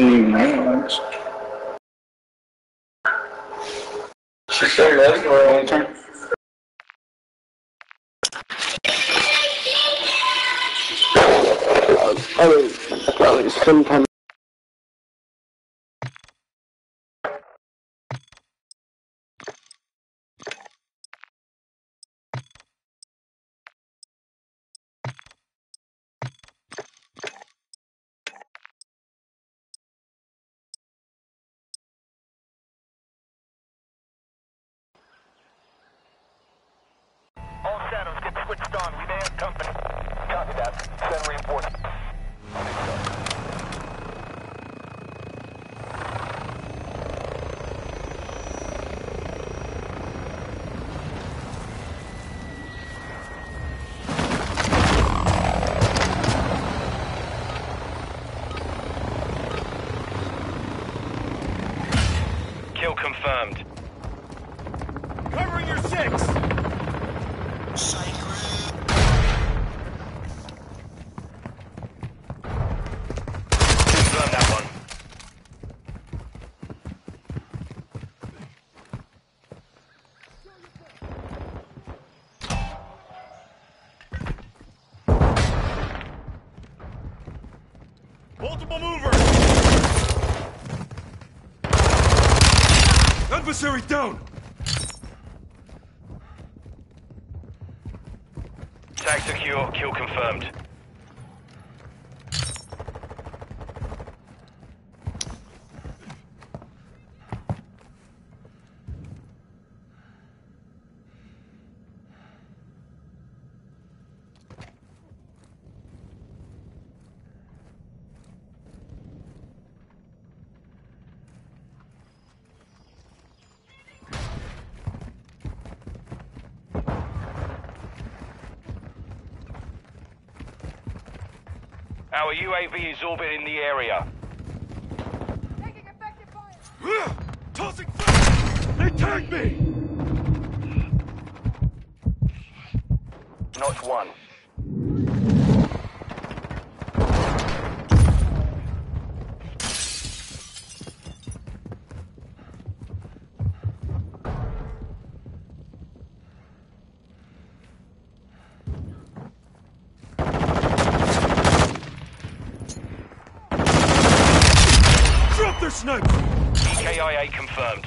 Names. She still lives oh, oh, in Arlington. I mean, probably sometime. All shadows get switched on. We may have company. Copy that. Send reinforcements. Kill confirmed. Covering your six! Confirm that one. Multiple movers! Adversary down! Tag secure. Kill confirmed. Our UAV is orbiting the area. Taking effective fire! Tossing fire! They tagged me! Not one. Drop their sniper! EKIA confirmed.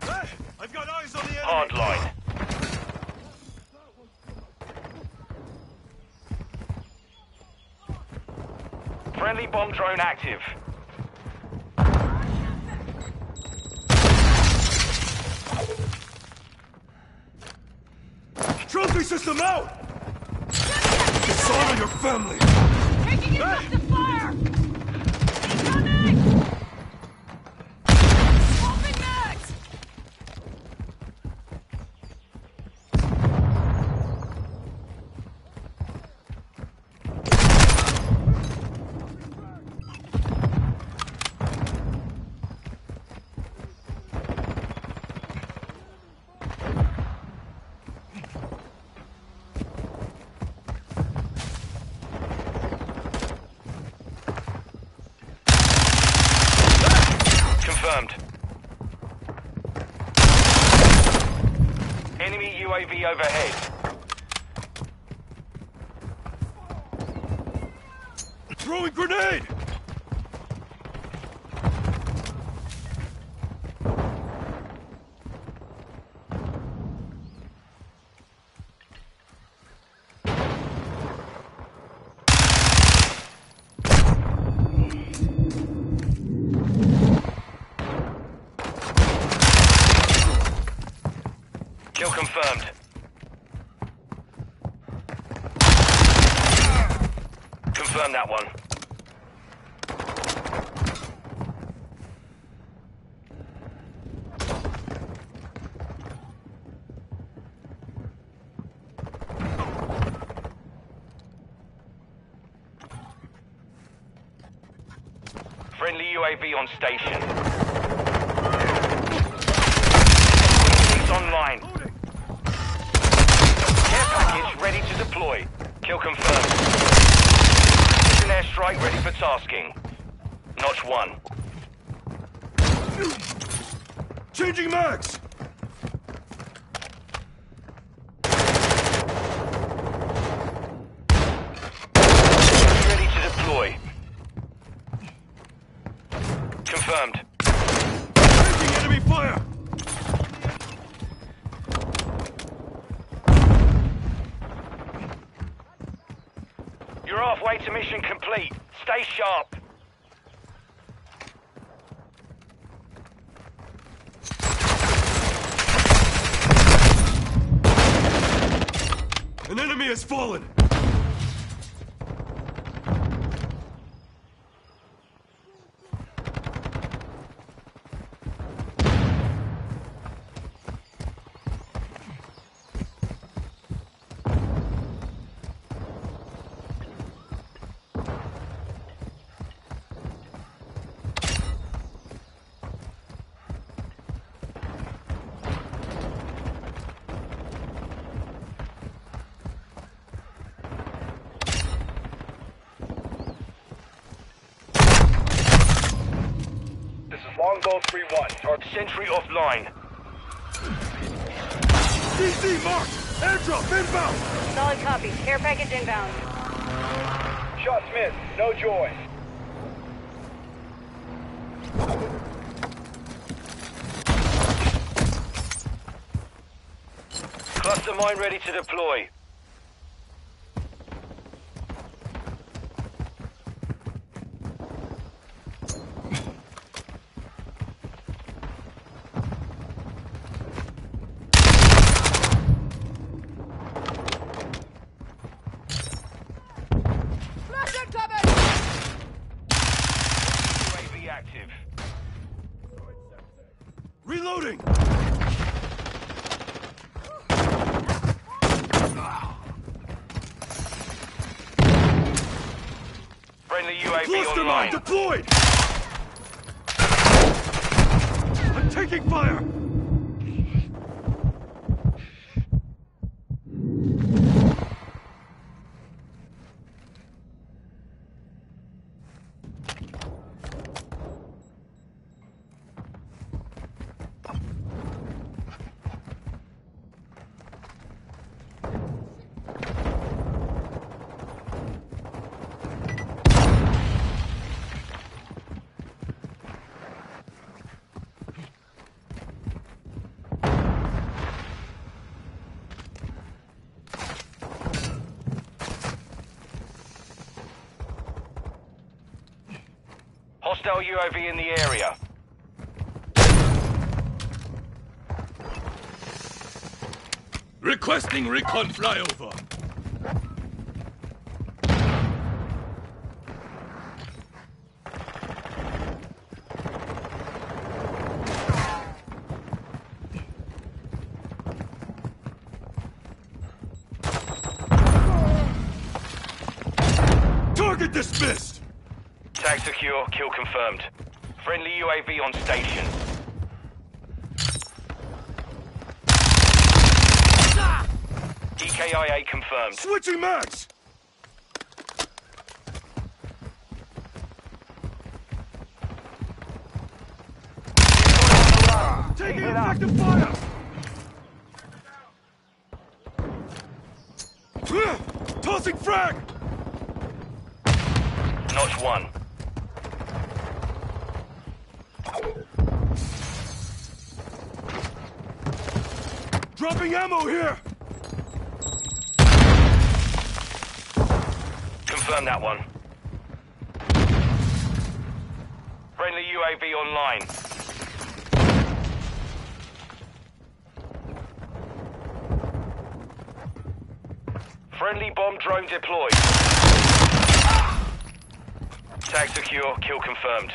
Hey, I've got eyes on the enemy! Hard line. Friendly bomb drone active. Trophy system out! Dishonor your family! Taking effective fire! Incoming! Open mags! Confirmed. Enemy Overhead. Throwing grenade! Kill confirmed. Confirm that one. Friendly UAV on station. Sentry-1, Sentry offline. DC marked! Airdrop inbound! Solid copy. Air package inbound. Shot missed. No joy. Cluster mine ready to deploy. Hostile UAV in the area. Requesting recon flyover! Target dismissed! Tag secure, kill confirmed. Friendly UAV on station. Ah! EKIA confirmed. Switching mags! Taking effective fire! Ugh! Tossing frag! Notch 1. Dropping ammo here! Confirm that one. Friendly UAV online. Friendly bomb drone deployed. Tag secure, kill confirmed.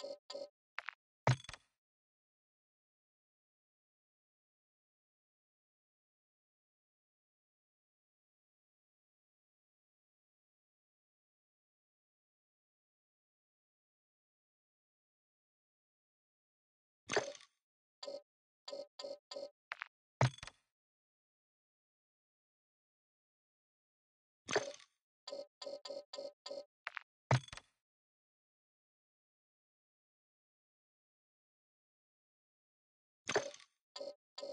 Team deathmatch. On your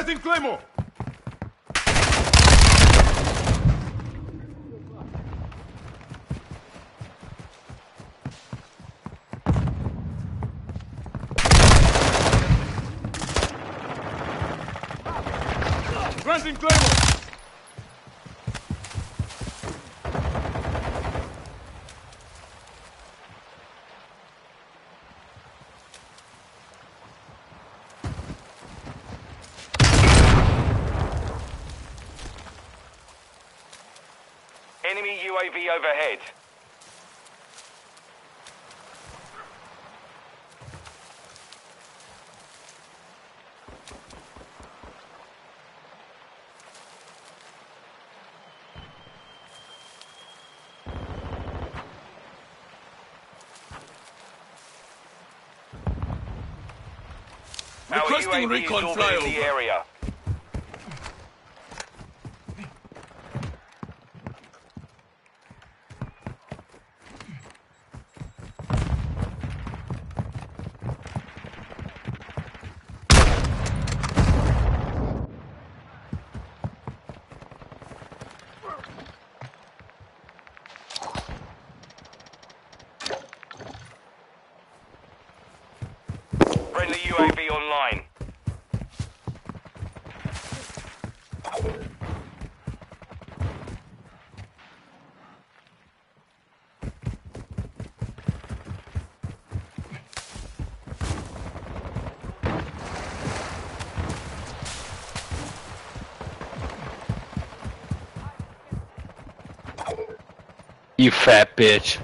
Setting Claymore! Granting Claymore! Enemy UAV overhead. Requesting recon flyover. The area. You fat bitch.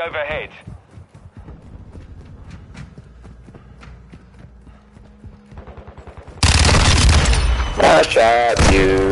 overhead. I shot you.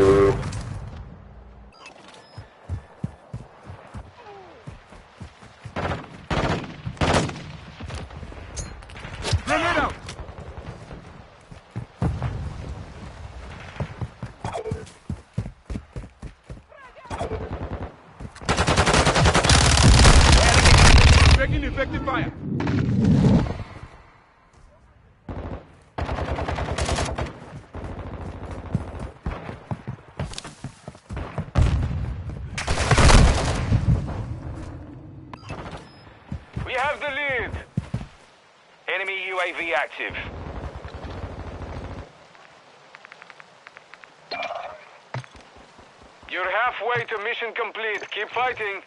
Fighting!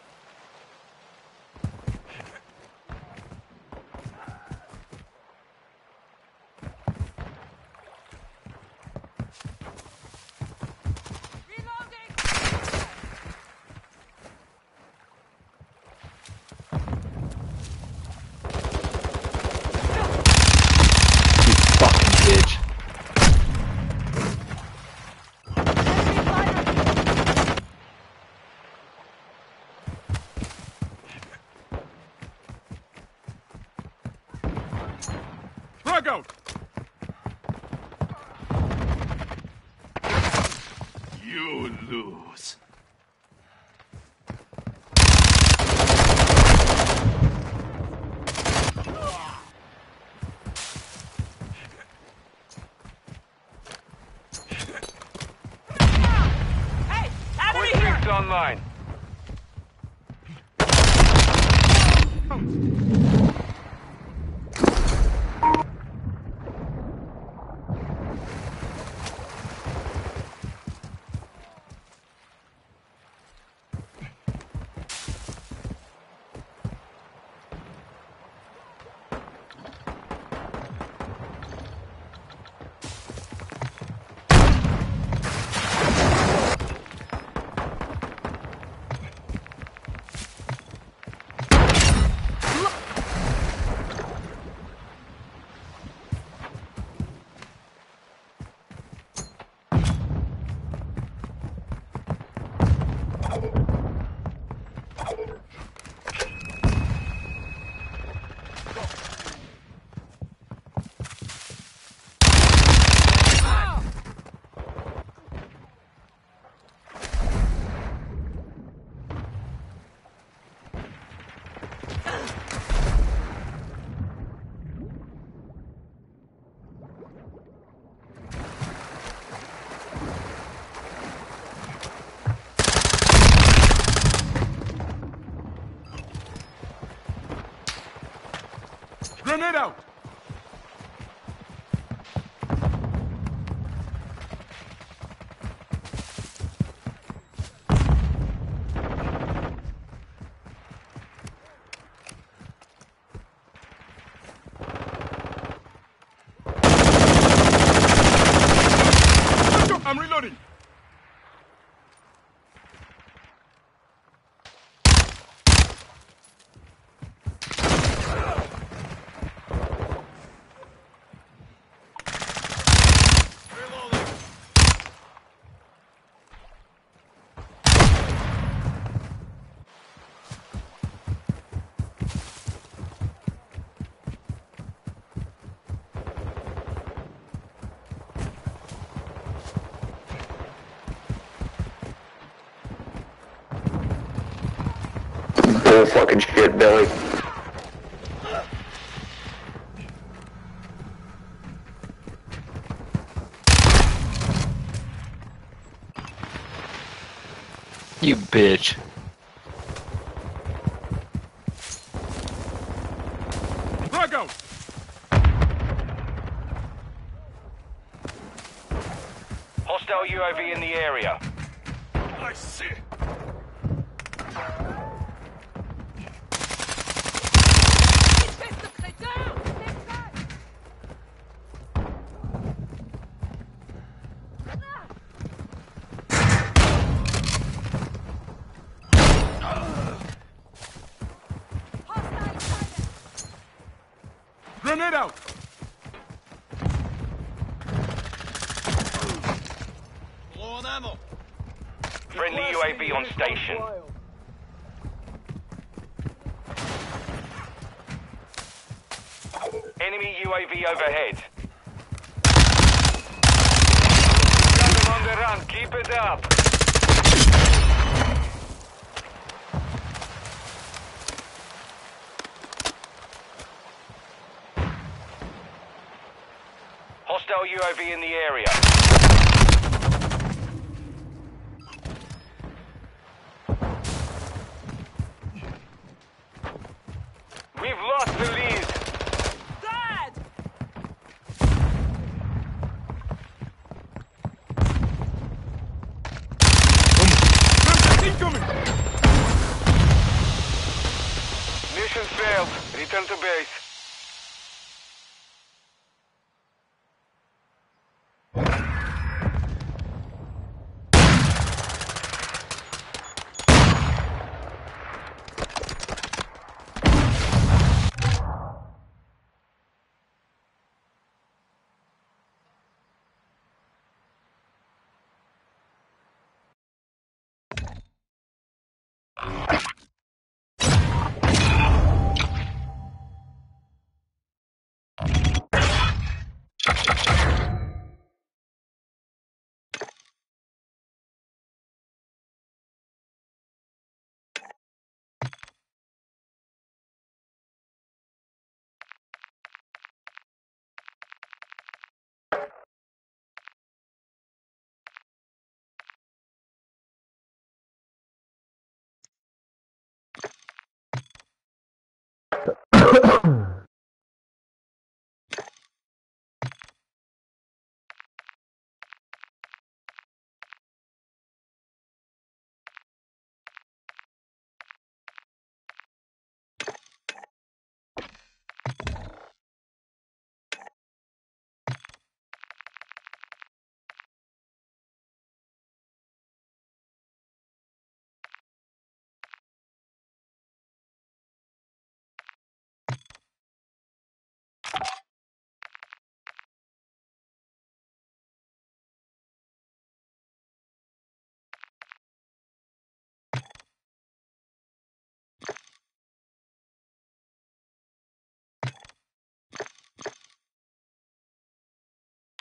Bull fucking shit, Billy. You bitch.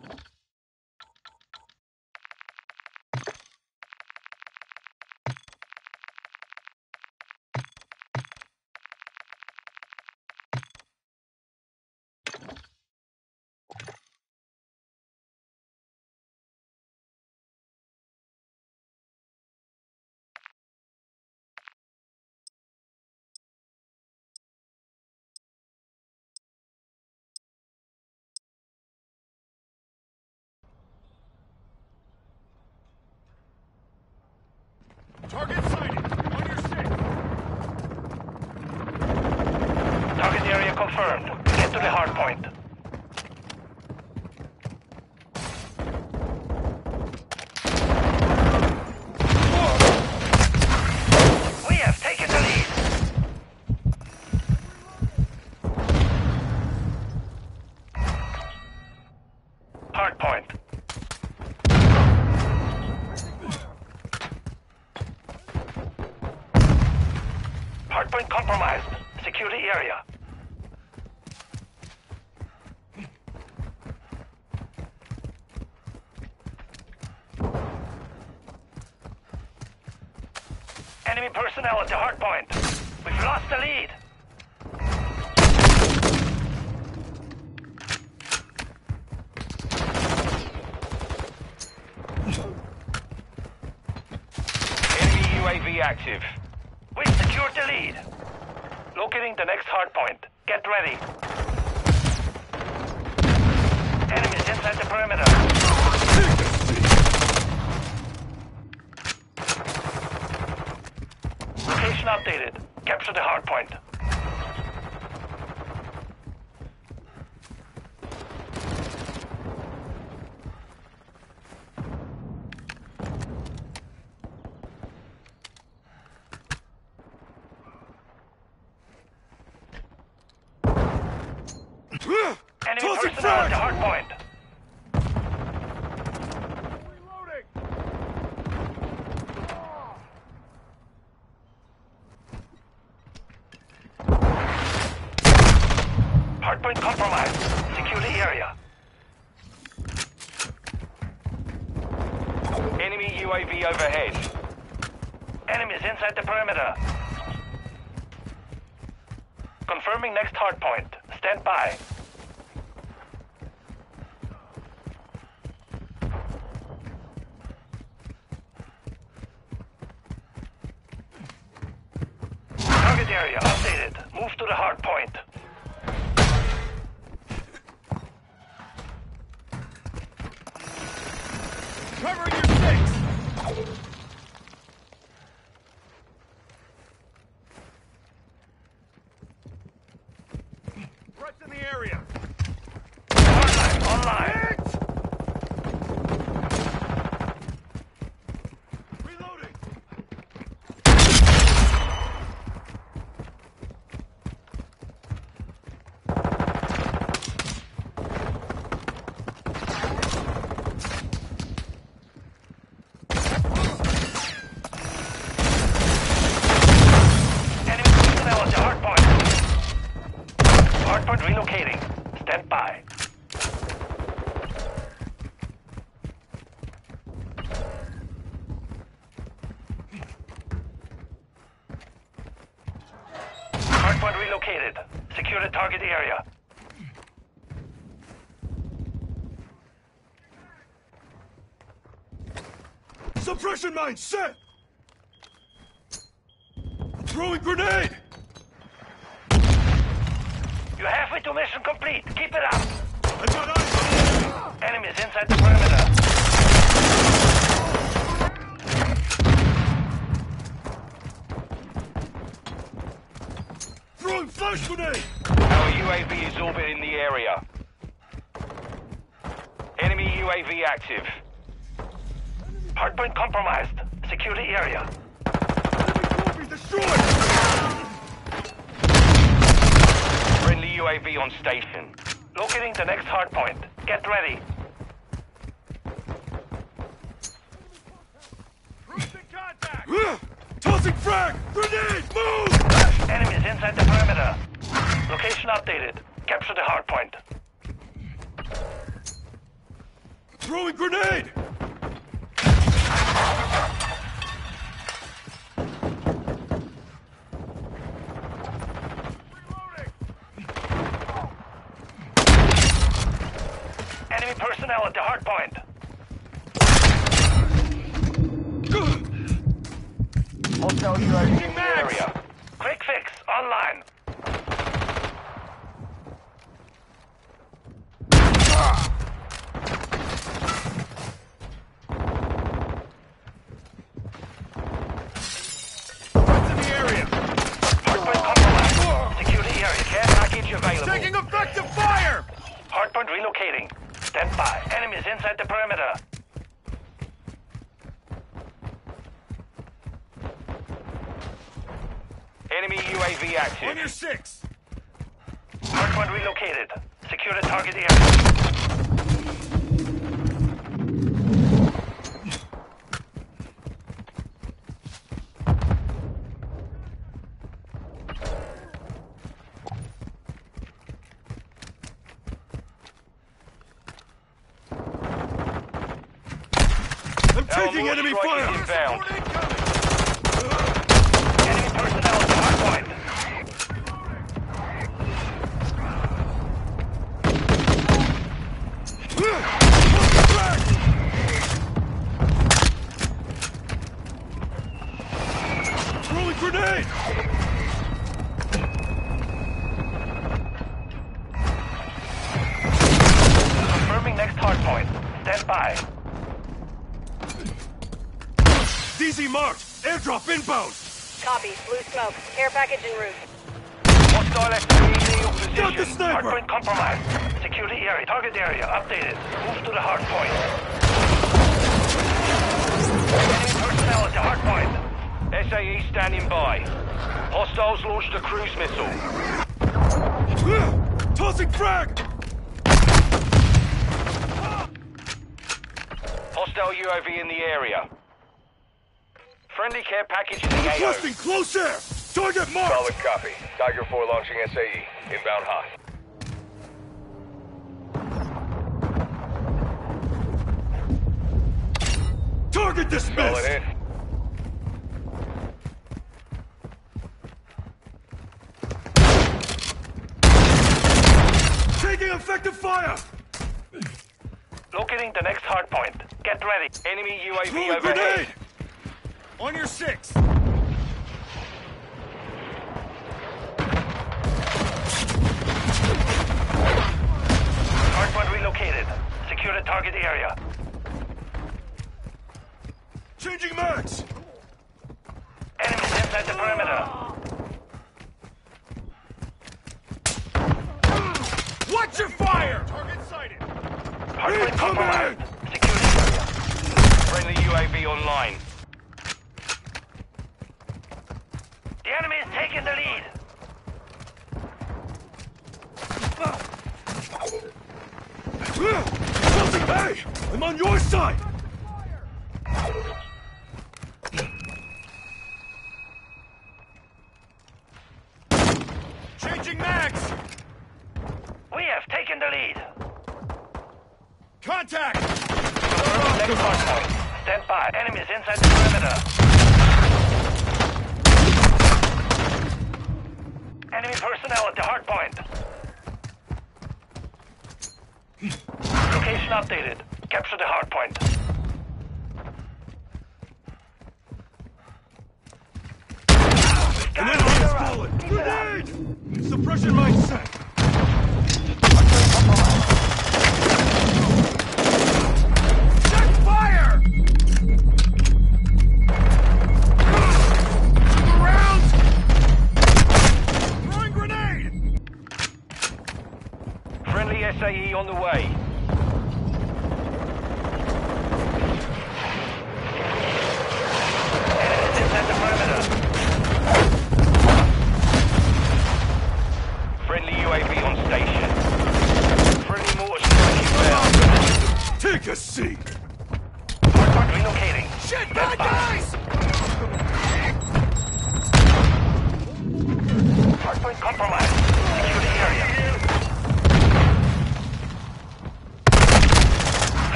you Target sighted. On your stick. Target area confirmed. Get to the hard point. Suppression mine set!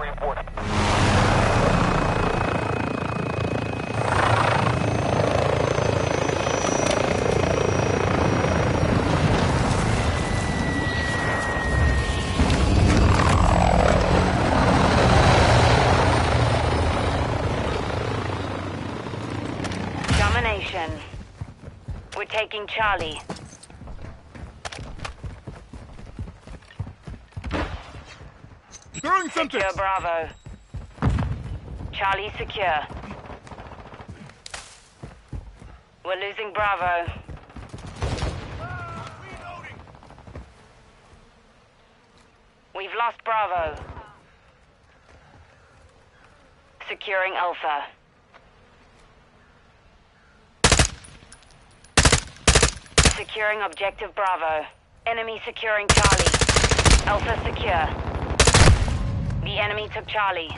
report. taking Charlie. Throwing something! Secure Bravo. Charlie secure. We're losing Bravo. We've lost Bravo. Securing Alpha. Securing objective Bravo. Enemy securing Charlie. Alpha secure. The enemy took Charlie.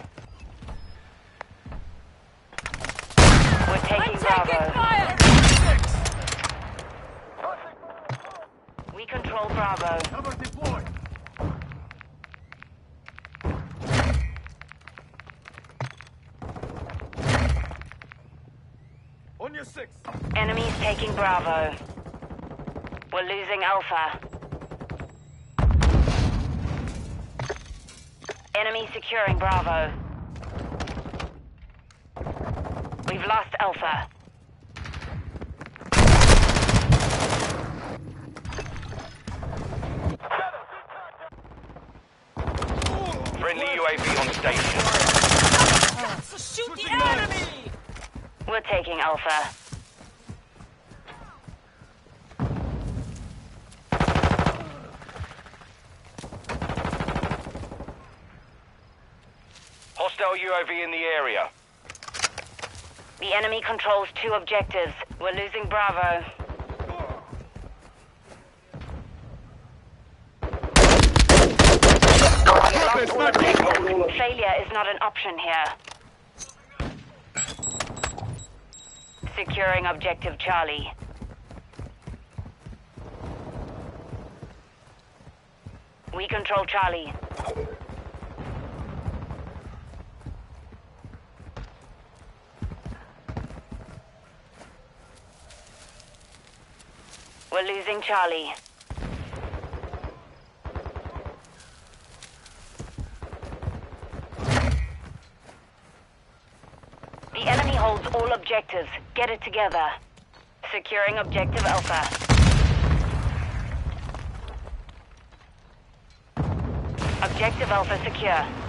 We're taking, taking Bravo. Fire. We control Bravo. On your six. Enemies taking Bravo. We're losing Alpha. Enemy securing Bravo. We've lost Alpha. Friendly UAV on station. Shoot the enemy! We're taking Alpha. Hostile UAV in the area. The enemy controls two objectives. We're losing Bravo. Failure is not an option here. Securing objective Charlie. We control Charlie. We're losing Charlie. The enemy holds all objectives. Get it together. Securing objective Alpha. Objective Alpha secure.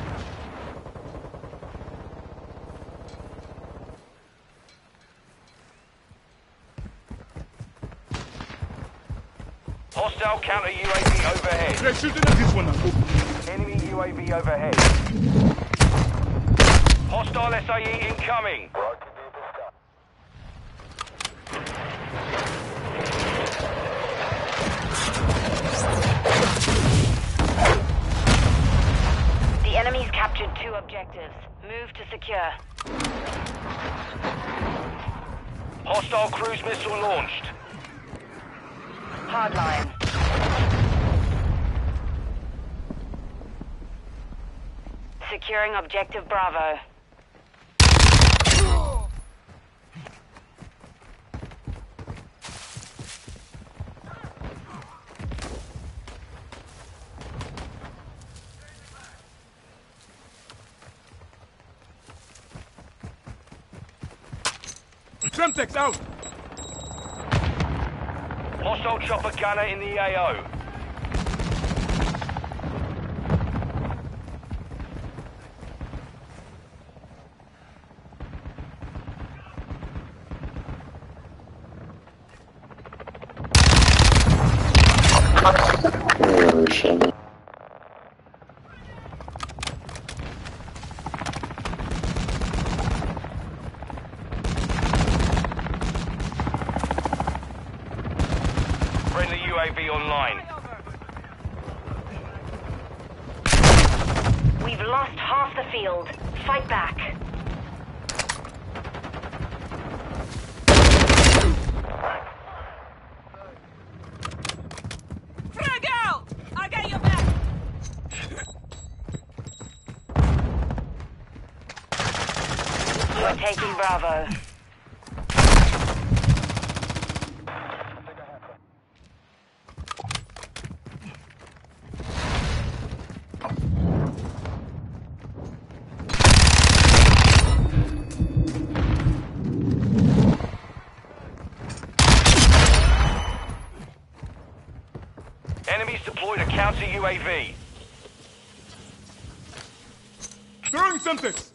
Hostile counter UAV overhead. They're shooting at this one. now. Enemy UAV overhead. Hostile SAE incoming. The enemy's captured two objectives. Move to secure. Hostile cruise missile launched. Hardline. Securing objective Bravo. Semtex out. Hostile chopper gunner in the AO. Oh, shit. Friendly UAV online. We've lost half the field. Fight back. Frag out! I got your back! We're taking Bravo. Enemies deployed a counter UAV. Throwing Semtex.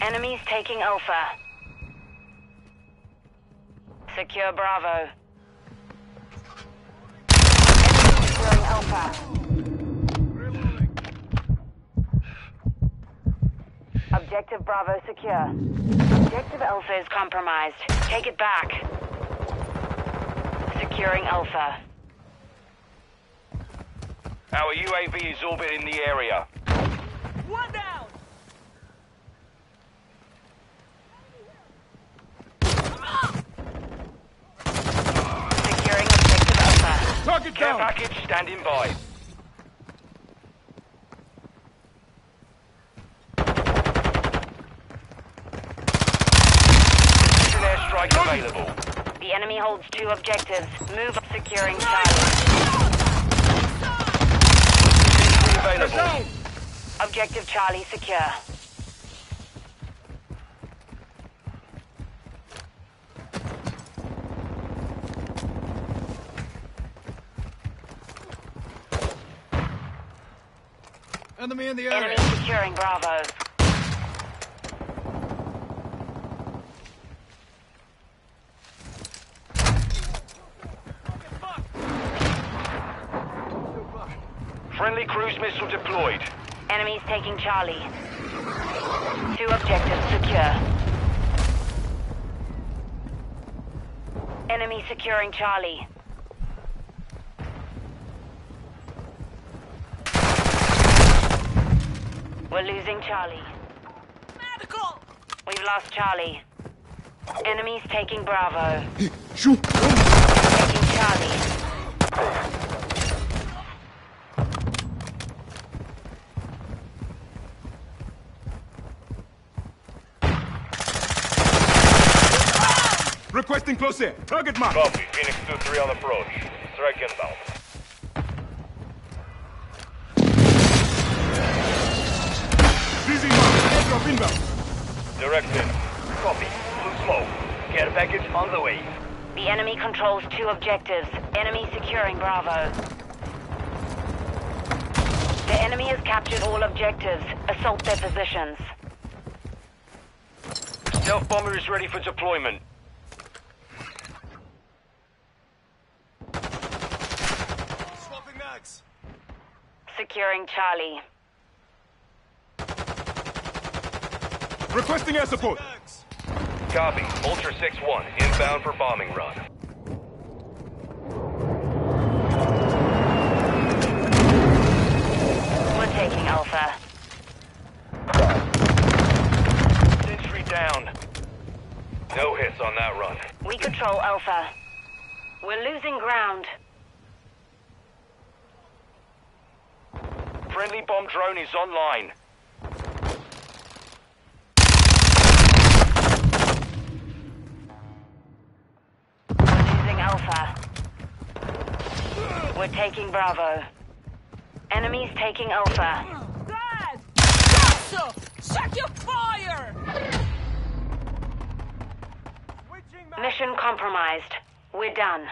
Enemies taking Alpha. Secure Bravo. Enemies securing Alpha. Objective Bravo secure. Objective Alpha is compromised. Take it back. Securing Alpha. Our UAV is orbiting the area. Securing Charlie. Objective Charlie secure. Enemy in the air. Enemy securing Bravo. Charlie. Two objectives secure. Enemy securing Charlie. We're losing Charlie. Medical! We've lost Charlie. Enemies taking Bravo. Shoot! Taking Charlie. Requesting close air. Target mark. Copy. Phoenix 2-3 on approach. Strike inbound. Dizzy mark. Airdrop inbound. Direct in. Copy. Blue smoke. Care package on the way. The enemy controls two objectives. Enemy securing Bravo. The enemy has captured all objectives. Assault their positions. Stealth bomber is ready for deployment. Swapping mags. Securing Charlie. Requesting air support. Copy. Ultra 6-1. Inbound for bombing run. We're taking Alpha. Sentry down. No hits on that run. We control Alpha. We're losing ground. Friendly bomb drone is online. We're losing Alpha. We're taking Bravo. Enemies taking Alpha. Dad! Gasso! Check your fire! Mission compromised. We're done.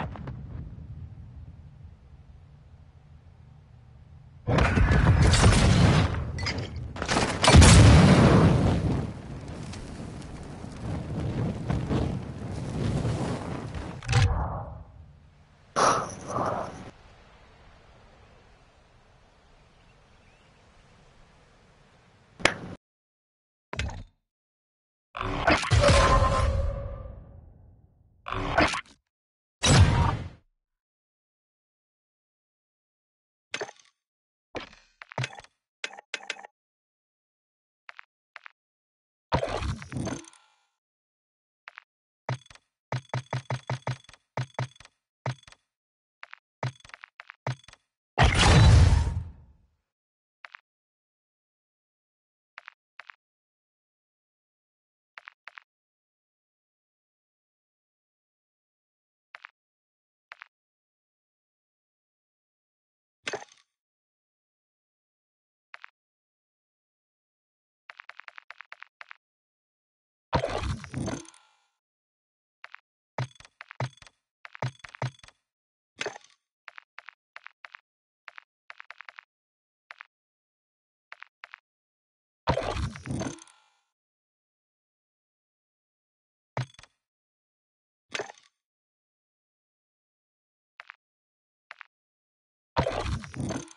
Yeah.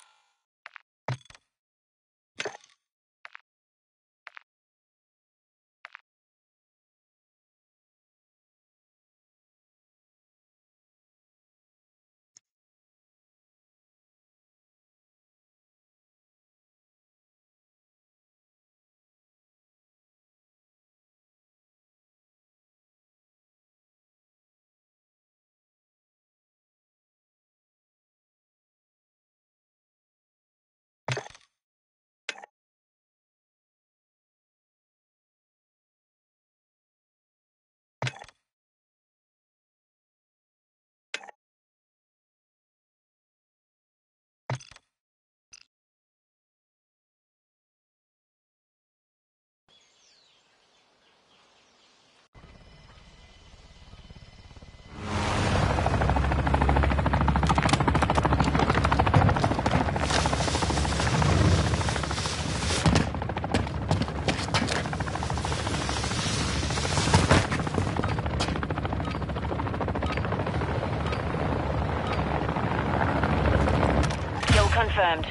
Confirmed.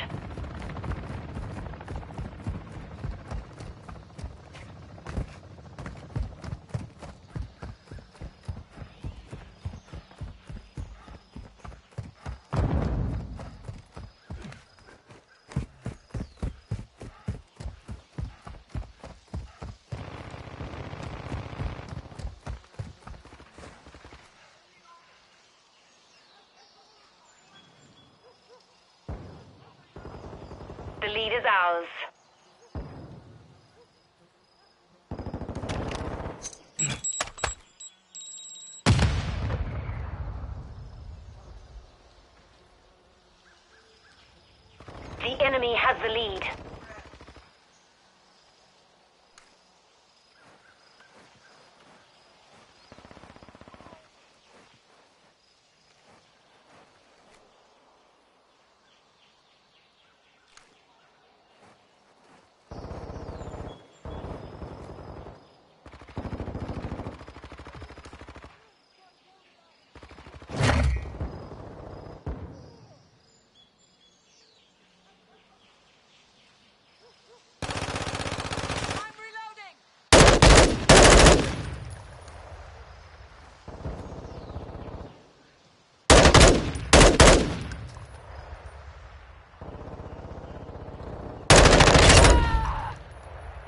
The lead is ours. The enemy has the lead.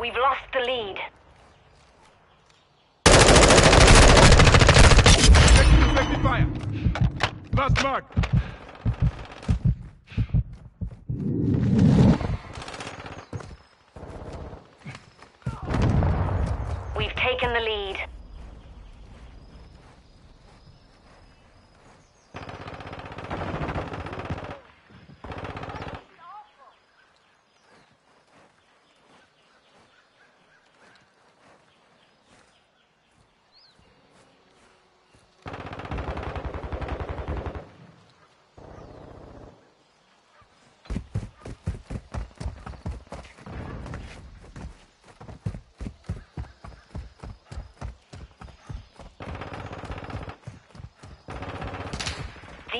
We've lost the lead. Taking effective fire. Last mark. We've taken the lead.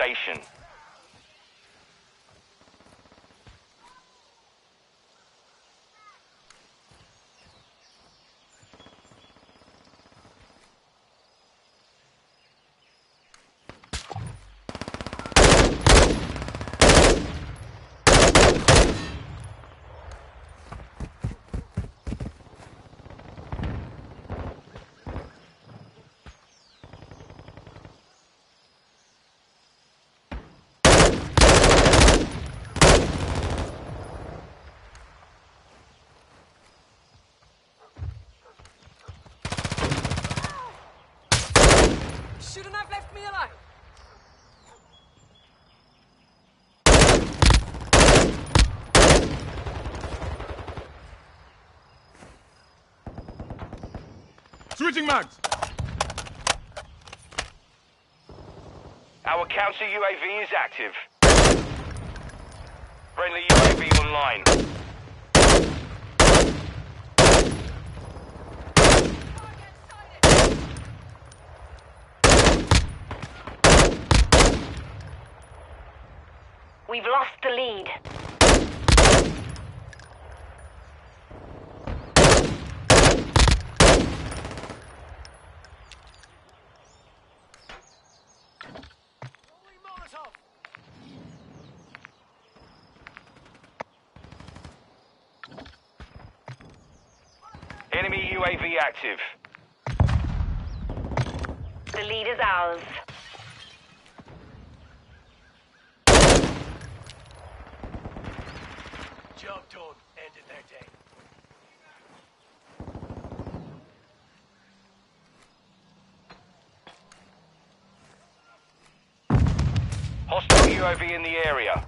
station. Switching mags. Our counter UAV is active. Friendly UAV online. We've lost the lead. Enemy UAV active. The lead is ours. Job done. Ended their day. Hostile UAV in the area.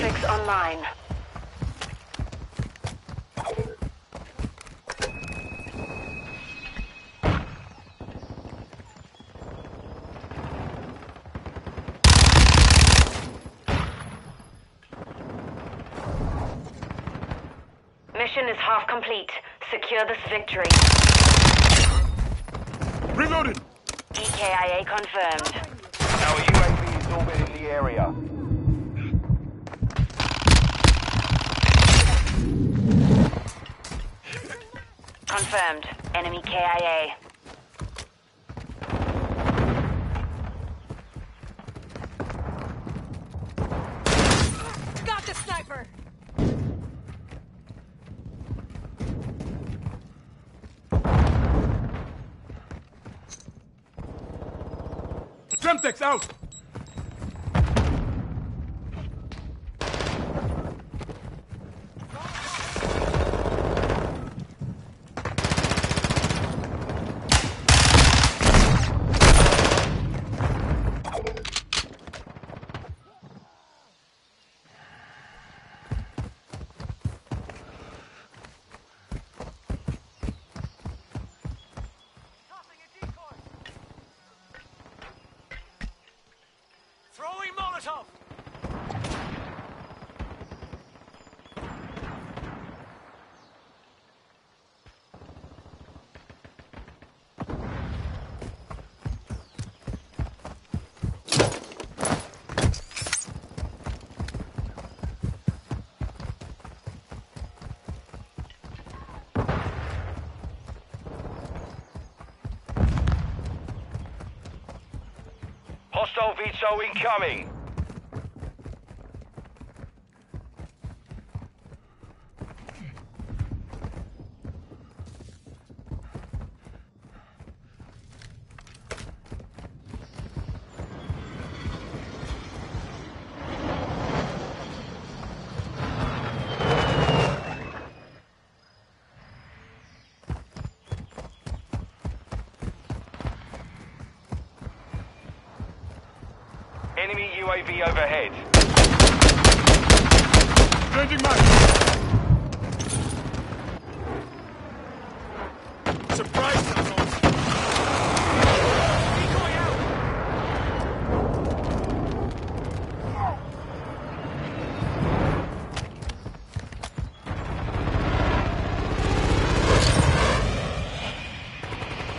Fix online. Mission is half complete. Secure this victory. Reloaded! EKIA confirmed. Our UAV is orbiting the area. Confirmed. Enemy KIA. Out! Throwing Molotov! Hostile incoming. Enemy UAV overhead. Changing mag! Surprise missiles! Decoy out!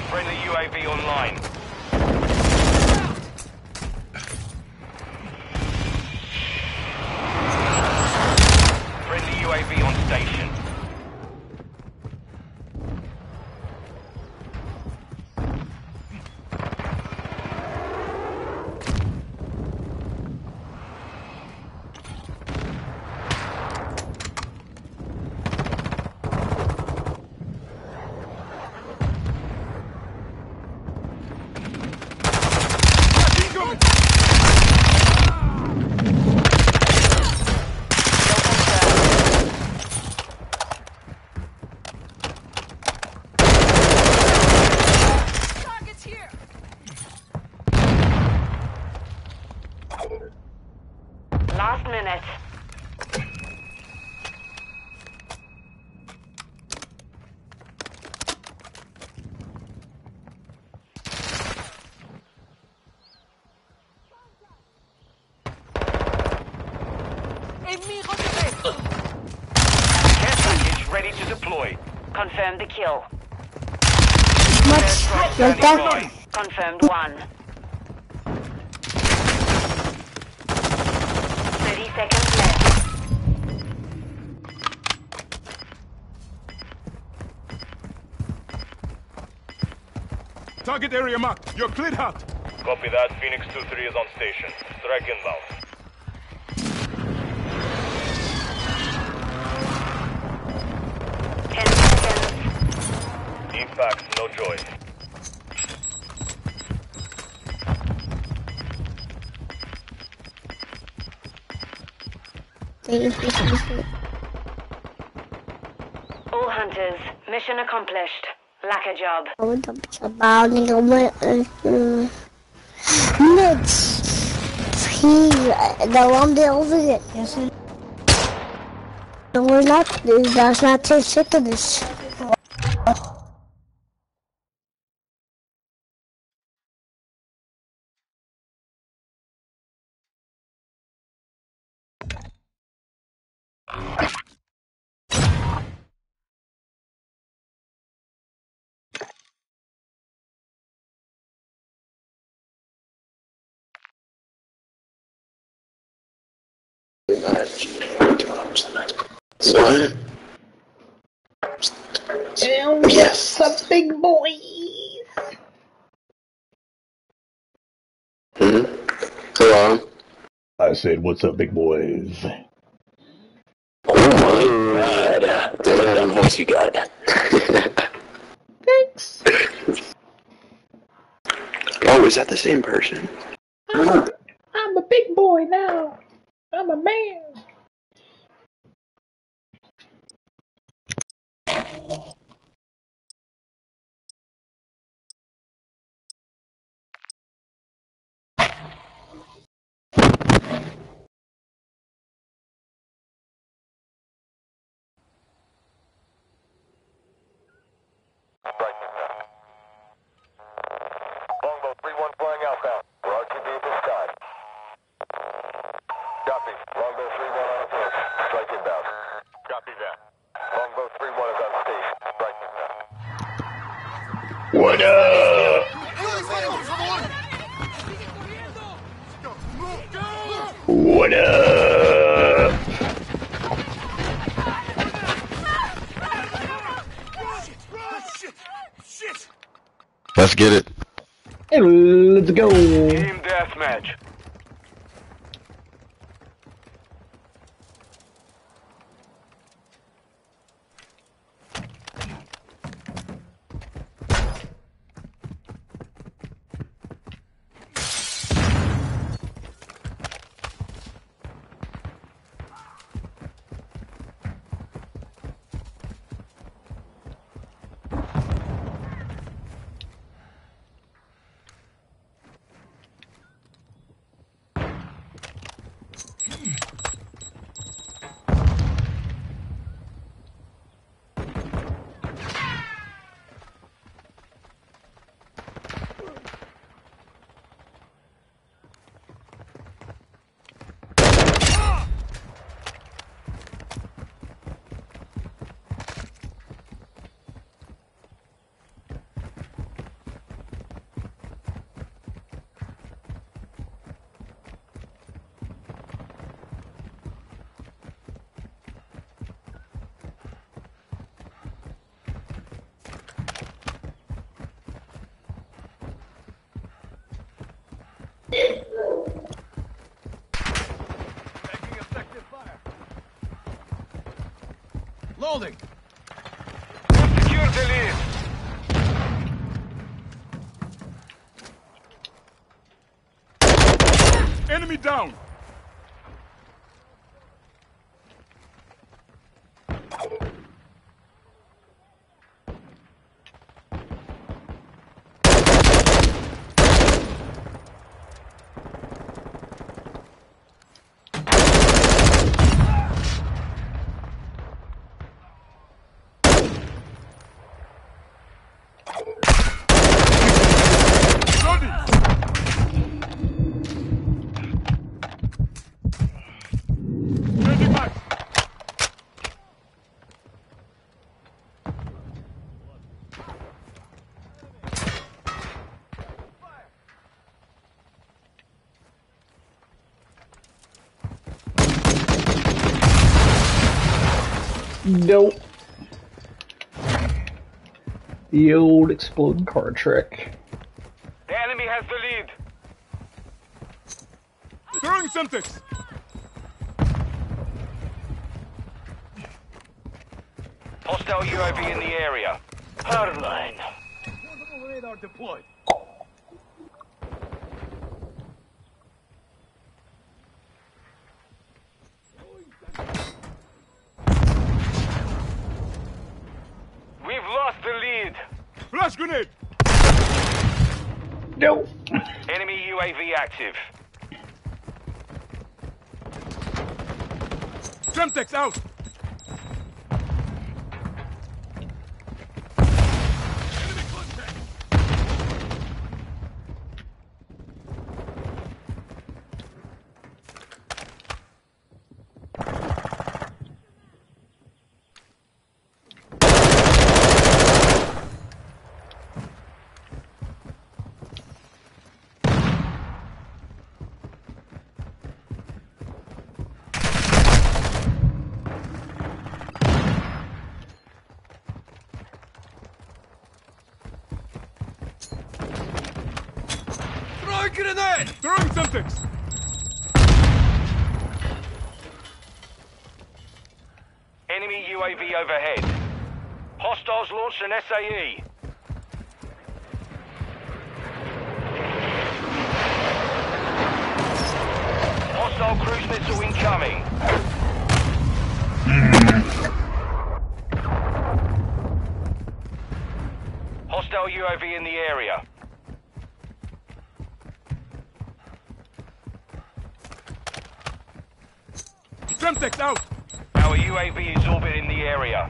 Friendly UAV online. Friendly UAV on station. Incoming! Target's here! Last minute. Ennemi repéré! Care package ready to deploy. Confirm the kill. Much Standing better. by. Confirmed one. 30 seconds left. Target area marked. You're cleared hot. Copy that. Phoenix 2-3 is on station. Strike inbound. 10 seconds. Deep facts, no joy. All hunters. Mission accomplished. Lack a job. Ako trabaho ni Gama. Nuts. He, the one day over it. Yes, sir. No, we're not. That's not too sick of this. What? Yes. What's up, big boys? Hmm? Hello? I said, what's up, big boys? Oh my god. Damn voice you got. Thanks. oh, is that the same person? I'm a big boy now. I'm a man. Longbow 3-1 flying outbound. We're RTB at this time. Copy. Longbow 3-1 on approach. Strike inbound. Copy that. Longbow 3-1 is on station. Strike inbound. What up? What up? Let's get it. Hey, let's go. Team deathmatch. Nope. The old exploding car trick. The enemy has the lead. Throwing something. Hostile UAV in the area. Hardline. Portable radar deployed. lead. Flash grenade! No. Enemy UAV active. Semtex out! Throw a grenade! Throwing Semtex! Enemy UAV overhead. Hostiles launched an. SAE. Hostile cruise missile incoming. Hostile UAV in the area. Semtex out! Our UAV is orbiting the area.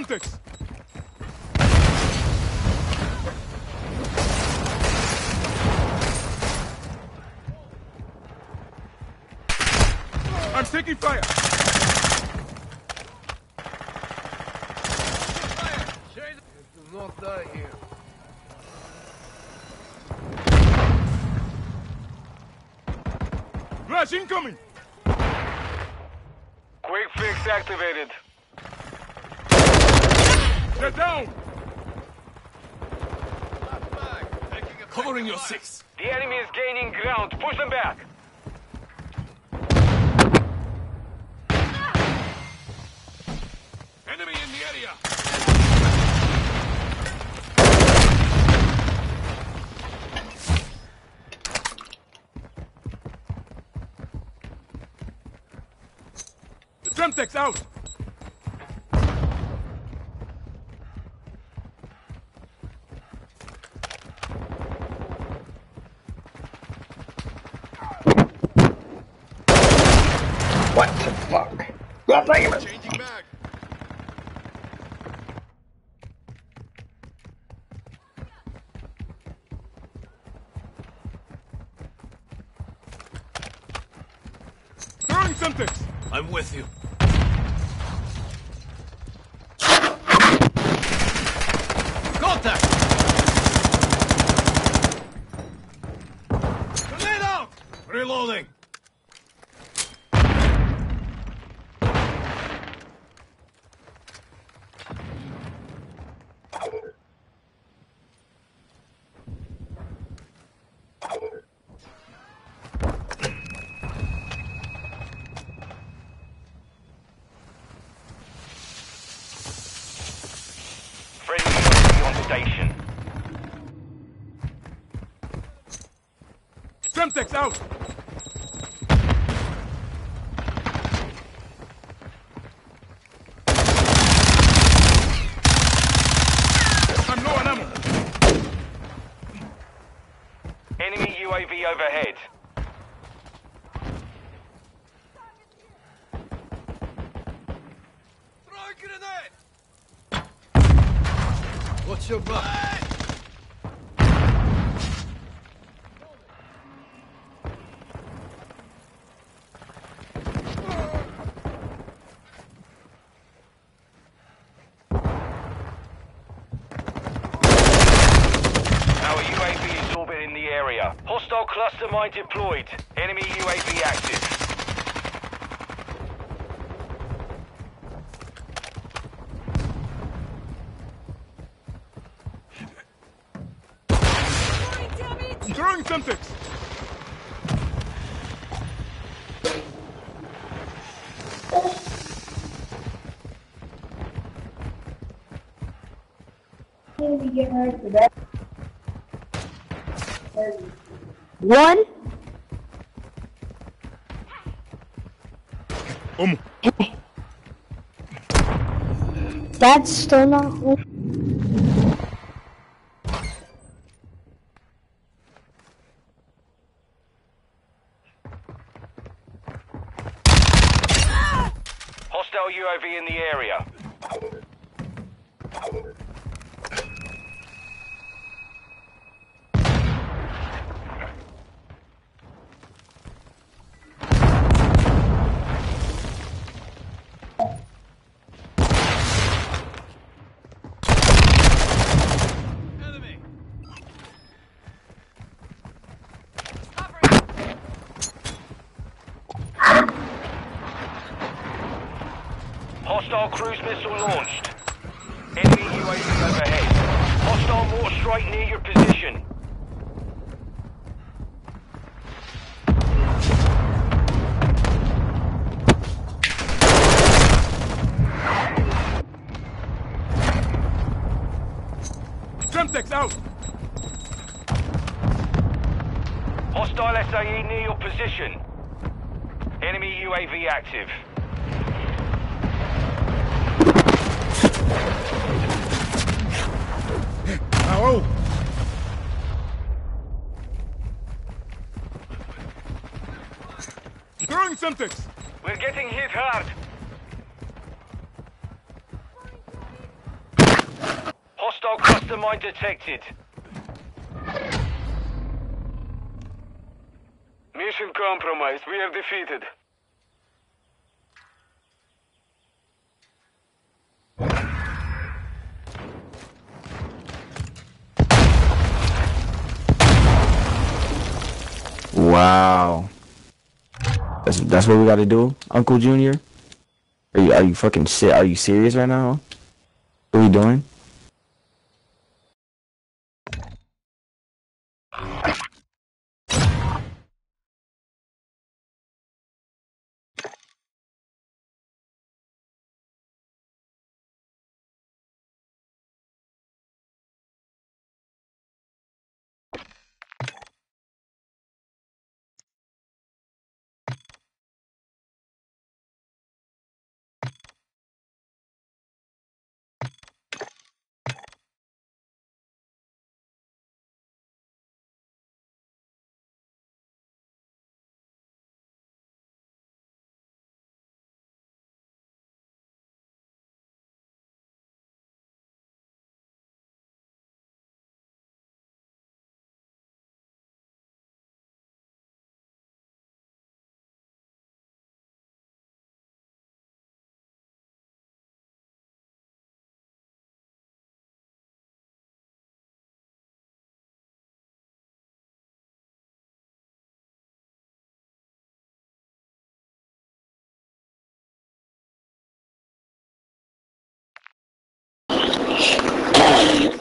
Semtex! I'm taking fire! Incoming! Quick fix activated. They're down! Covering your six. The enemy is gaining ground. Push them back. Enemy in the area! Semtex out! What the fuck? God damn it. Changing back. Throwing Semtex! I'm with you. Contact! Grenade out! Reloading! Friendly UAV on station. Semtex out! I'm low on ammo. Enemy UAV overhead. Throw a grenade! What's your back? area. Hostile cluster mine deployed. Enemy UAV active. Throwing Semtex! One. Um. That's still not home. Hostile UAV in the area. Hostile cruise missile launched. Enemy UAV overhead. Hostile mortar strike near your position. Semtex out! Hostile SAE near your position. Enemy UAV active. Ow! Throwing Semtex! We're getting hit hard. Hostile cluster mine detected. Mission compromised. We are defeated. Wow. That's that's what we got to do, Uncle Junior. Are you are you fucking shit? Are you serious right now? What are we doing?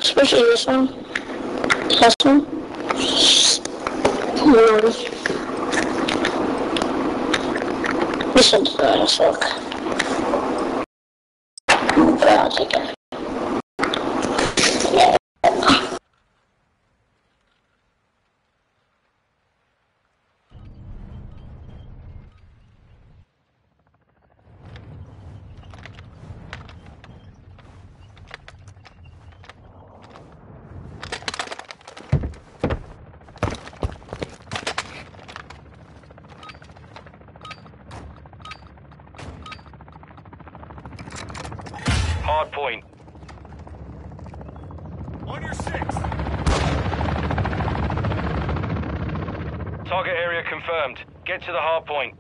Especially this one. This one. This one's bad as fuck. But I'll take it. Yeah. Hard point. On your six! Target area confirmed. Get to the hard point.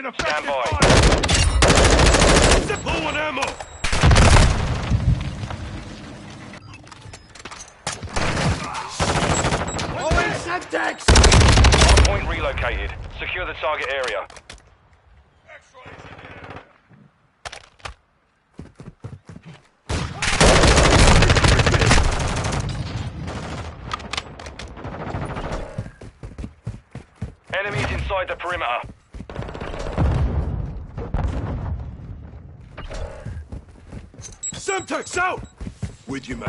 an effective fire. Zip low on ammo. All in Semtex. Point relocated. Secure the target area. with you, mate.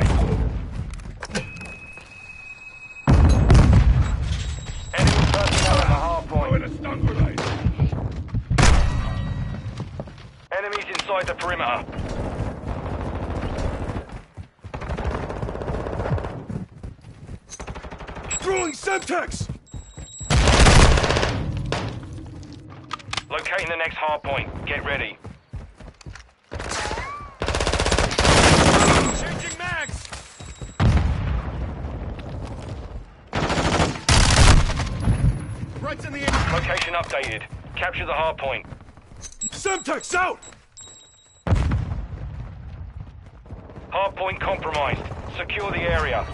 Enemies inside the perimeter. Drawing Semtex! Locating the next hard point. Get ready. Capture the hard point. Semtex out! Hard point compromised. Secure the area.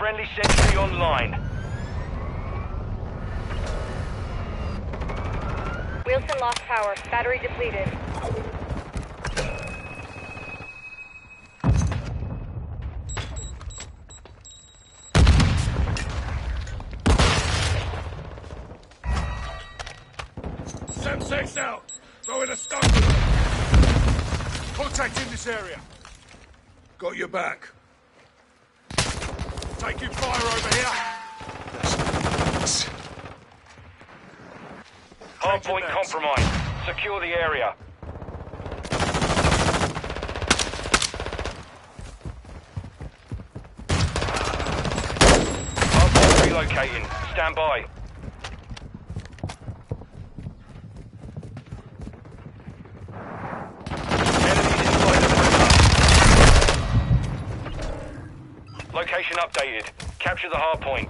Friendly sentry online. Wheelson lost power. Battery depleted. Semtex out! Throwing a stun! Contact in this area. Got your back. Taking fire over here. Hard Changing point mags. compromised. Secure the area. Hard point relocating. Stand by. Enemies inside the perimeter. Location updated. Capture the hard point.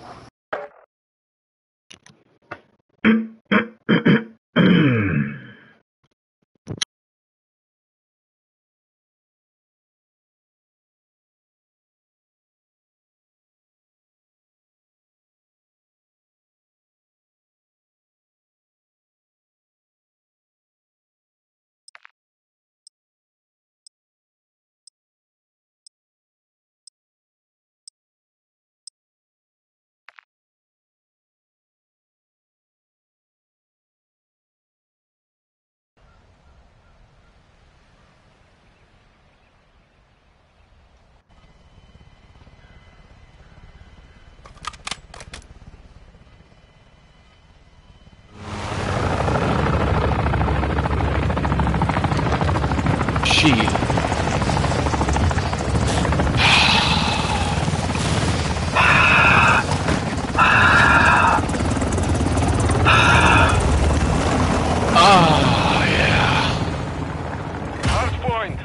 Shit. Oh, yeah. Hard point.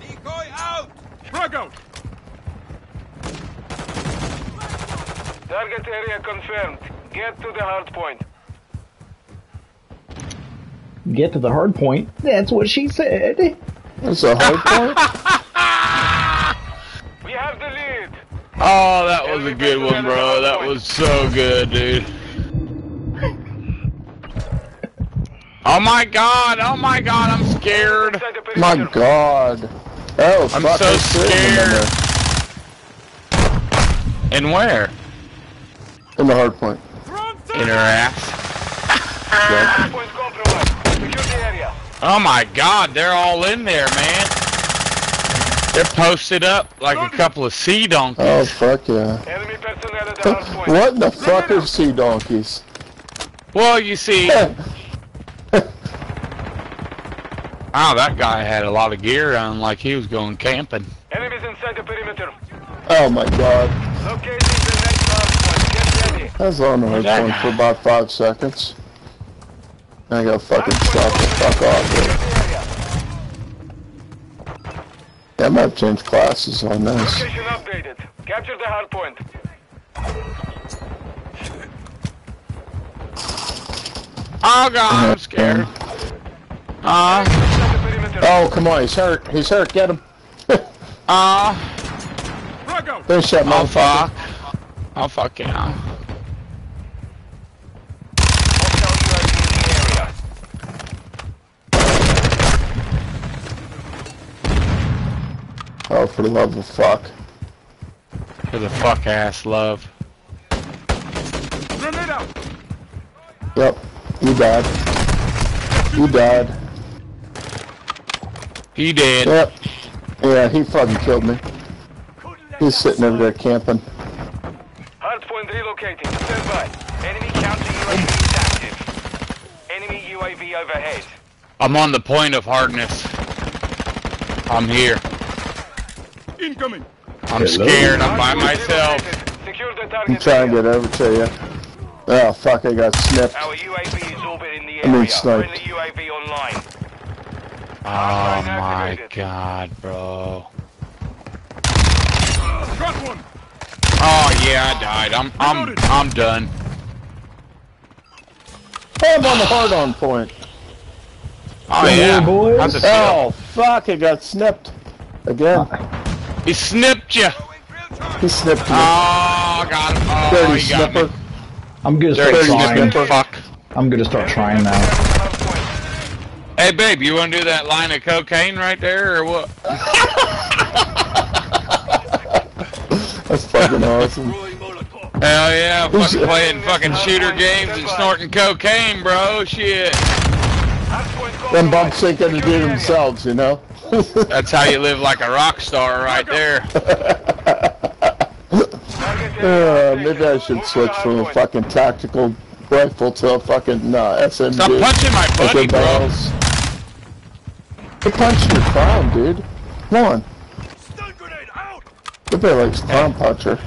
Decoy out! Frag out! Target area confirmed. Get to the hard point. Get to the hard point. That's what she said. That's a hard point. We have the lead. Oh, that was a good one, bro. That was so good, dude. Oh my god, oh my god, I'm scared. My. God. Oh, I'm fuck, so there's three of in scared. And where? There. In the hard point. In her ass. Hard point compromised. Secure the area. Oh my god, they're all in there, man. They're posted up like a couple of sea donkeys. Oh, fuck yeah. Enemy personnel at the hard point. What in the fuck are sea donkeys? Well, you see, oh, that guy had a lot of gear on, like he was going camping. Enemies inside the perimeter. Oh my god. Locating the next hard point. Get ready. I was on the hard that point for about five seconds. I got fucking stopped the fuck off. Secure Here. Yeah, I might have changed classes on this. Location updated. Capture the hard point. Oh god, I'm scared. Uh, Inside the perimeter. Oh, come on, he's hurt. He's hurt. Get him. uh, Frag out! Finish that oh motherfucker. fuck. Oh fuck yeah. Hostile UAV in the area. Oh, for the love of fuck. For the fuck ass love. Yep. You died. You died. He did. Yep. Yeah, he fucking killed me. He's sitting over there camping. Hard point relocating. Stand by. Enemy counter UAV is active. Enemy UAV overhead. I'm on the point of hardness. I'm here. Incoming! I'm scared. I'm by myself. relocated. Secure the I'm trying to get over to you. Oh, fuck, I got snipped. Our UAV is orbiting the I mean area. sniped. Friendly UAV online. Oh Hardline my activated. god, bro. Got one! Oh yeah, I died. I'm I'm I'm done. Hey, I'm on the hard on point. Oh yeah. here, boys. Oh, fuck, I got snipped. Again. Uh, He snipped you. He snipped me. Oh, got him. Oh, Dirty he got snipper. me. I'm gonna start Dirty trying. snipping fuck. I'm gonna start trying now. Hey, babe, you want to do that line of cocaine right there, or what? That's fucking awesome. Hell yeah, fucking playing fucking shooter games and snorting cocaine, bro. Shit. Hard point Them compromised. bumps ain't gonna do themselves, you know? That's how you live like a rock star right there. Target area Uh, maybe I should switch from a fucking tactical rifle to a fucking uh, SMG. Stop punching my buddy, bro. barrels. Quit punching your clown, dude. Come on. Stun grenade out! Everybody likes clown puncher.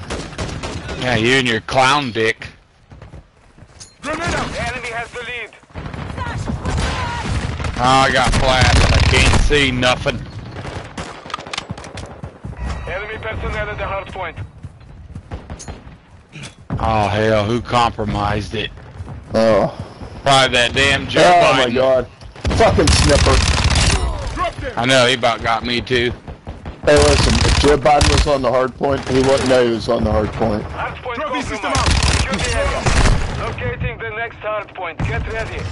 Yeah, you and your clown dick. Grenade out! Enemy has the lead. Oh, I got flat. I can't see nothing. Enemy personnel at the hard point. Oh hell, who compromised it? Oh. Probably that damn oh, Joe Oh Biden. my god. Fucking snipper. I know he about got me too. Hey, listen, if Joe Biden was on the hard point, he wouldn't know he was on the hard point. Hard point Trophy system compromised. Secure the area. Locating the next hard point. Get ready.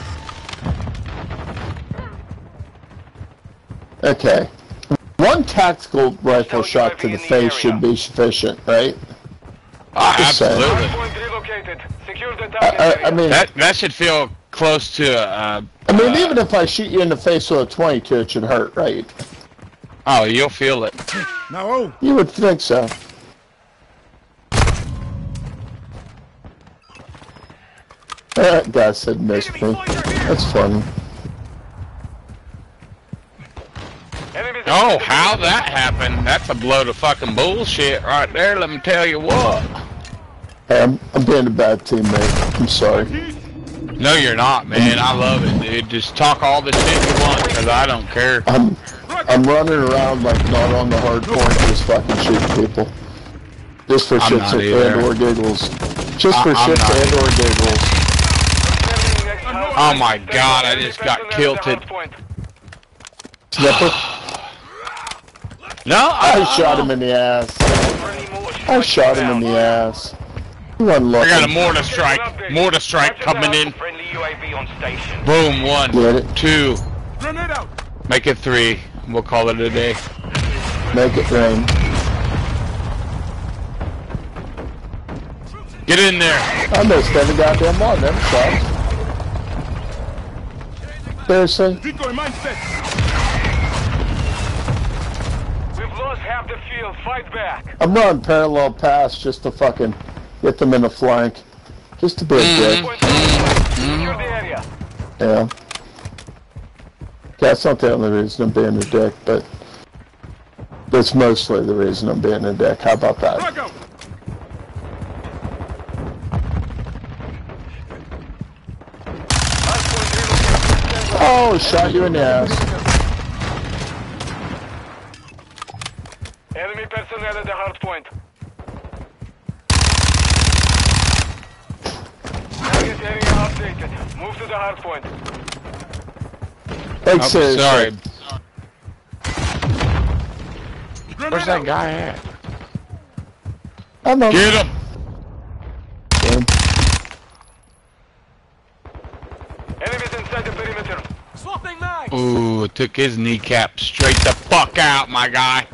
Okay. One tactical rifle shot to the face should be sufficient, right? Ah, Just saying. absolutely. Hard. Secure the I, I. I mean, That that should feel close to uh. I mean, uh, even if I shoot you in the face with a 22, it should hurt, right? Oh, you'll feel it. Now, oh! You would think so. That guy said miss me. That's funny. Oh, how that happened? That's a blow of fucking bullshit right there. Let me tell you what. Hey, I'm, I'm being a bad teammate. I'm sorry. No, you're not, man. I love it, dude. Just talk all the shit you want, cause I don't care. I'm I'm running around like not on the hard point, just fucking shooting people. Just for I'm shits and or giggles. Just I- for I'm shits not and or giggles. Enemy next hard Oh my God. I just got personnel at the hard kilted. point. Snipper. No, I oh, oh, oh. I, shot him in the ass. I shot him in the ass. He wasn't I got a looking. mortar strike. Mortar strike coming in. Friendly UAV on station. Boom, one, Get it? two. Grenade out! Make it three. We'll call it a day. Make it rain. Get in there. I missed every goddamn one of them shots. Seriously? Decoy mindset! We've lost half the field. Fight back. I'm running parallel paths just to fucking get them in the flank. Just to be a mm-hmm. dick. Secure the area. Yeah. That's not the only reason I'm being a dick, but that's mostly the reason I'm being a dick. How about that? Frag out! Hard point relocated. Oh, shot you in the ass. Enemy personnel at the hard point. Target area updated. Move to the hard point. Like, Oh, seriously. sorry. Where's that guy at? I'm a Get him. Enemies inside the perimeter. Swapping mag! Ooh, took his kneecap straight the fuck out, my guy.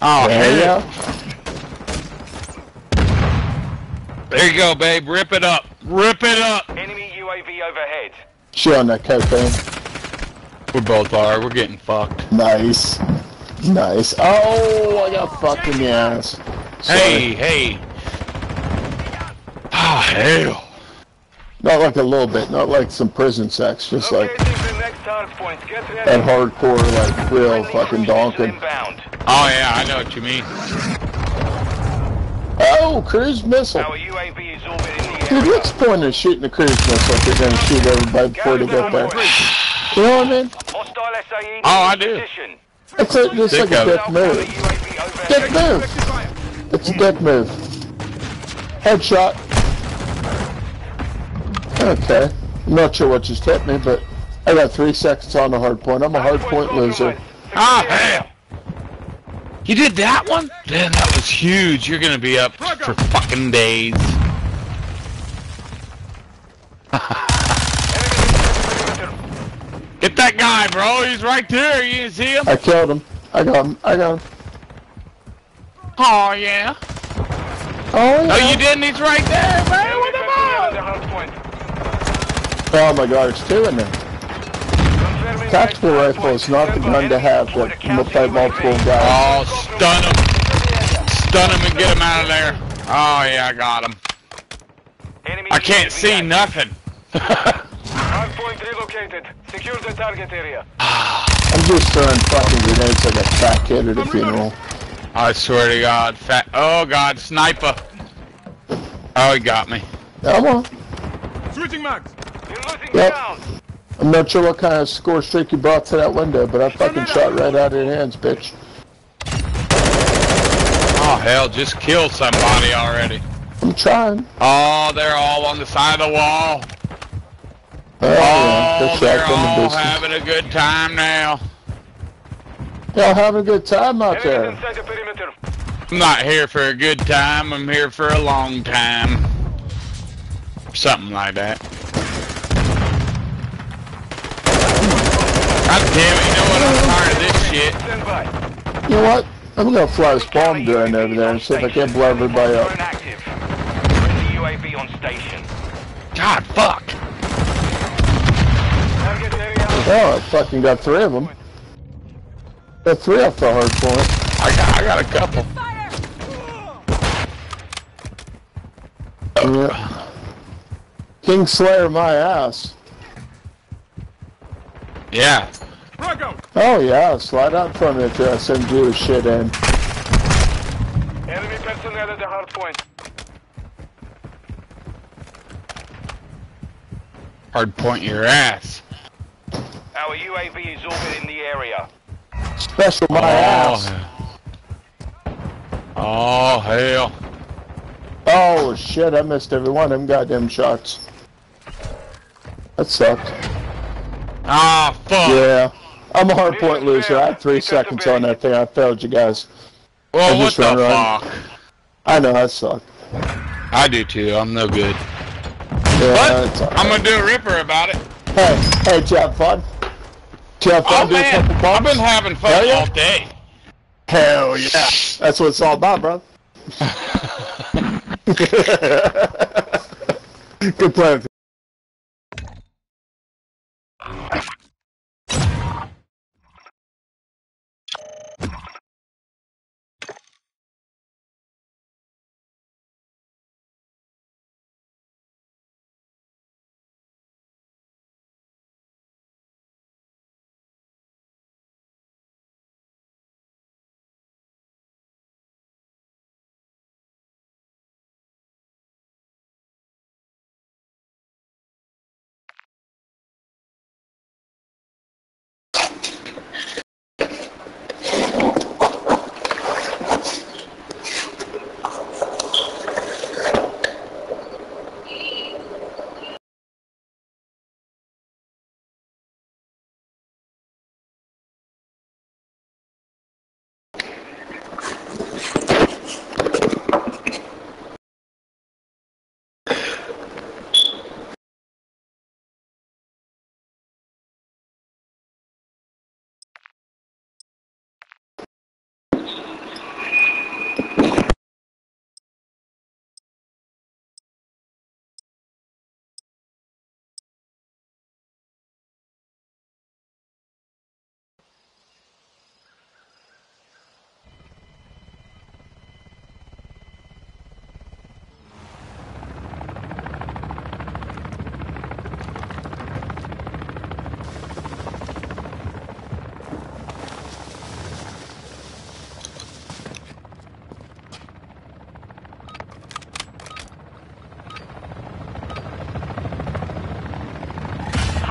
Oh, There hell. you There you go, babe. Rip it up. Rip it up. Enemy UAV overhead. She on that cocaine. We both are. We're getting fucked. Nice. Nice. Oh, I got fucked in the ass. Sorry. Hey, hey. Oh, hell. Not like a little bit, not like some prison sex, just like Locating next point. Get that hardcore, like real fucking cruise missile donking. Inbound. Oh, yeah, I know what you mean. Oh, cruise missile. Our UAV is orbiting the Dude, area. what's the point of shooting a cruise missile if you're gonna shoot everybody before they get there? You know what I mean? Hostile SAE Oh, I do. position. It's a, it's like a death move. UAV Dick overhead. move. It's a death move. Headshot. Okay. I'm not sure what just hit me, but I got three seconds on the hard point. I'm a hard point loser. Ah, hell. You did that one? Man, that was huge. You're gonna be up for fucking days. Get that guy, bro. He's right there. You didn't see him? I killed him. I got him. I got him. Oh, yeah. Oh, No, yeah. you didn't. He's right there, man. Enemy What the about? hard point. Oh my god, It's two in there. Confirming Tactical rifle is not the gun to have deploy to fight multiple guys. Oh, stun him. Stun him and get him out of there. Oh, yeah, I got him. I can't see active. nothing. Hard point relocated. Secure the target area. I I'm just throwing fucking grenades like a fat kid at a funeral. I swear to God, fat. Oh God, sniper. Oh, he got me. Come on. Switching mags. You're losing Yep. ground. I'm not sure what kind of score streak you brought to that window, but I fucking shot right out of your hands, bitch. Oh hell, just kill somebody already. I'm trying. Oh, they're all on the side of the wall. Oh. Oh, Good they're shot from the all distance. having a good time now. Y'all having a good time out there. the. I'm not here for a good time. I'm here for a long time. Something like that. God damn it, you know what? I'm tired of this shit. You know what? I'm gonna fly a spawn drone over there and see if I can't blow everybody up. UAV on station. God, fuck. Oh, I fucking got three of them. Got three off the hard point. I got, I got a couple. Yeah. King Slayer my ass. Yeah. Frag. Oh yeah, slide out from it after I send you shit in. Enemy personnel at the hard point. Hard point your ass. Our UAV is orbiting the area. Special my oh, ass. Oh, hell. Oh shit, I missed every one of them goddamn shots. That sucked. Ah, fuck. Yeah. I'm a hard point loser. I had three seconds on that thing. I failed you guys. Well, I what the around. fuck? I know, I suck. I do too. I'm no good. Yeah, But all I'm gonna do a ripper about it. Hey, hey, did you have fun? Did you have fun Oh doing man, I've been having fun Hell yeah. all day. Hell yeah. That's what it's all about, bro. Good plan. Thank you.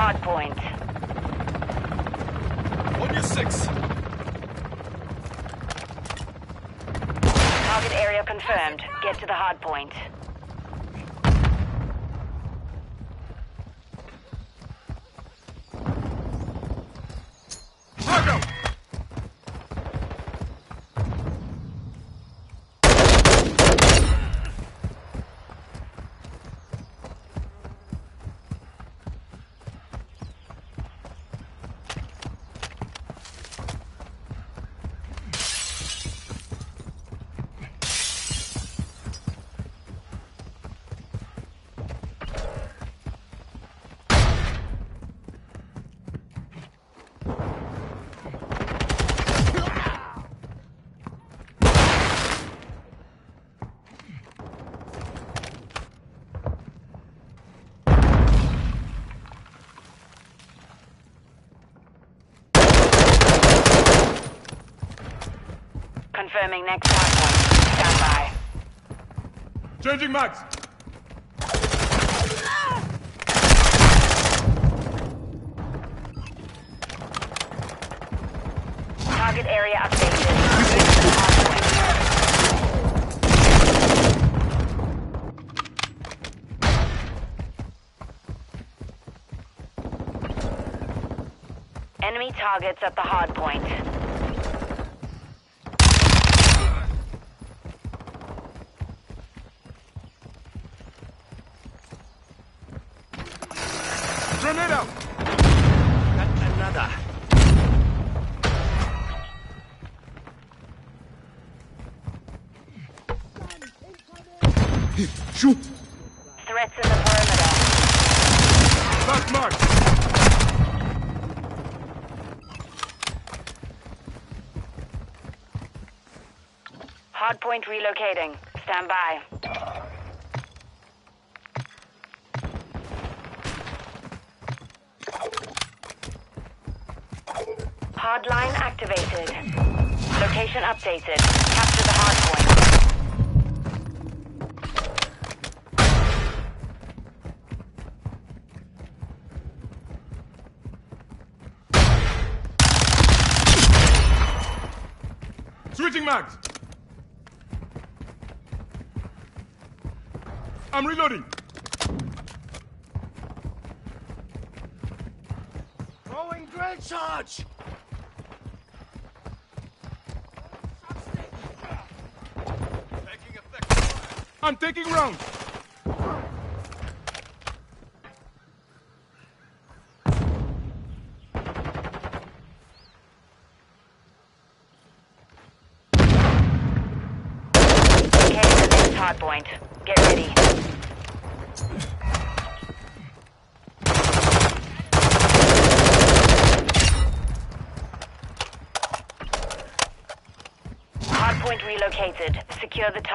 Hard point. On your six. Target area confirmed. Get to the hard Confirming next hardpoint. Stand by. Changing max! Target area updated. Enemy targets at the hardpoint. Point relocating. Stand by. Hardline activated. Location updated. Capture the hardpoint. Switching mags! I'm reloading. Throwing grenade charge. I'm taking rounds.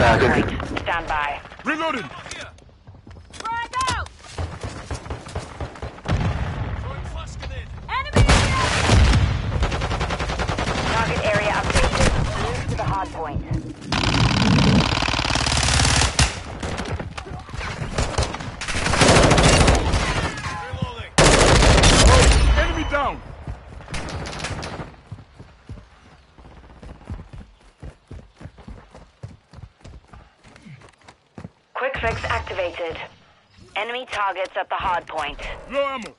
Chicago. point. Vamos!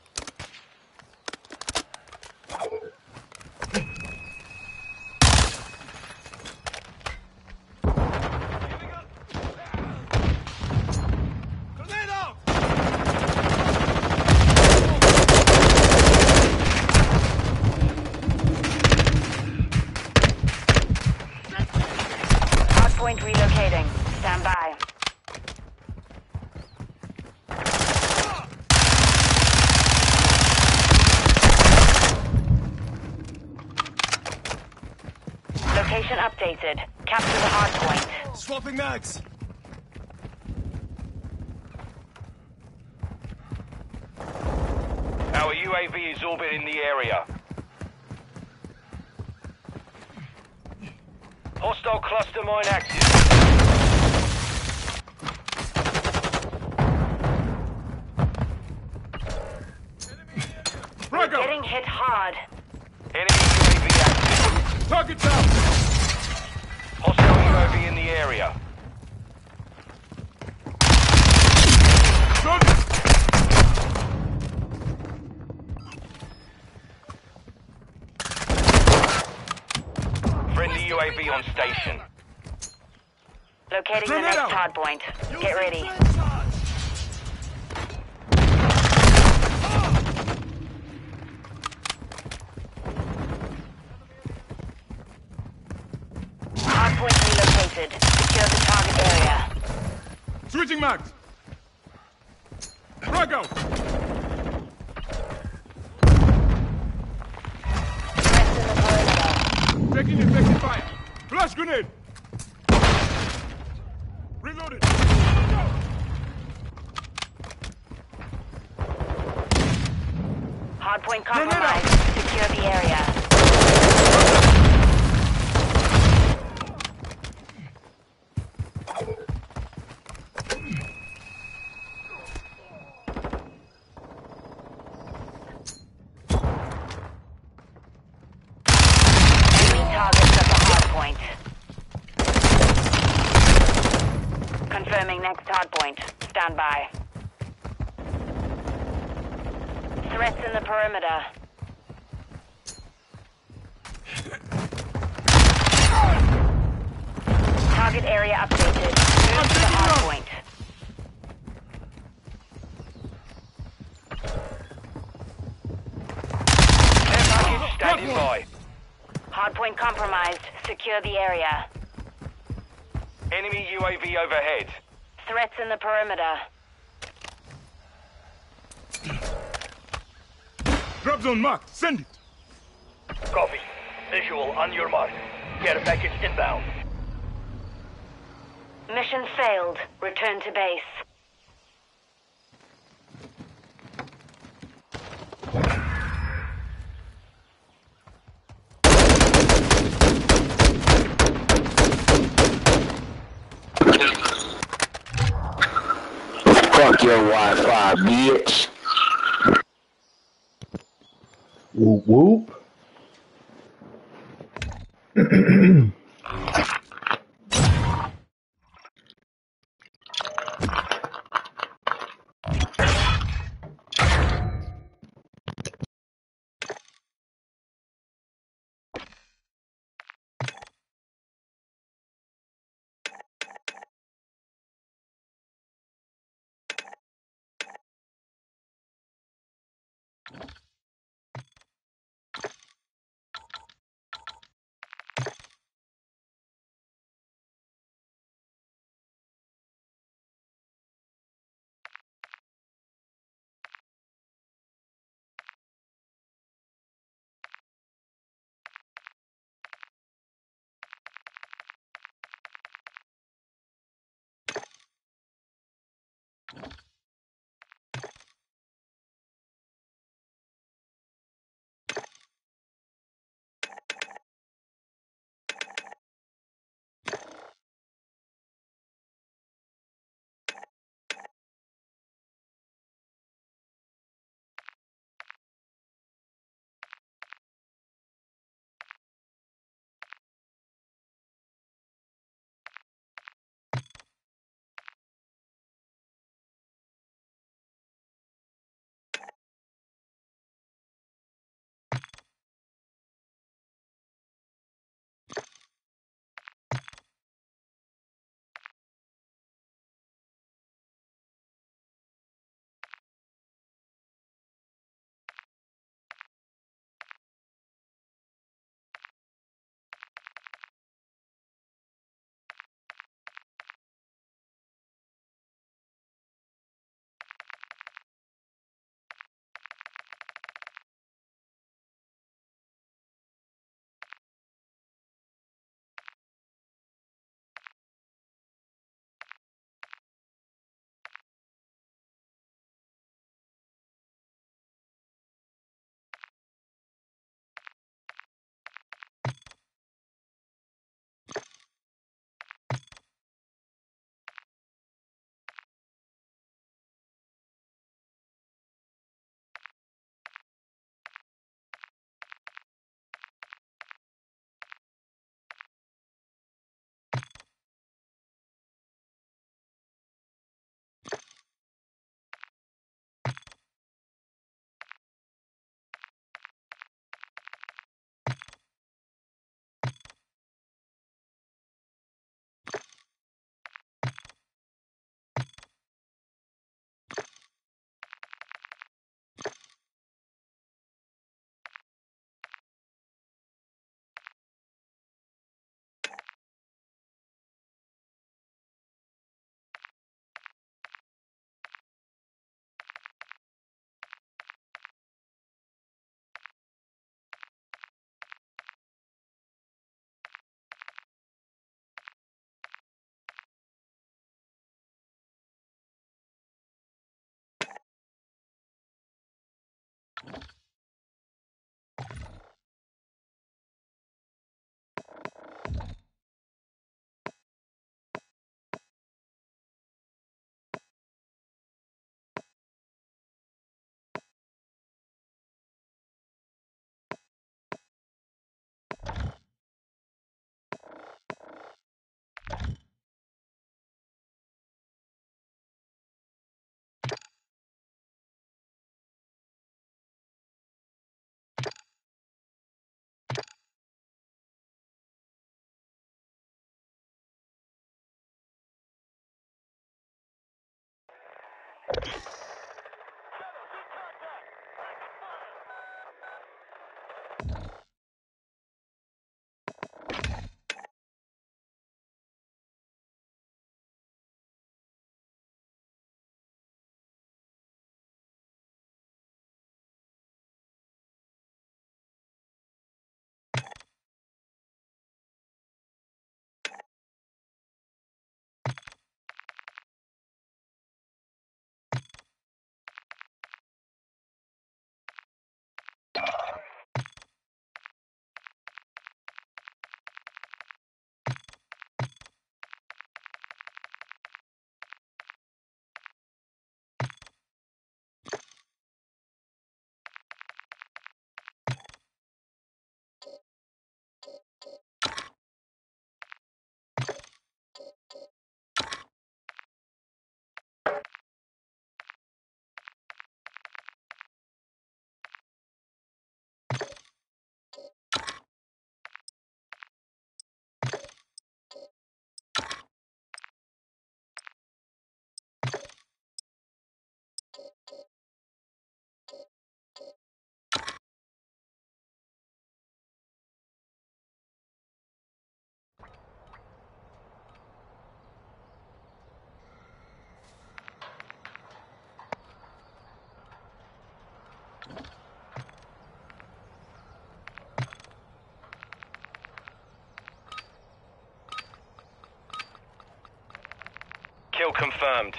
confirmed.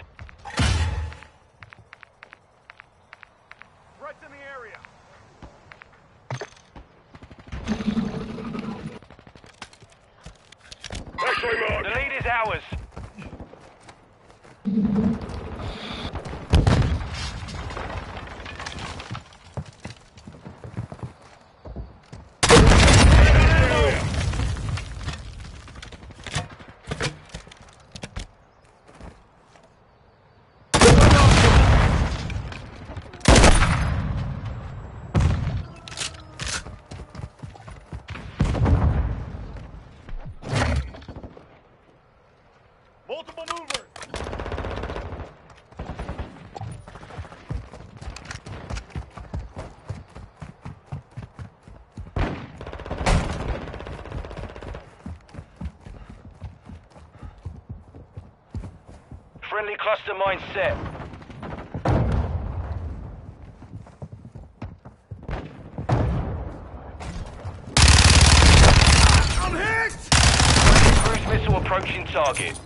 Threats in the area. The lead is ours. Friendly cluster mine set. I'm hit! Cruise missile approaching target.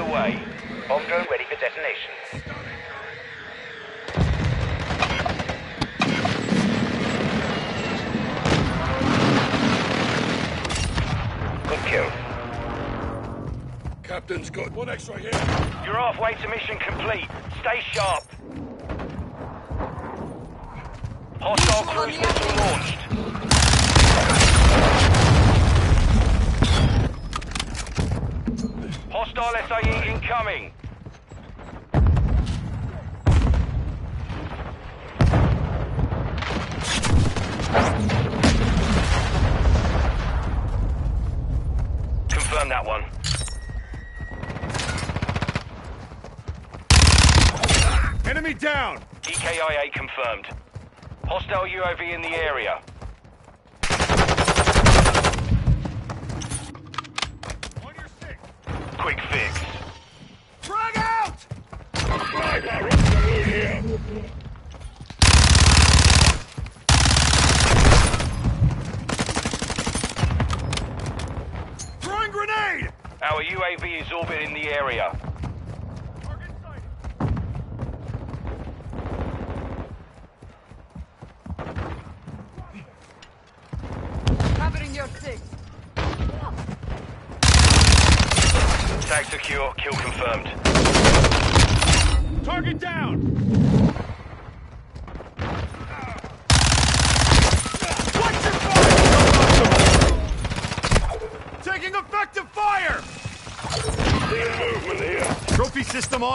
Away.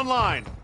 online.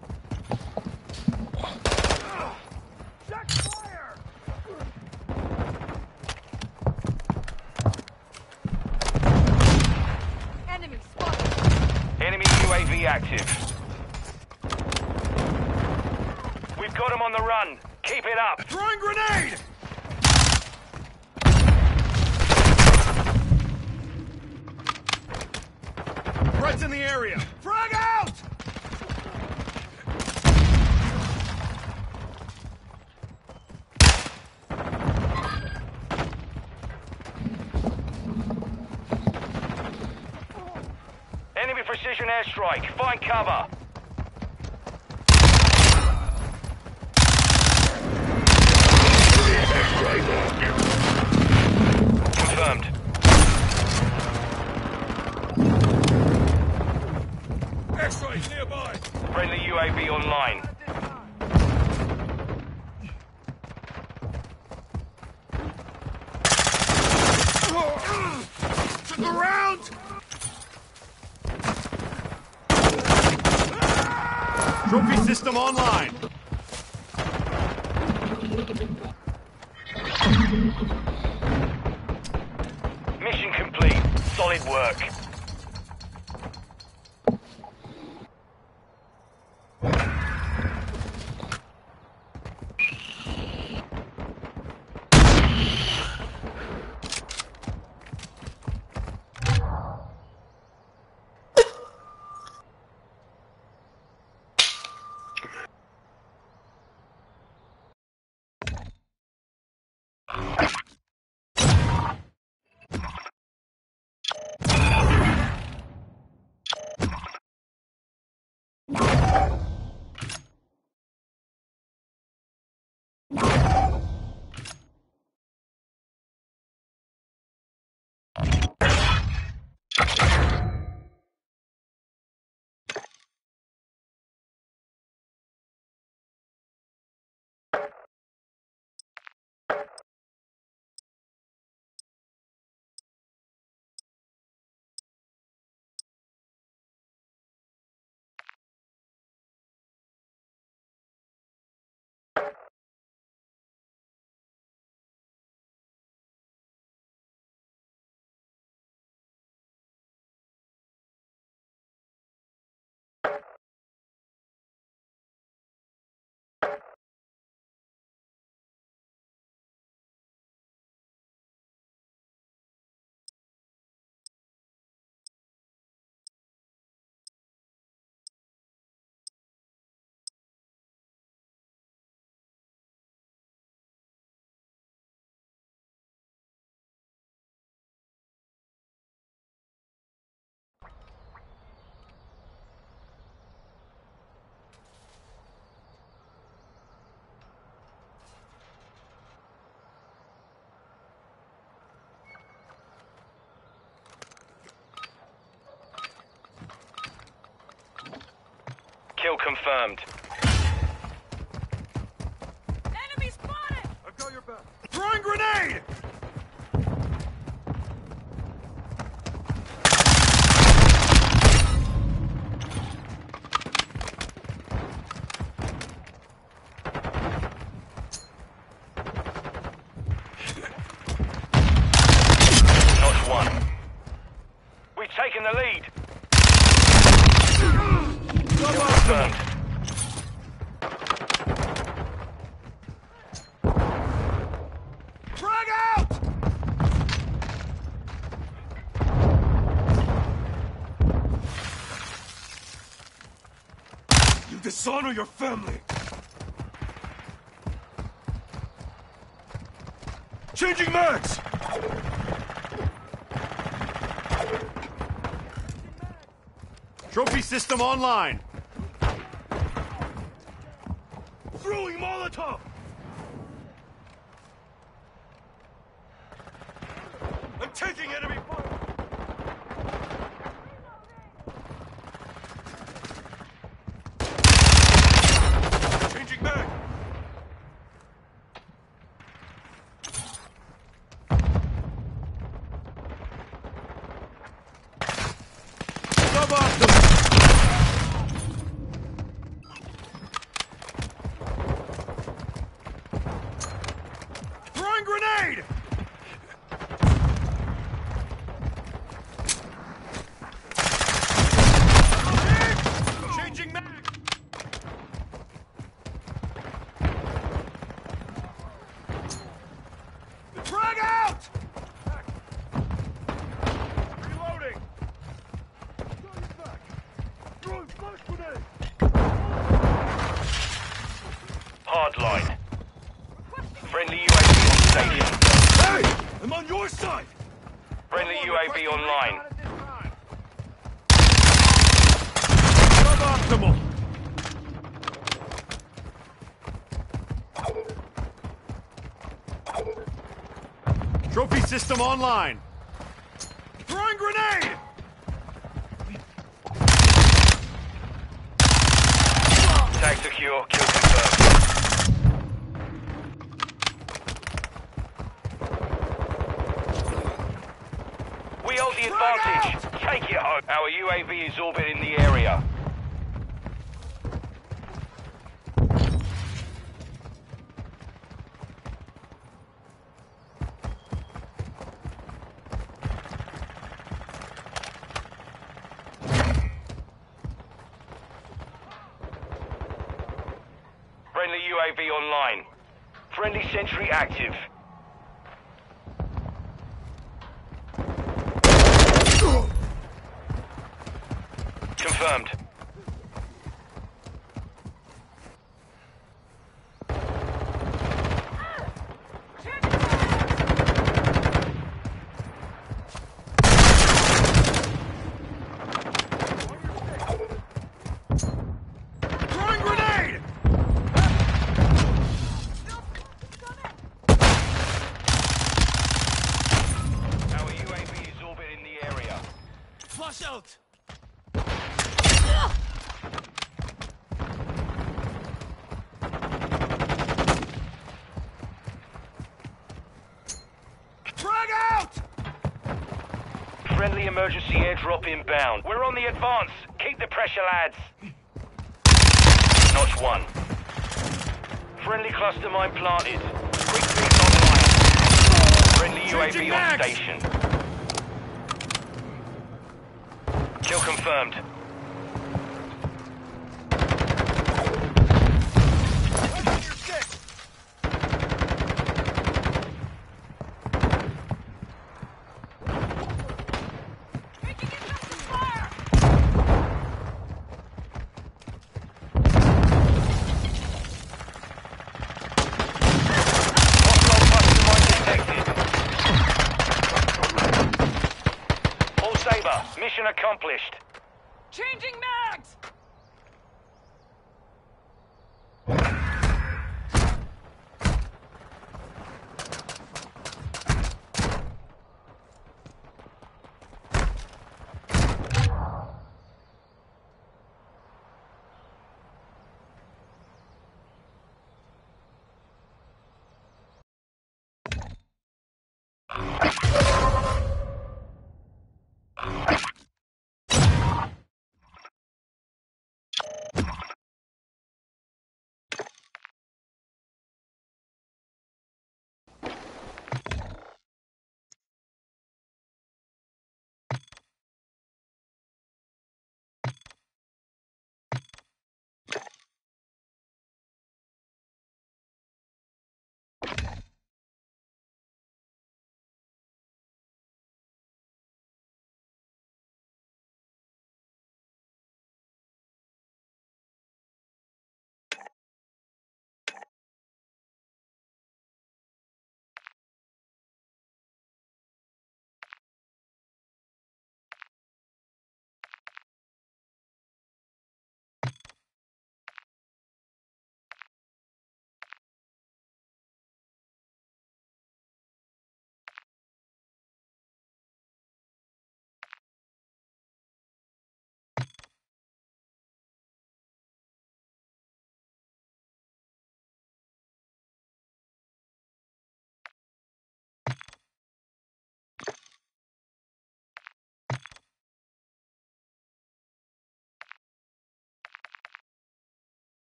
you confirmed. Enemy spotted! I've got your back. Throwing grenade! dishonor your family! Changing max. Trophy system online. System online. Throwing grenade! Tag secure, kill confirmed. We hold the advantage. Take it home. Our UAV is orbiting the area. Friendly UAV online. Friendly sentry active. Confirmed. Throwing grenade! Our UAV is orbiting the area. Flush out! Frag out! Friendly airdrop inbound. We're on the advance. Keep the pressure, lads. Notch one. Friendly cluster mine planted. Quick online. Friendly UAV on station.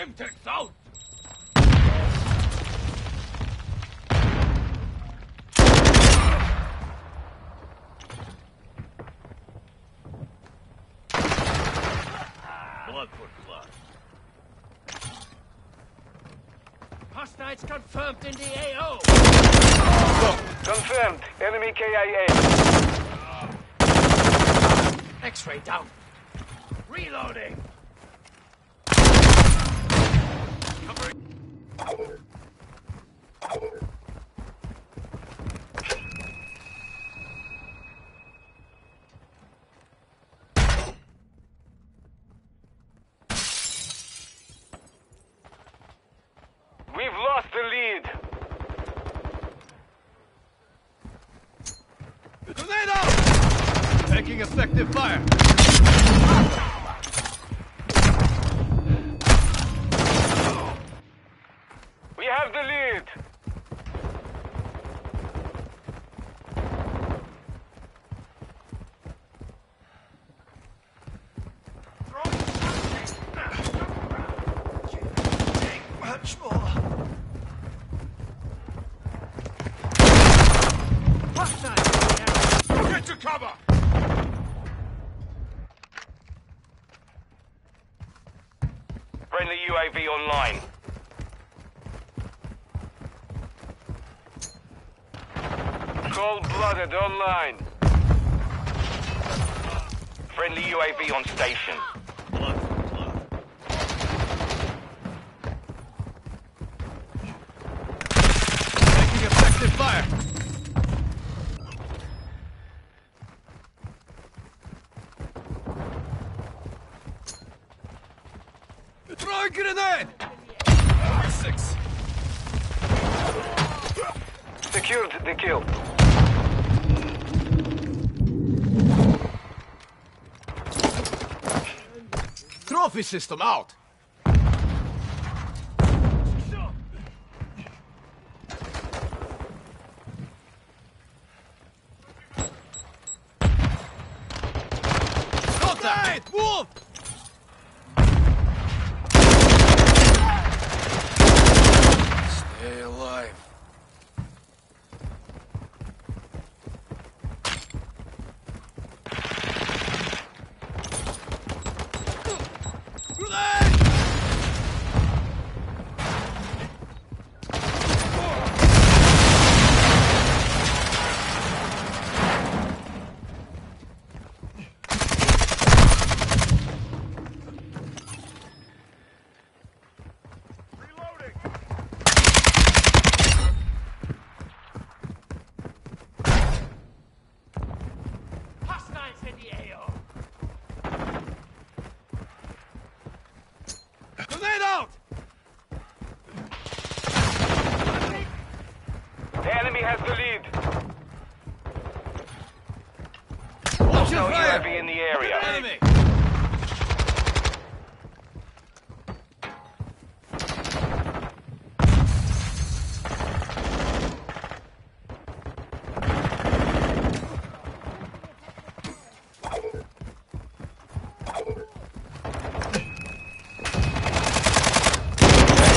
Semtex out! Blood for blood. Hostiles confirmed in the AO. Confirmed. Enemy KIA. X-ray down. Reloading. We've lost the lead. Grenade out! Taking effective fire. We have the lead. Much more. Get to cover! Friendly UAV online. Cold-blooded online. Friendly UAV on station. Blood for blood. Taking effective fire. Throw a grenade! Six. Secured the kill. Trophy system out. Contact! Move! Stay alive. Grenade! Hostiles in the AO. Grenade out! The enemy has the lead. Watch No your fire! UAV in the area. Enemy!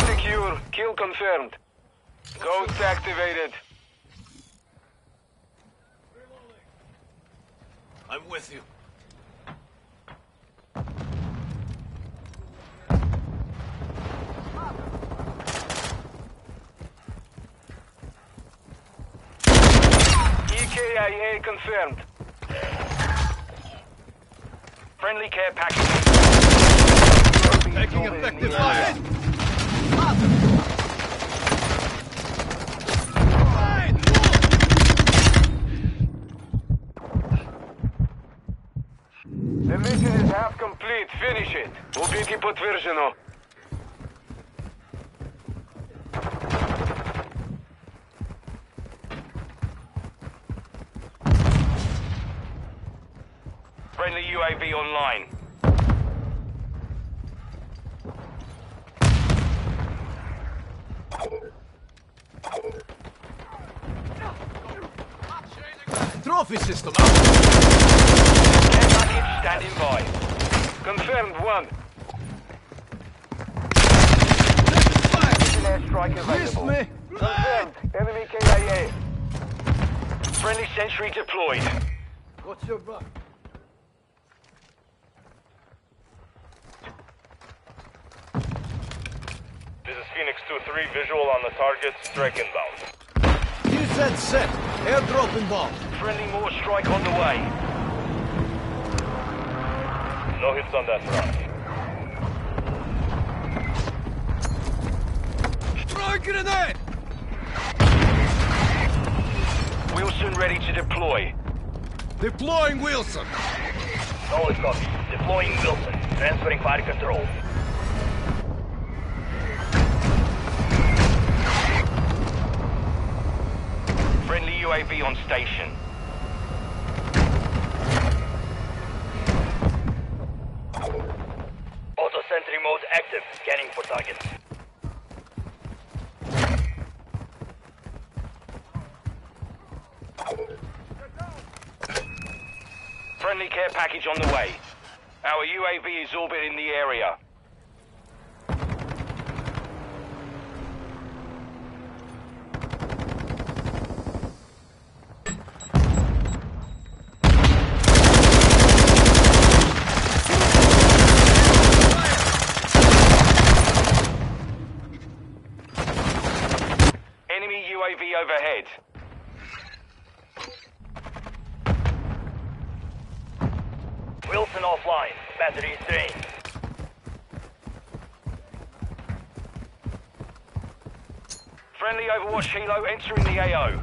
Secure. Kill confirmed. Ghost activated. I'm with you. EKIA confirmed. Friendly care package. Taking effective fire. The mission is half complete. Finish it. Убейте подтверждено. on that rock. Throw grenade! Wheelson ready to deploy. Deploying Wheelson! Copy. Deploying Wheelson. Transferring fire control. Friendly UAV on station. Kilo entering the AO.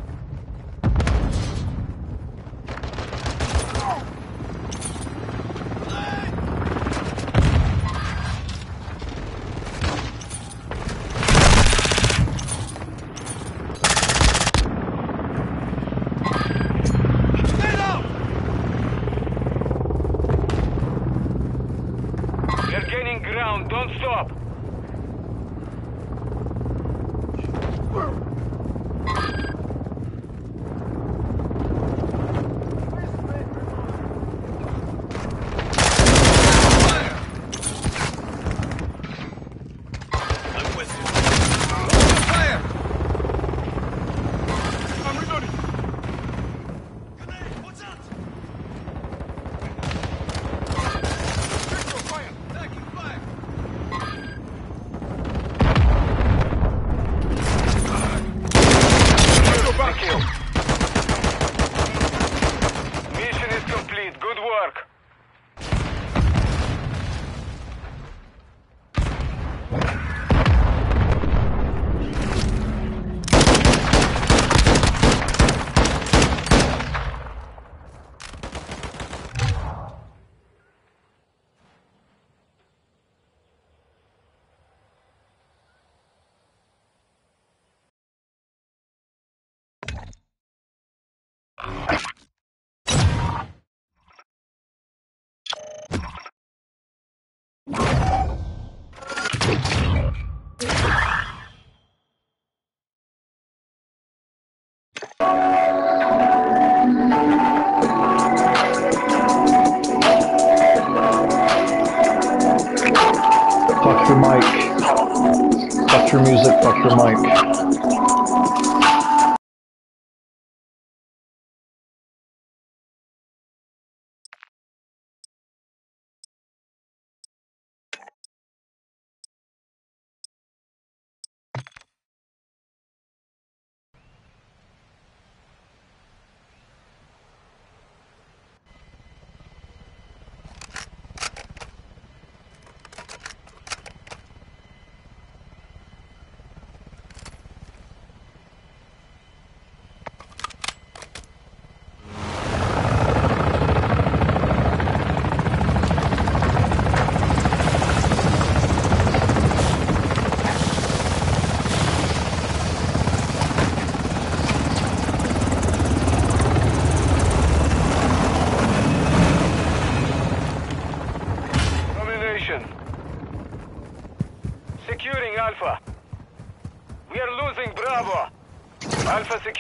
your mic. Fuck your music, fuck your mic.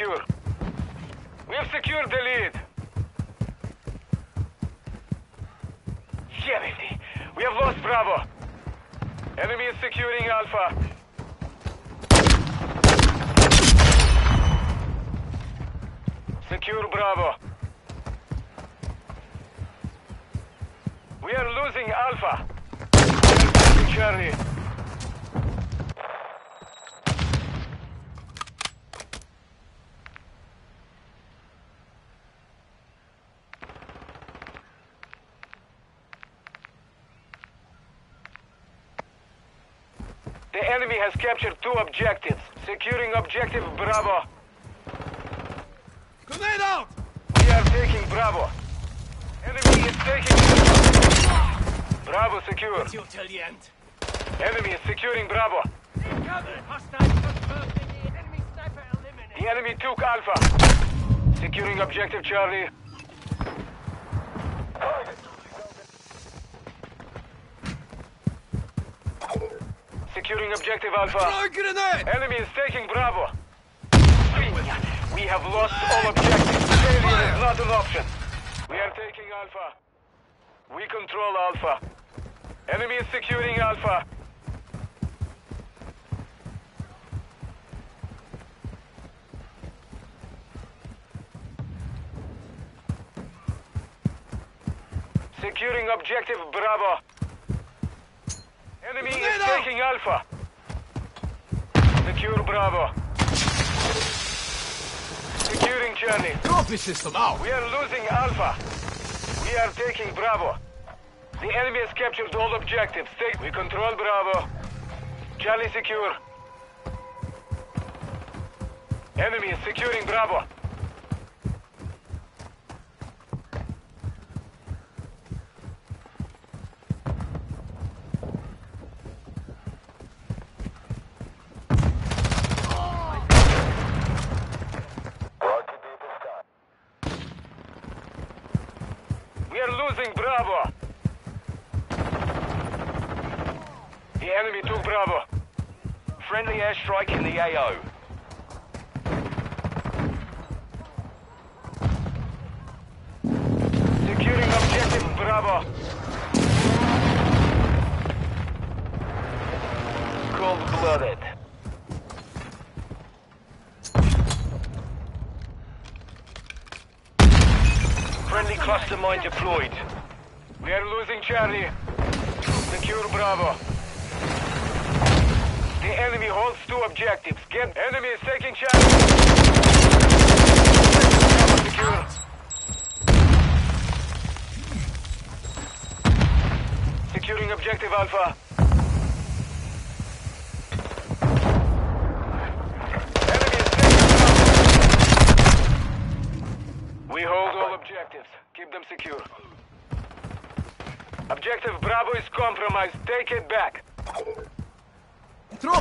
Alpha secure. We have secured the lead. Damn it. We have lost Bravo. Enemy is securing Alpha. Secure Bravo. We are losing Alpha. Charlie. The enemy has captured two objectives. Securing objective Bravo. Grenade out! We are taking Bravo. Enemy is taking Bravo secure. Until the end. Enemy is securing Bravo. The enemy took Alpha. Securing objective Charlie. Securing objective Alpha. Throw a grenade! Enemy is taking Bravo. We have lost all objectives. Failure is not an option. We are taking Alpha. We control Alpha. Enemy is securing Alpha. Securing objective Bravo. Enemy is taking Alpha. Secure Bravo. Securing Charlie. Trophy system out! We are losing Alpha. We are taking Bravo. The enemy has captured all objectives. Take. We control Bravo. Charlie secure. Enemy is securing Bravo. We are losing Bravo. The enemy took Bravo. Friendly airstrike in the AO. Securing objective Bravo. Cold-blooded. Friendly cluster mine deployed. We are losing Charlie. Secure Bravo. The enemy holds two objectives. Get enemy is taking Charlie. Bravo secure. Securing objective Alpha. Enemy is taking Bravo. We hold all objectives. Keep them secure. Objective Bravo is compromised. Take it back.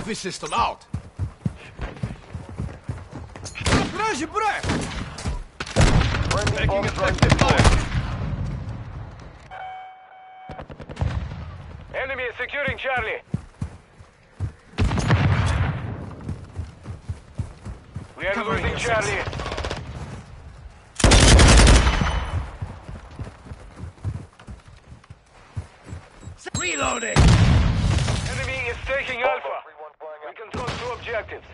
Trophy system out! Razie breath! Taking effective fire! Enemy is securing Charlie. We are losing Charlie. Reloading! Enemy is taking Alpha. We control two objectives.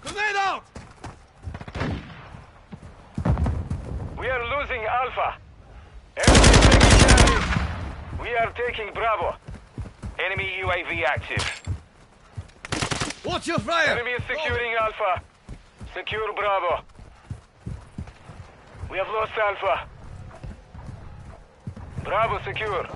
Grenade out! We are losing Alpha. Enemy is taking Charlie. We are taking Bravo. Enemy UAV active. Watch your fire! Enemy is securing Alpha. Secure Bravo. We have lost Alpha. Bravo secure.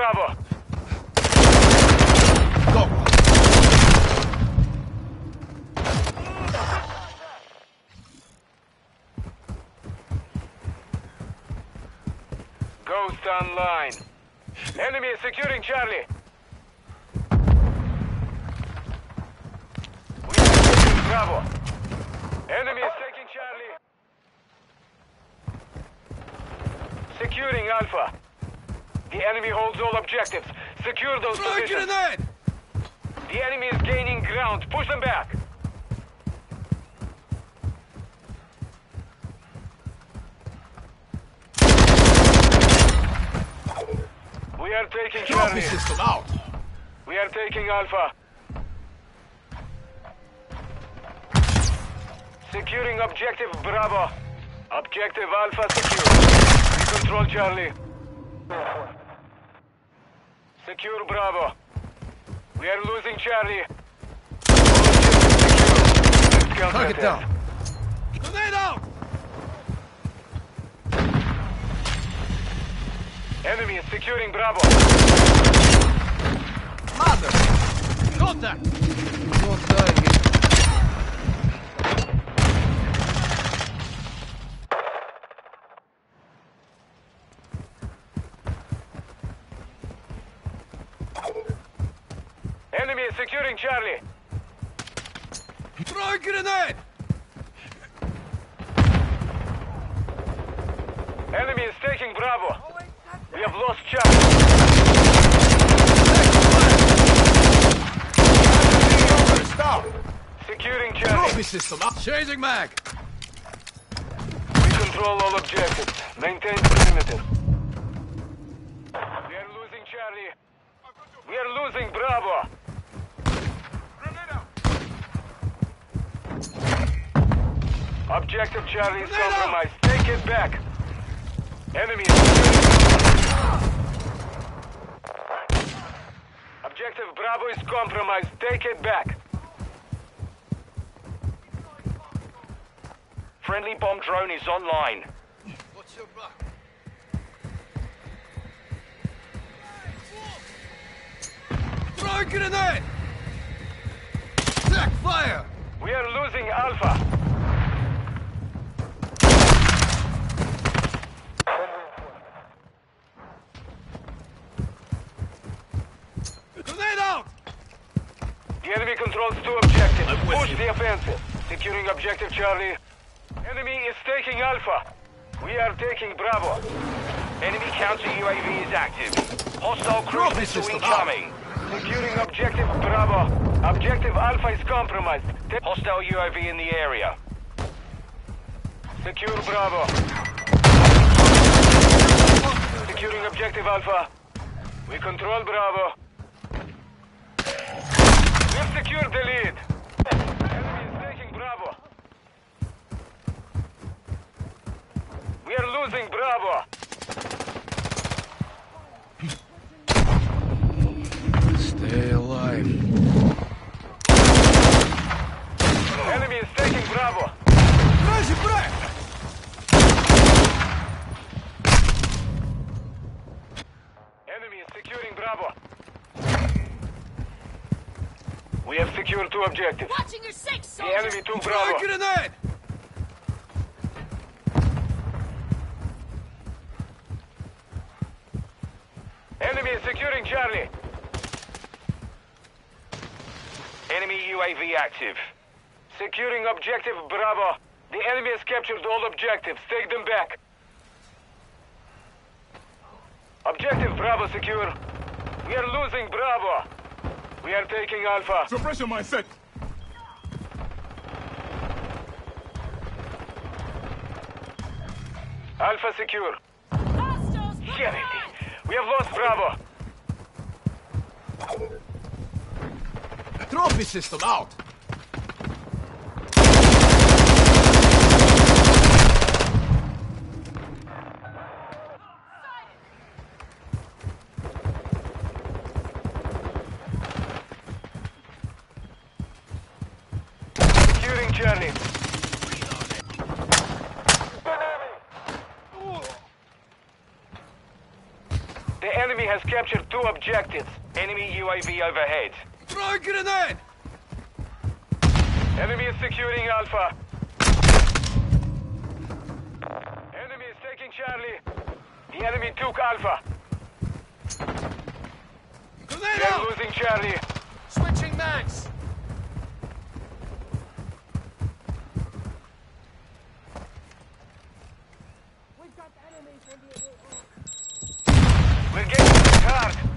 Bravo. Ghost online. Enemy is securing Charlie. We are taking Bravo. Enemy is taking Charlie. Securing Alpha. The enemy holds all objectives. Secure those Throw positions. grenade! The enemy is gaining ground. Push them back. We are taking Charlie. system out! We are taking Alpha. Securing objective Bravo. Objective Alpha secure. We control Charlie. Secure Bravo. We are losing Charlie. All objectives secure. Let's Target attack. down! Grenade out! Enemy is securing Bravo. Mother! Contact! Enemy is securing Charlie. Throw a grenade! Enemy is taking Bravo. We have lost Charlie. Stop! Securing Trophy Charlie. system out! Changing mag! We control all objectives. Maintain perimeter. We are losing Charlie. We are losing Bravo. Objective Charlie is compromised. Take it back. Enemy. Objective Bravo is compromised. Take it back. Friendly bomb drone is online. What's your back? Throw a grenade! Attack fire! We are losing Alpha. Grenade out! The enemy controls two objectives. Push the offensive. Securing objective Charlie. Enemy is taking Alpha. We are taking Bravo. Enemy counter UAV is active. Hostile cruise missile system incoming. Securing objective Bravo. Objective Alpha is compromised. Hostile UAV in the area. Secure Bravo. Securing objective Alpha. We control Bravo. We've secured the lead. Enemy is taking Bravo. We are losing Bravo. Stay alive. Enemy is taking Bravo. Raise your! Enemy is securing Bravo. We have secured two objectives. Watching your six, The enemy took Throw a Bravo. grenade! Enemy is securing Charlie. Enemy UAV active. Securing objective Bravo. The enemy has captured all objectives. Take them back. Objective Bravo secure. We are losing Bravo. We are taking Alpha. Suppression mine set! Alpha secure. Hostiles, look Damn out! it. We have lost Bravo. Trophy system out! Securing Charlie. The enemy has captured two objectives. Enemy UAV overhead. Throw a grenade! Enemy is securing Alpha. Enemy is taking Charlie. The enemy took Alpha. They're losing Charlie. Switching mags. We've got enemies on the AAA. We're getting hard.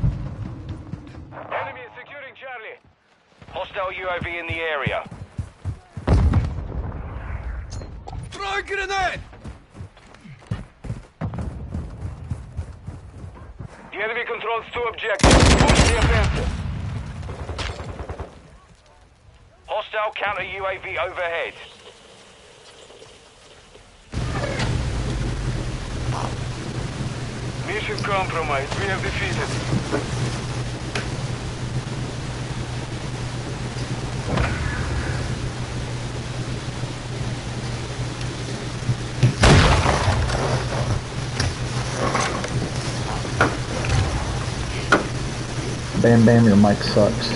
Enemy is securing Charlie. Hostile UAV in the area. Throw a grenade. The enemy controls two objectives. Push the offensive. Hostile counter UAV overhead. Mission compromised. We have defeated. Bam Bam, your mic sucks.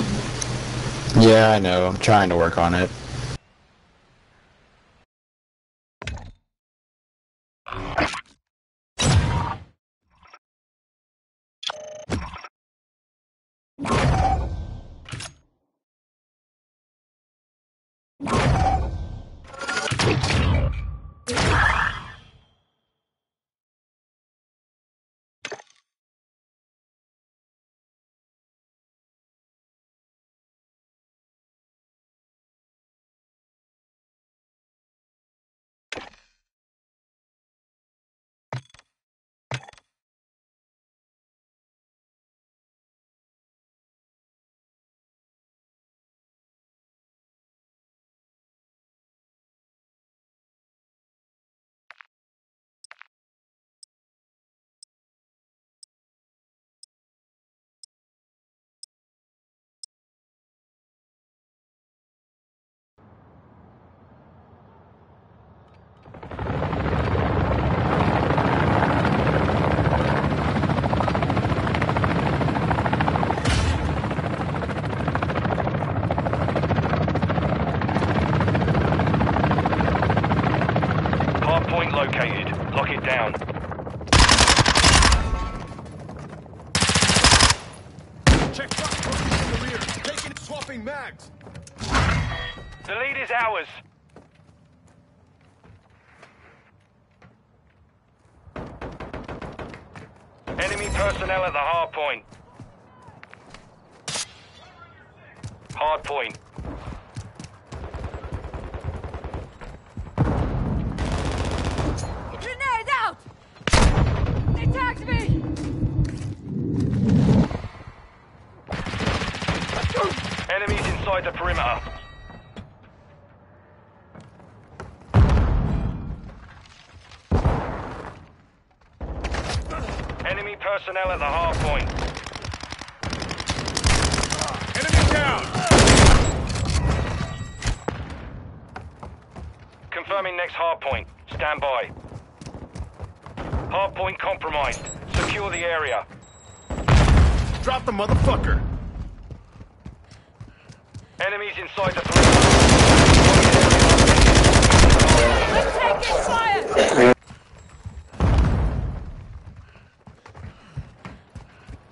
Yeah, I know. I'm trying to work on it. Personnel at the hard point. Hard point. Grenade out! They tagged me! Enemies inside the perimeter. Personnel at the hard point. Enemy down. Confirming next hard point. Stand by. Hard point compromised. Secure the area. Drop the motherfucker. Enemies inside the perimeter. I'm taking fire!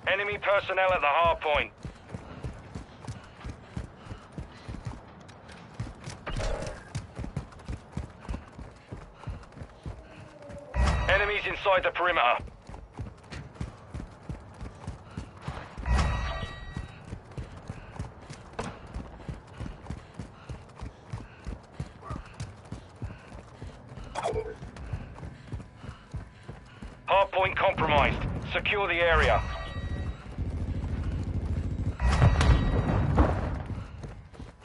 Enemy personnel at the hard point. Enemies inside the perimeter. Hard point compromised. Secure the area.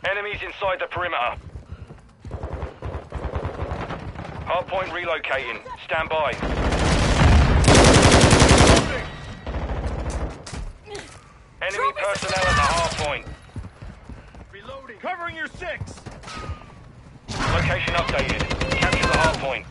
Enemies inside the perimeter. Hardpoint relocating. Stand by. Enemy personnel at the hardpoint. Reloading. Covering your six. Location updated. Capture the hardpoint.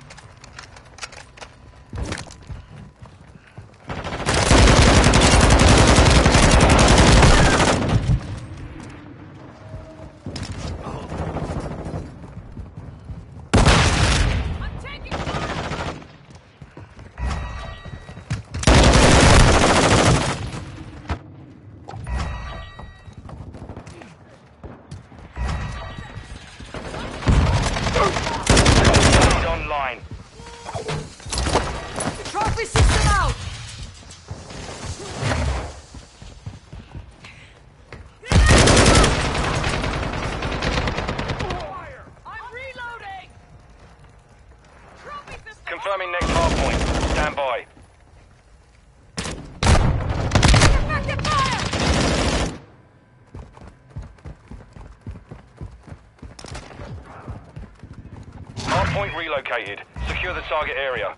located. Secure the target area.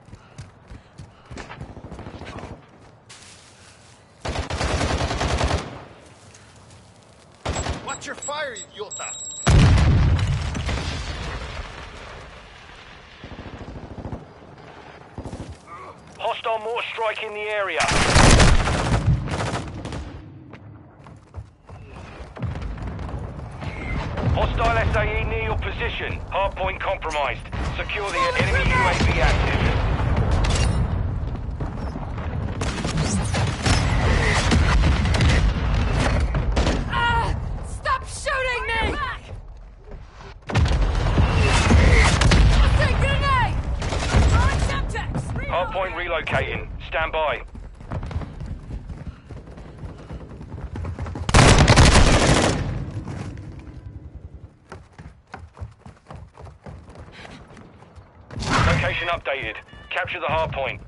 Watch your fire, idiota! Hostile mortar strike in the area. position. Hardpoint compromised. Secure the enemy UAV active. capture the hard point.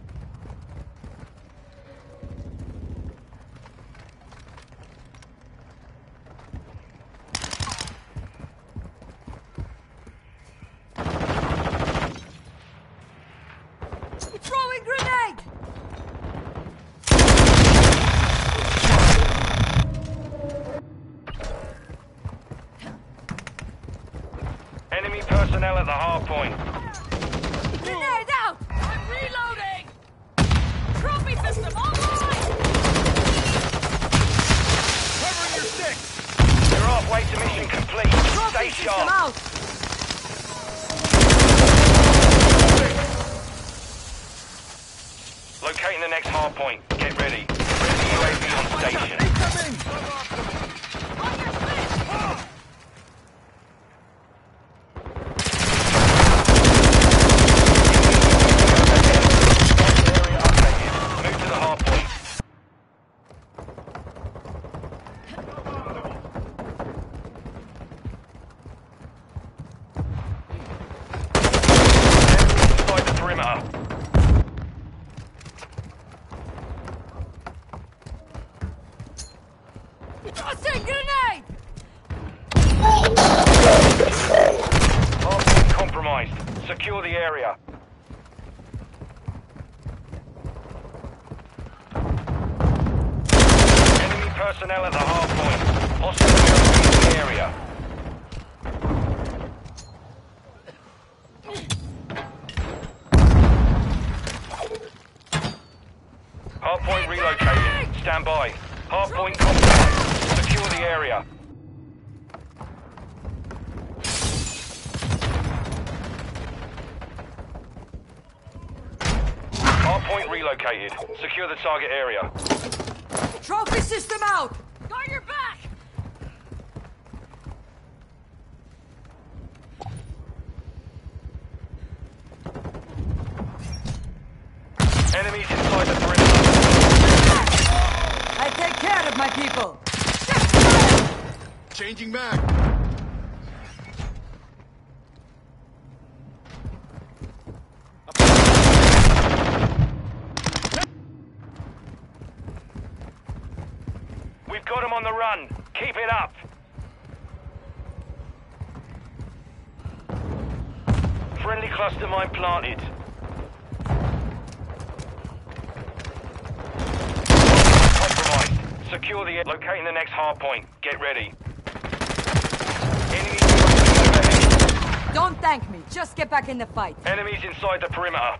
in the fight. Enemies inside the perimeter.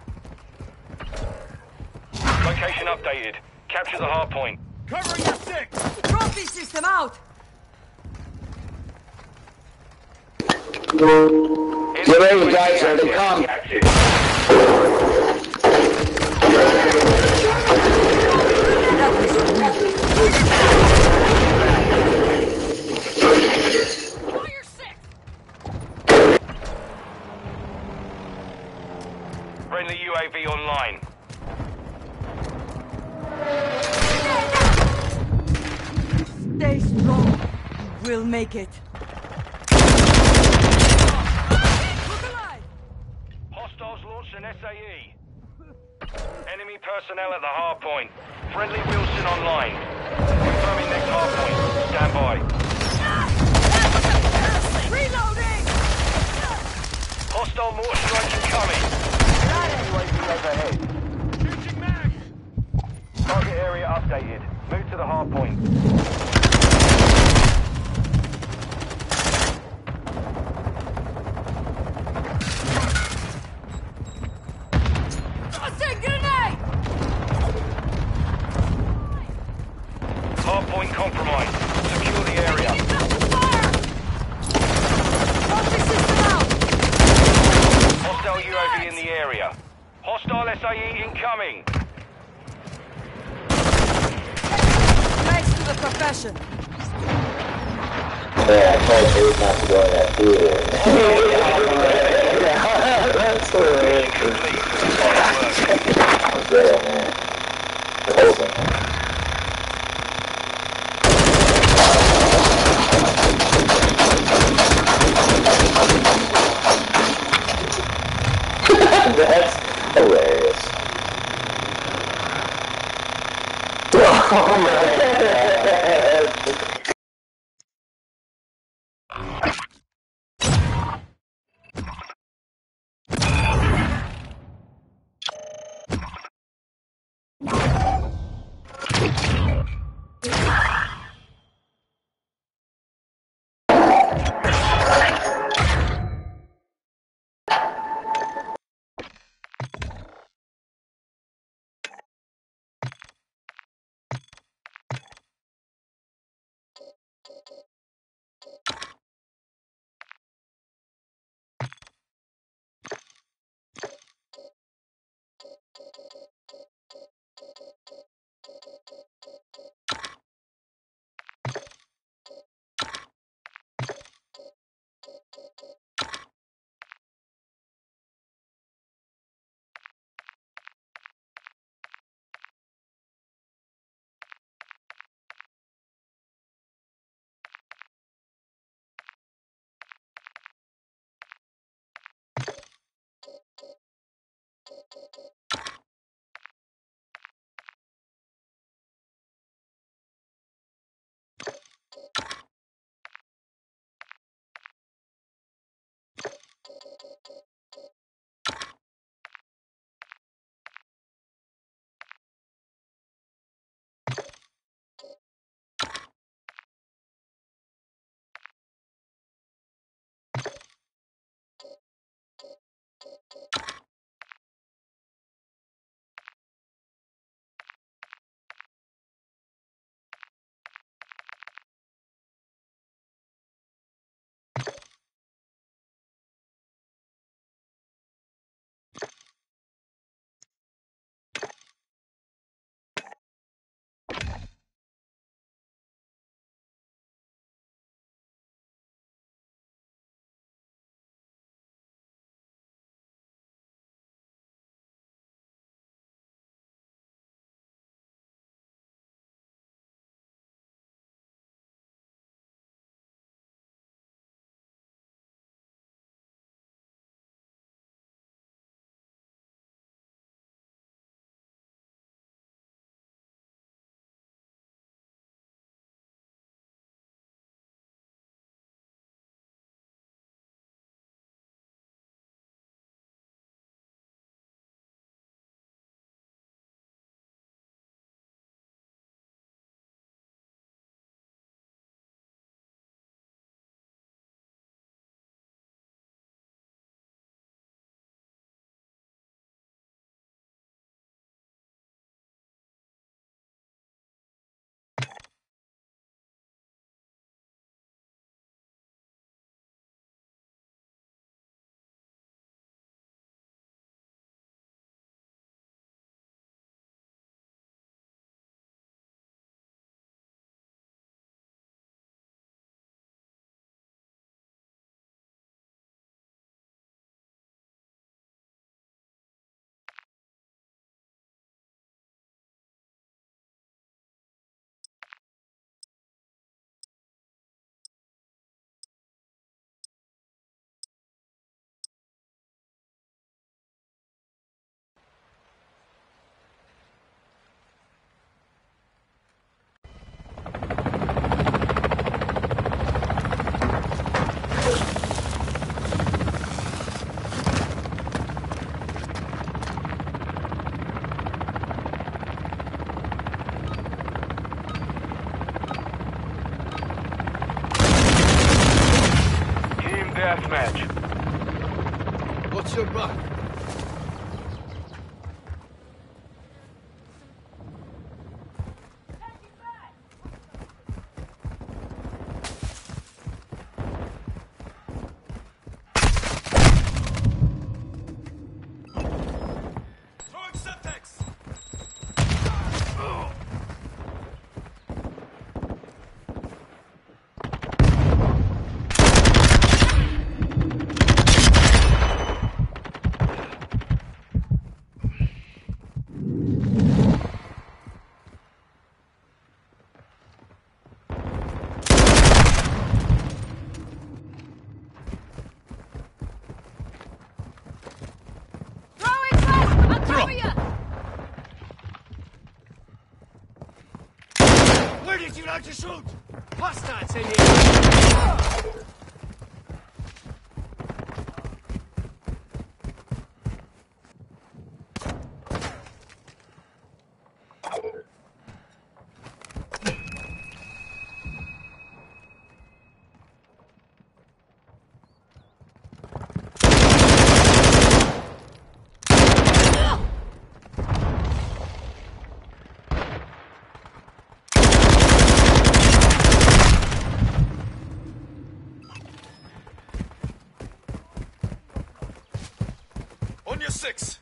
six.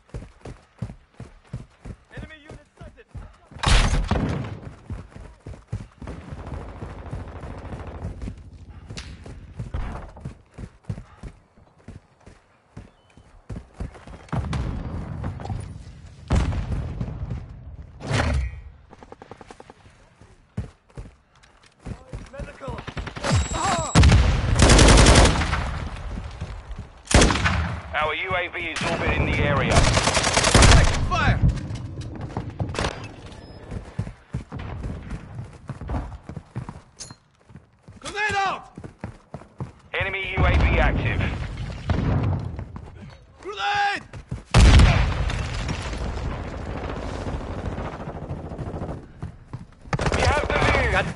Enemy unit sighted. Medical. Our UAV is orbiting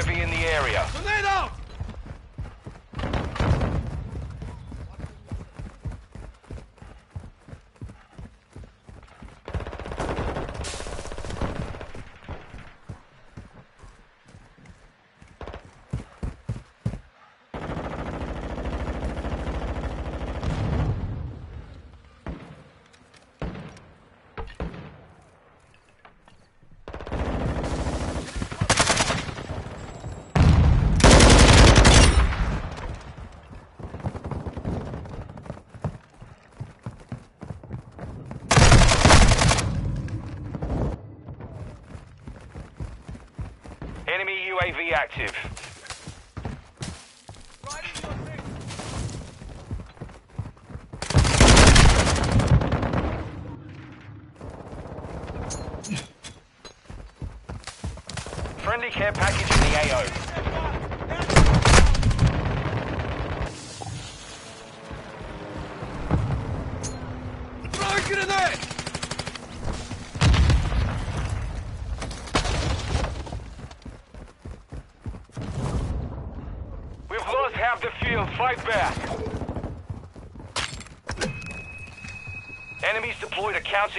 UAV in the area. UAV active.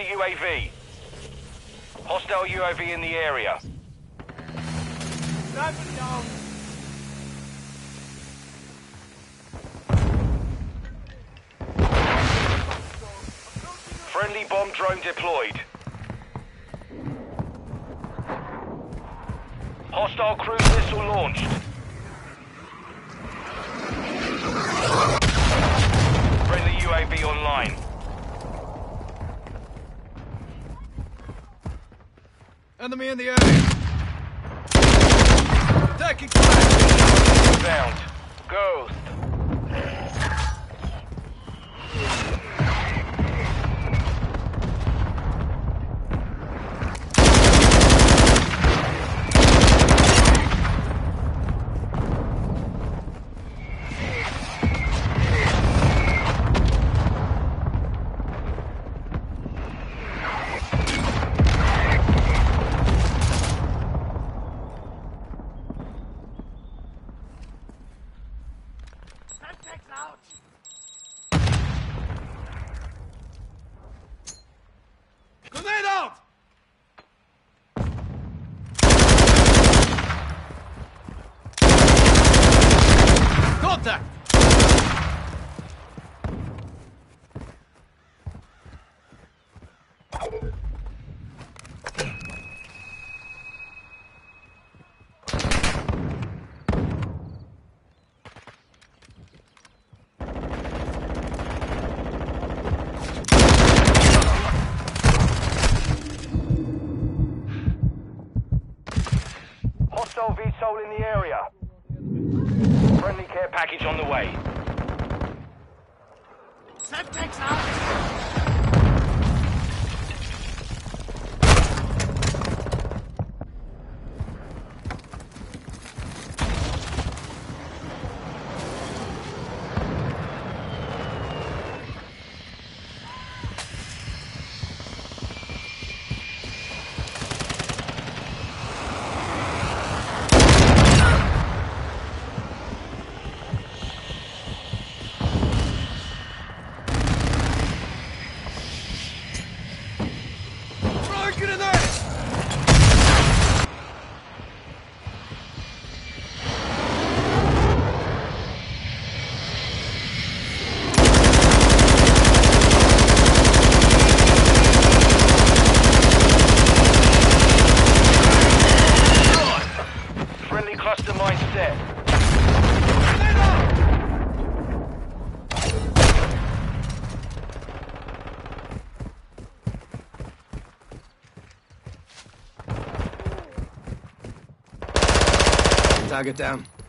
UAV. Hostile UAV in the area. Friendly bomb drone deployed. Target down.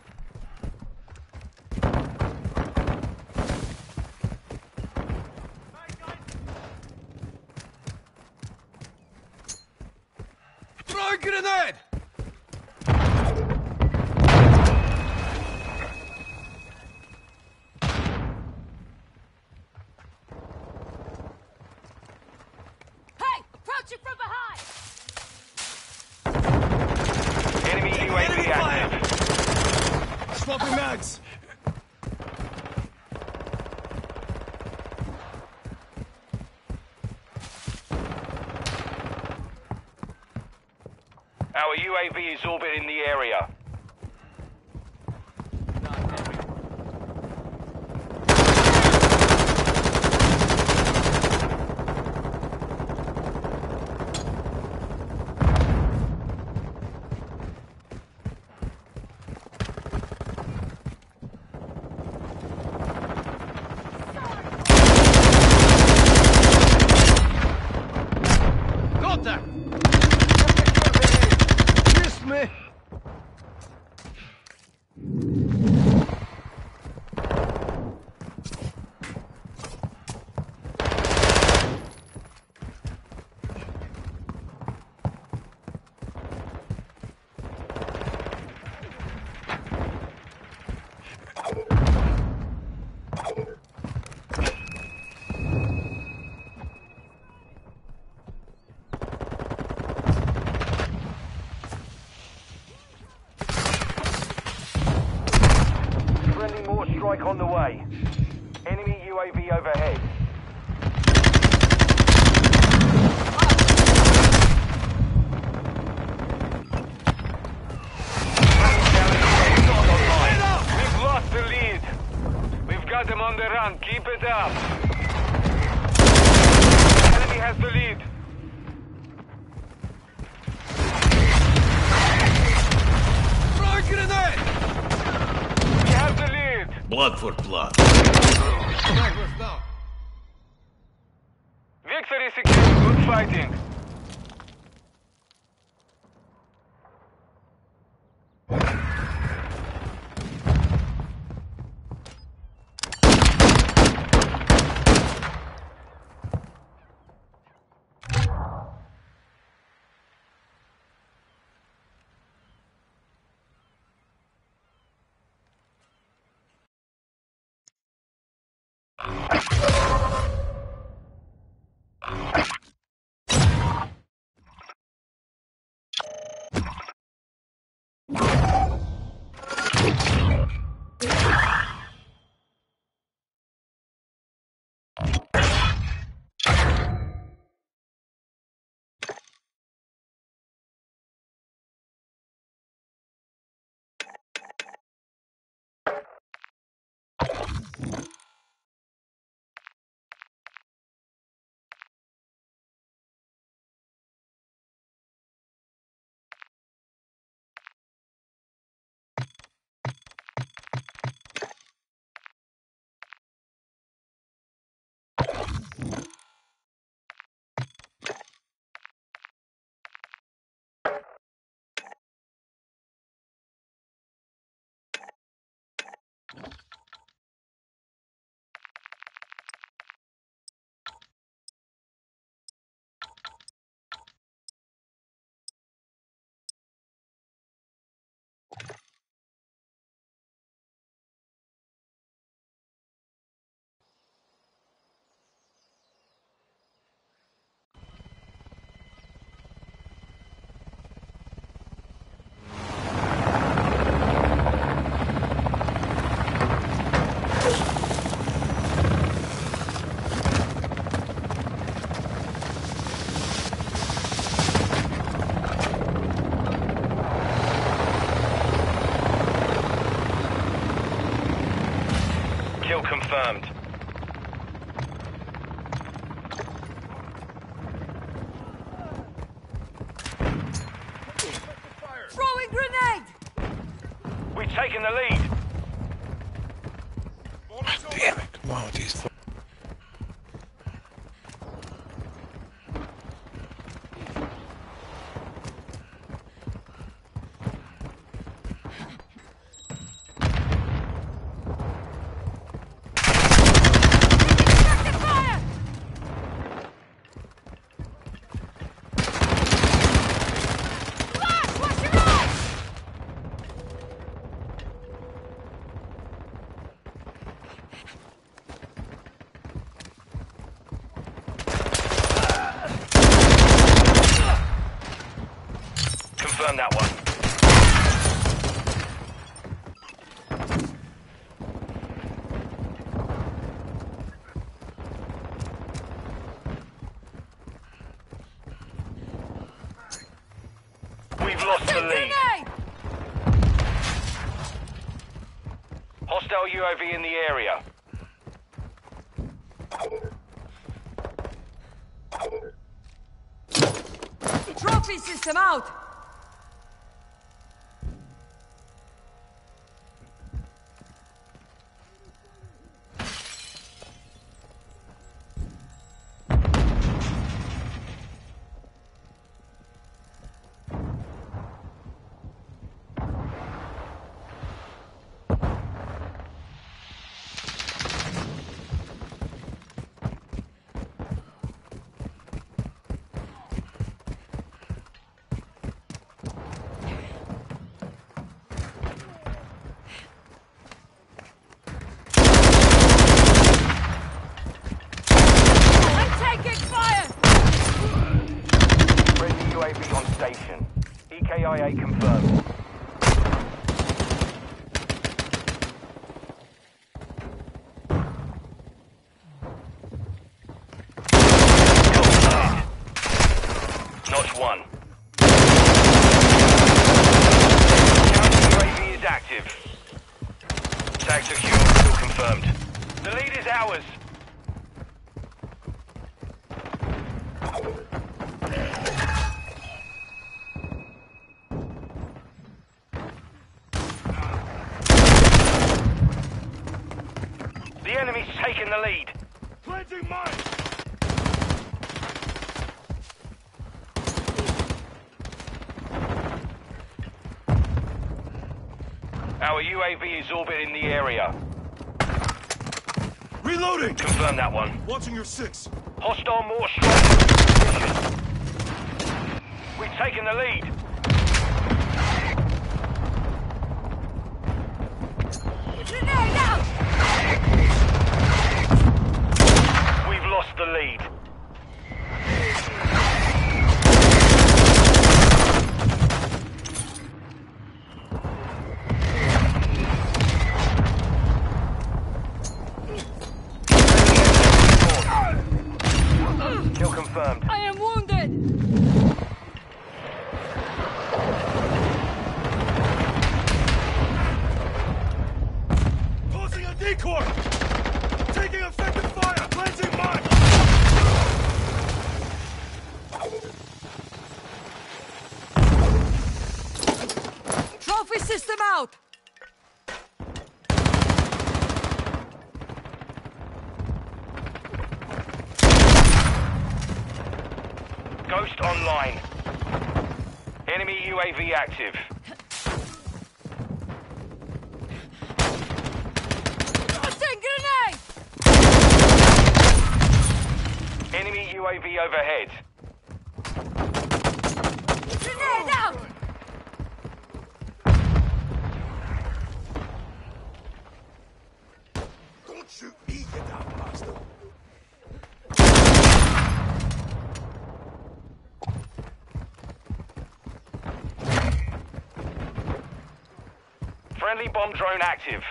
Confirmed. Is orbiting the area. Reloading! Confirm that one. Watching your six. Hostile mortar strike. We've taken the lead. Grenade out! We've lost the lead. Kill confirmed. I am wounded! Posing a decoy! Taking effective fire! Planting mine! Trophy system out! Ghost online. Enemy UAV active. Tossing grenade! Enemy UAV overhead. Grenade out! Don't shoot me, you damn bastard! Bomb drone active.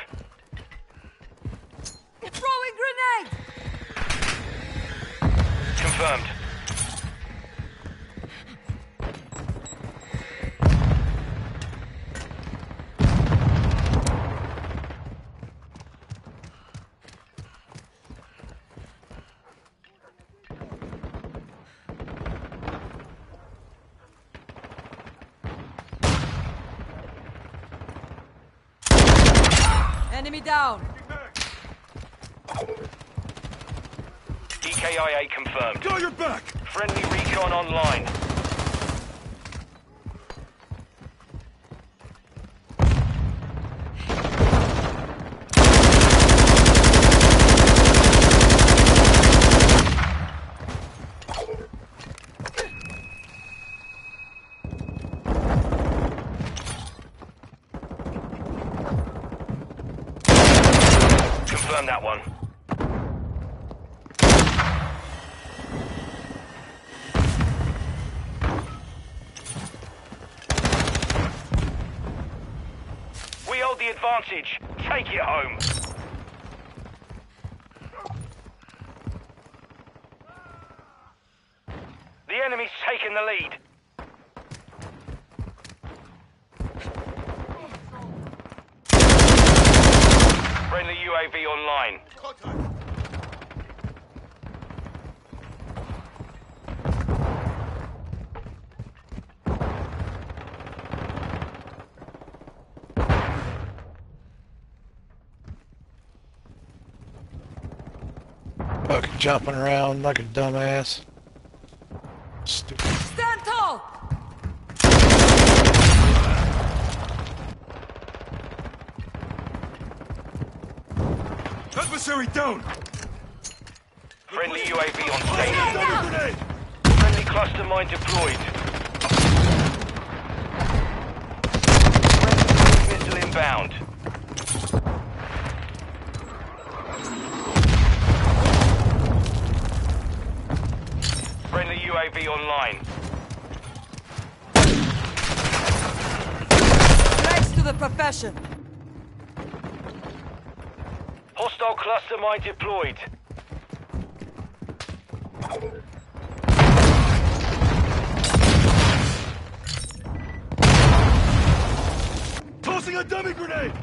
Throwing grenade! Confirmed. Enemy down! EKIA confirmed. Go your back! Friendly recon online. Confirm that one. We hold the advantage. Take it home. The enemy's taken the lead. Friendly UAV online. Fucking jumping around like a dumbass. Stupid. Stand tall! Adversary down! Friendly UAV on station. Friendly cluster mine deployed. Friendly missile inbound. Profession! Hostile cluster mine deployed. Tossing a dummy grenade!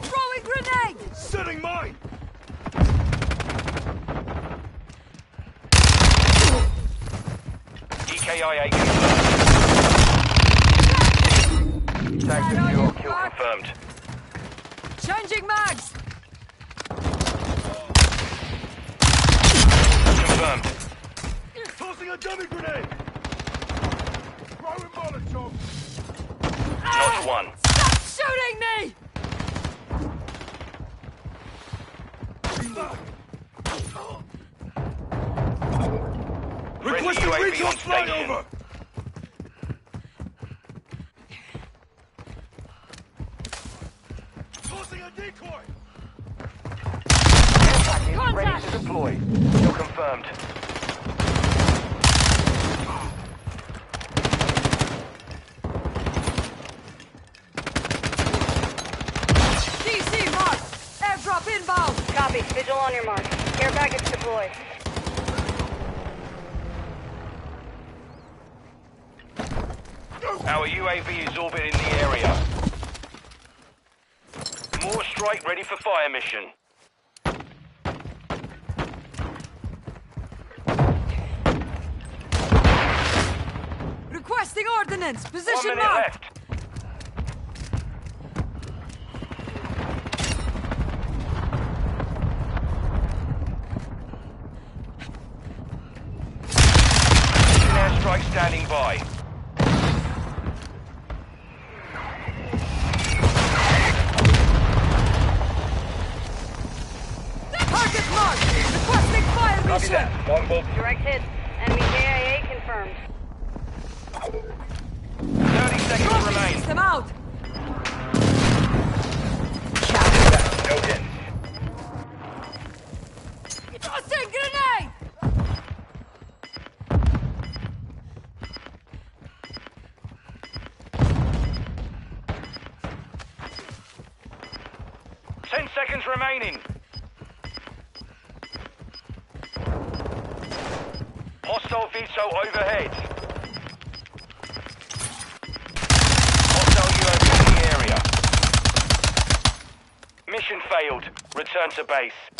Throwing grenade! Setting mine! EKIA confirmed. Tactical fuel kill confirmed. Changing mags! Confirmed. Tossing a dummy grenade! Throwing Molotov! Notch one. Stop shooting me! Friendly Requesting UAV recon on station. flyover! Tossing a decoy! Ready to deploy. Still confirmed. DC mark! Airdrop inbound! Copy. Vigil on your mark. Care package deployed. Our UAV is orbiting the area. Mortar strike ready for fire mission. Requesting ordnance! Position Return to base.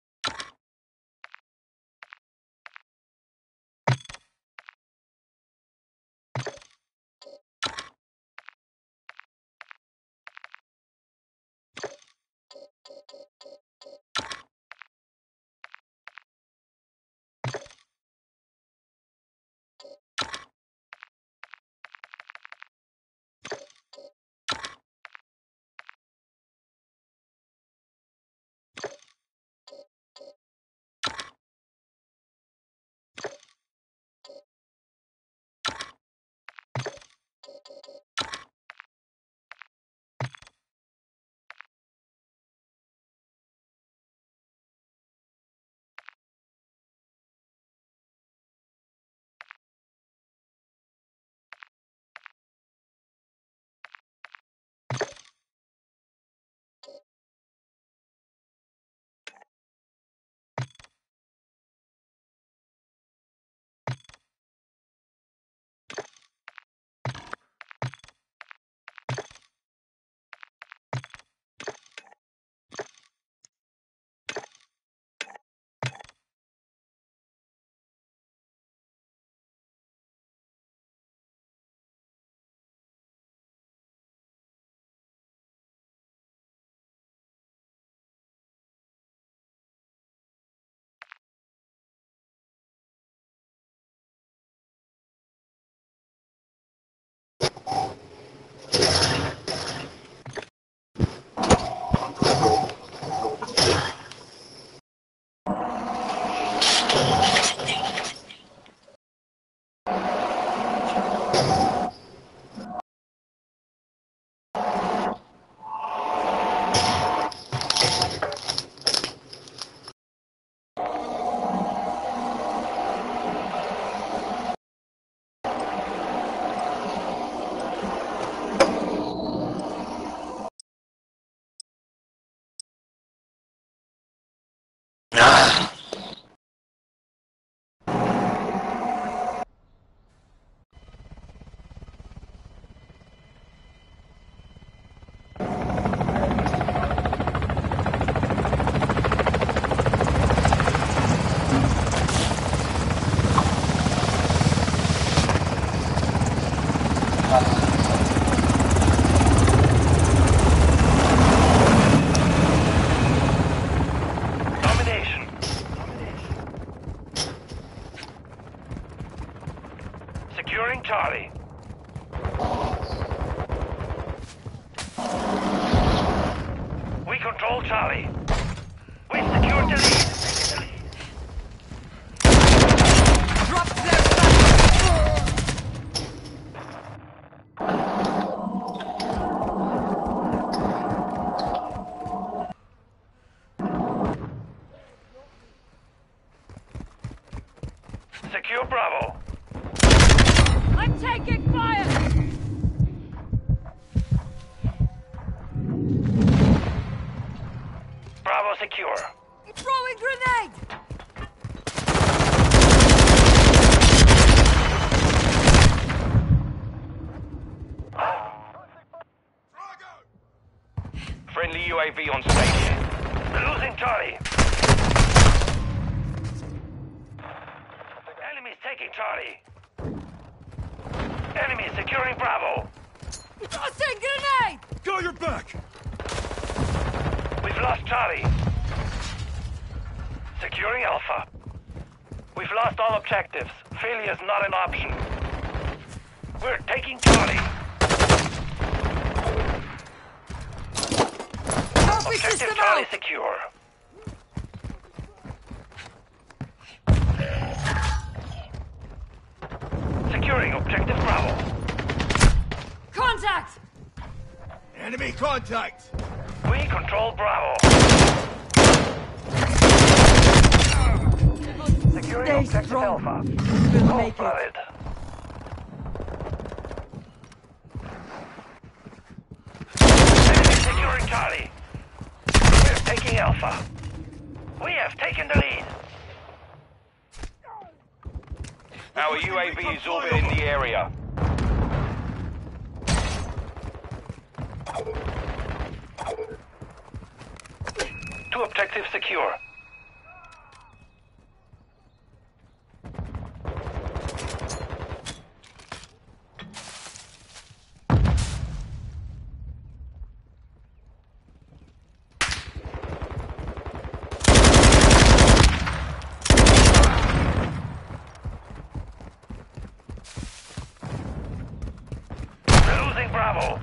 Bravo.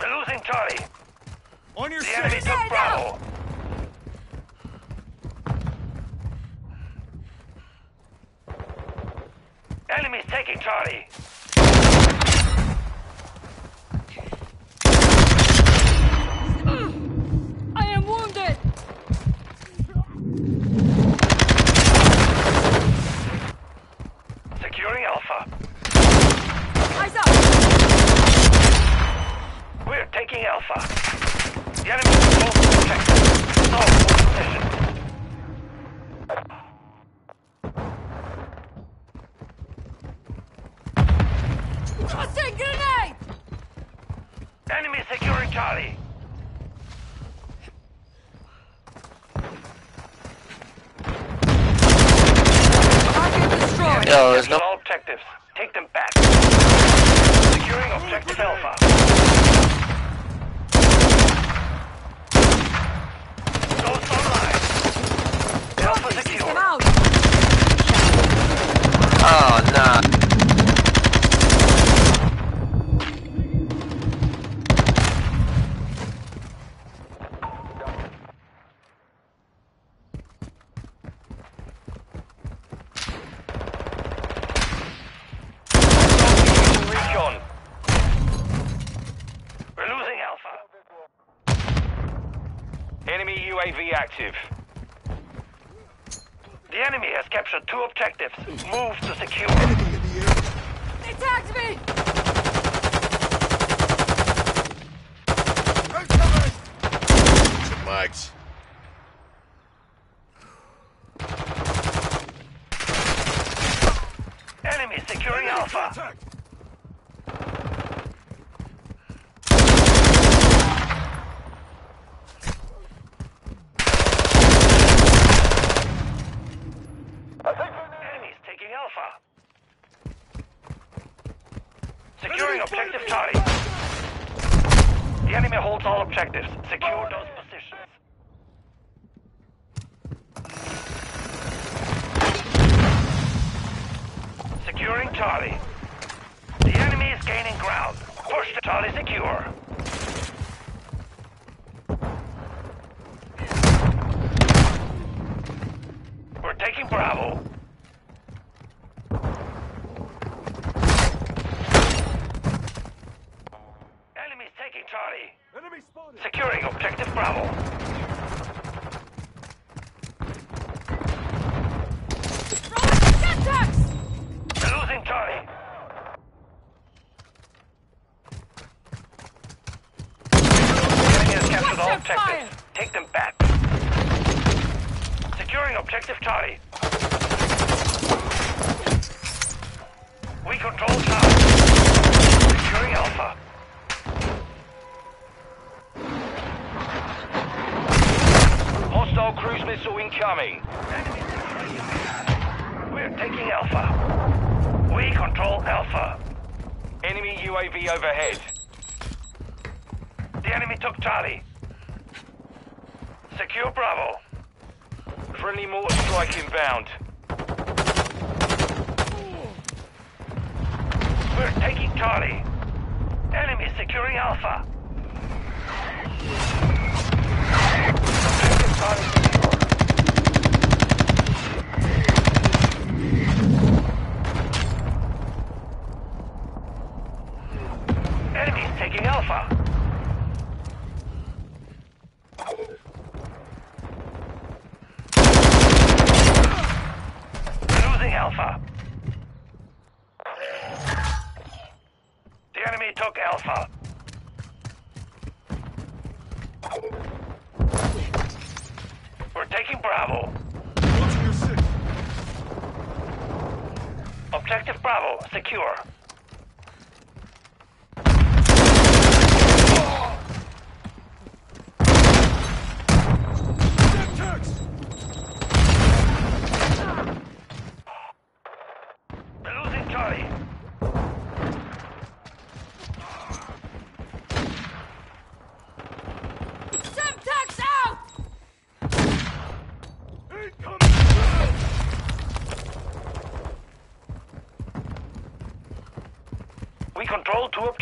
Losing Charlie. On your Down. Enemy's taking Charlie.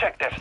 Control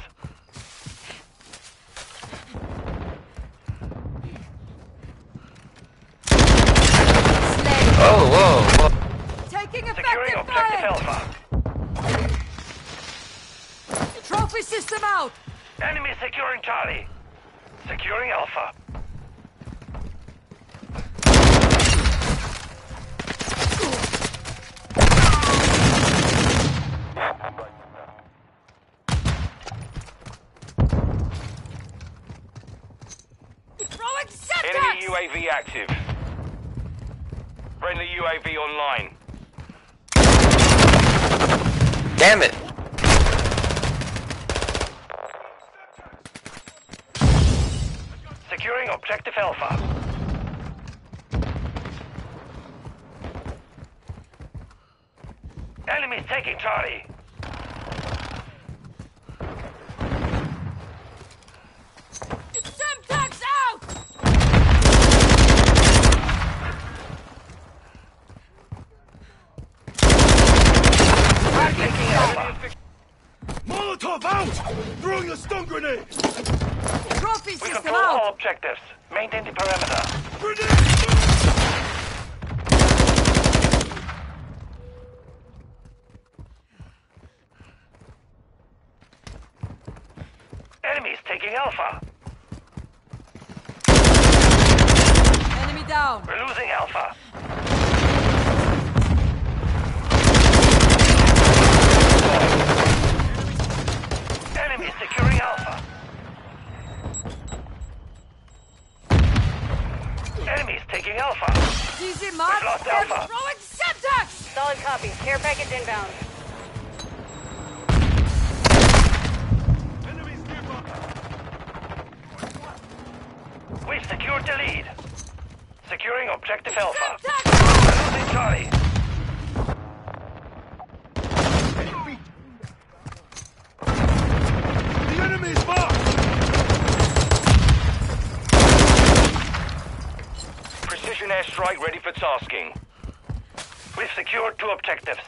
Check this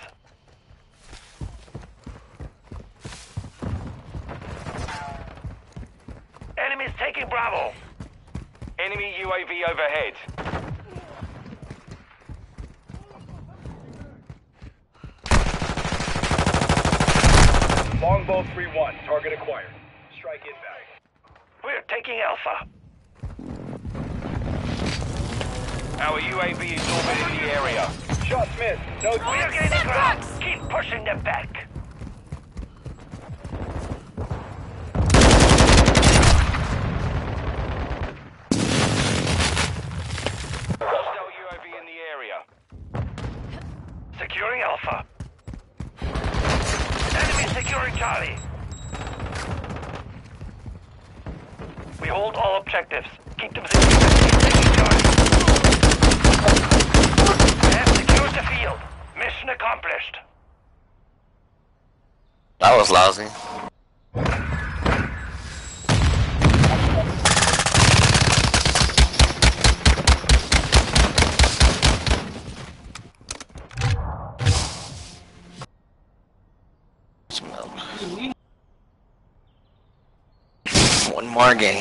lousy. One more game.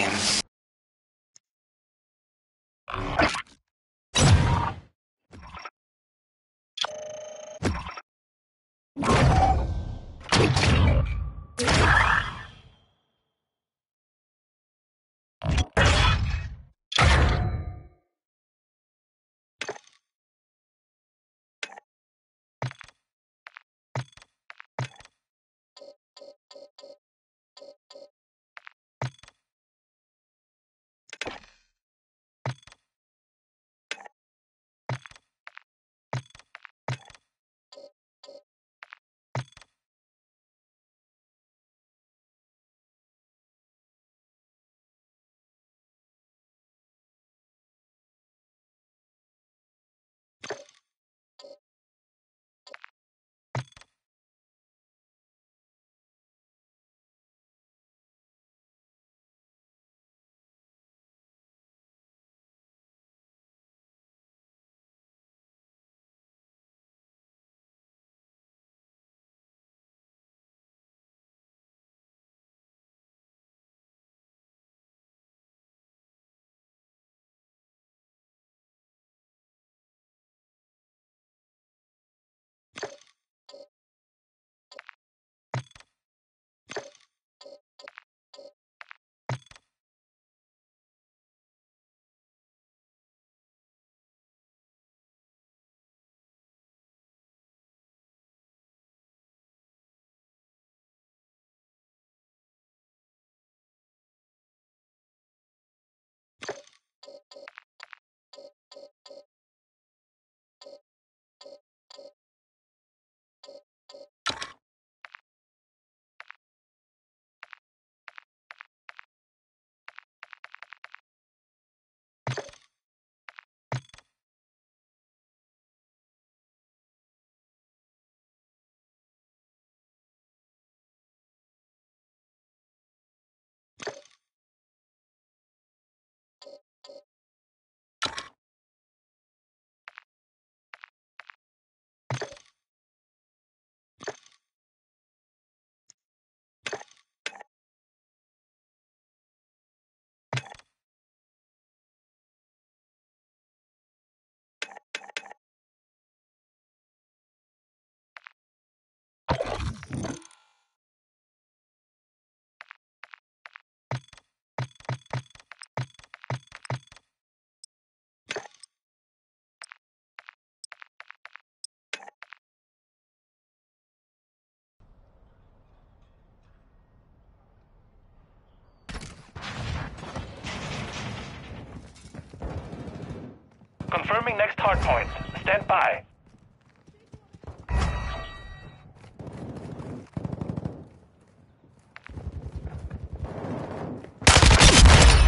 Confirming next hardpoint. Stand by.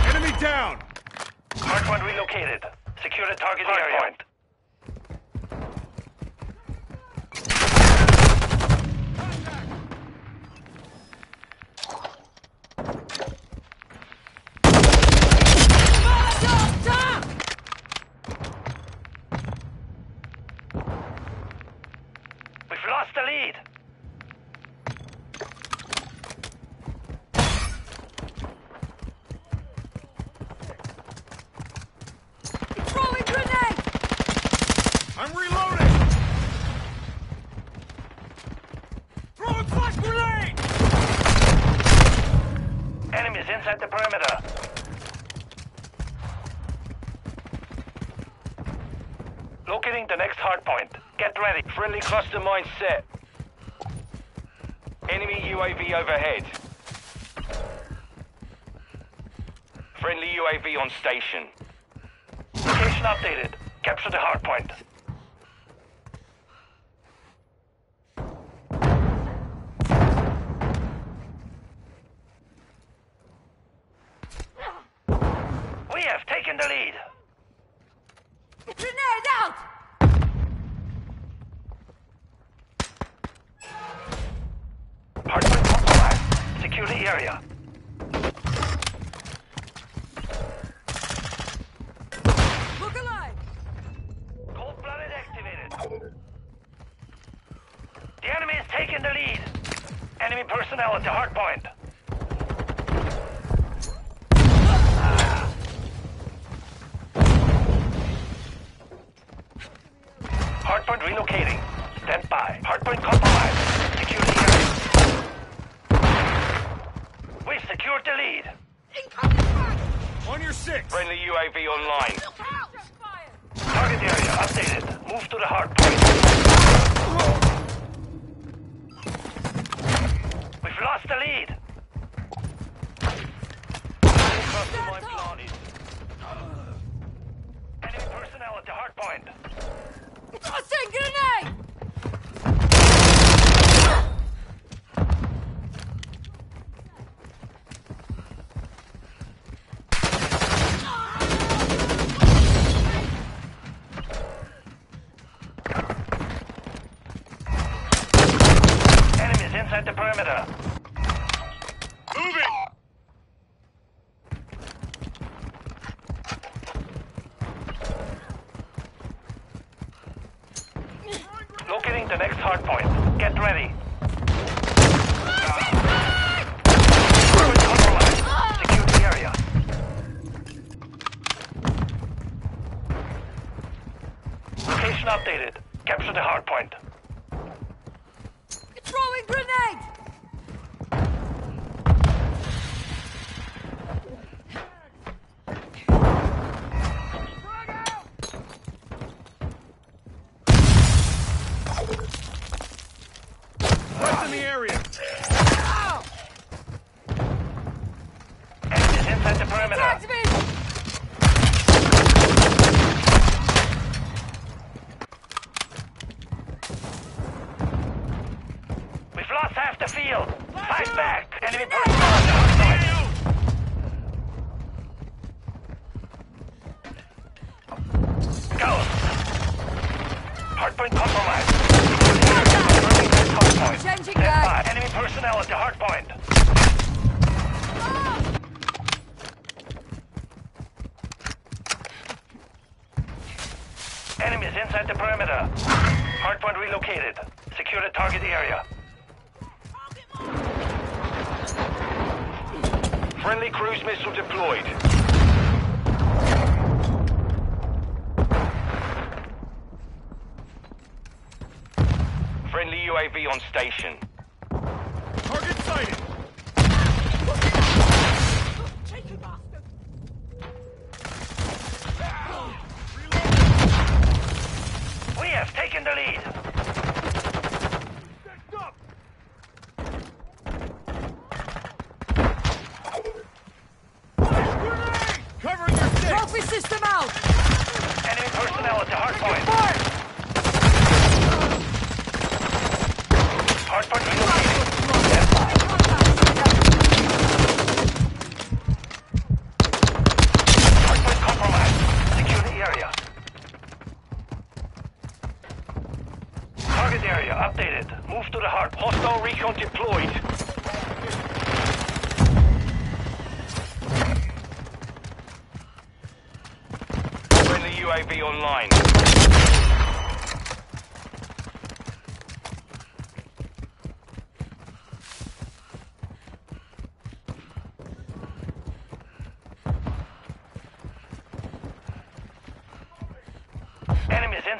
Enemy down! Hardpoint relocated. Secure the target hard area. Point. Friendly cluster mine set. Enemy UAV overhead. Friendly UAV on station. Location updated. Capture the heart.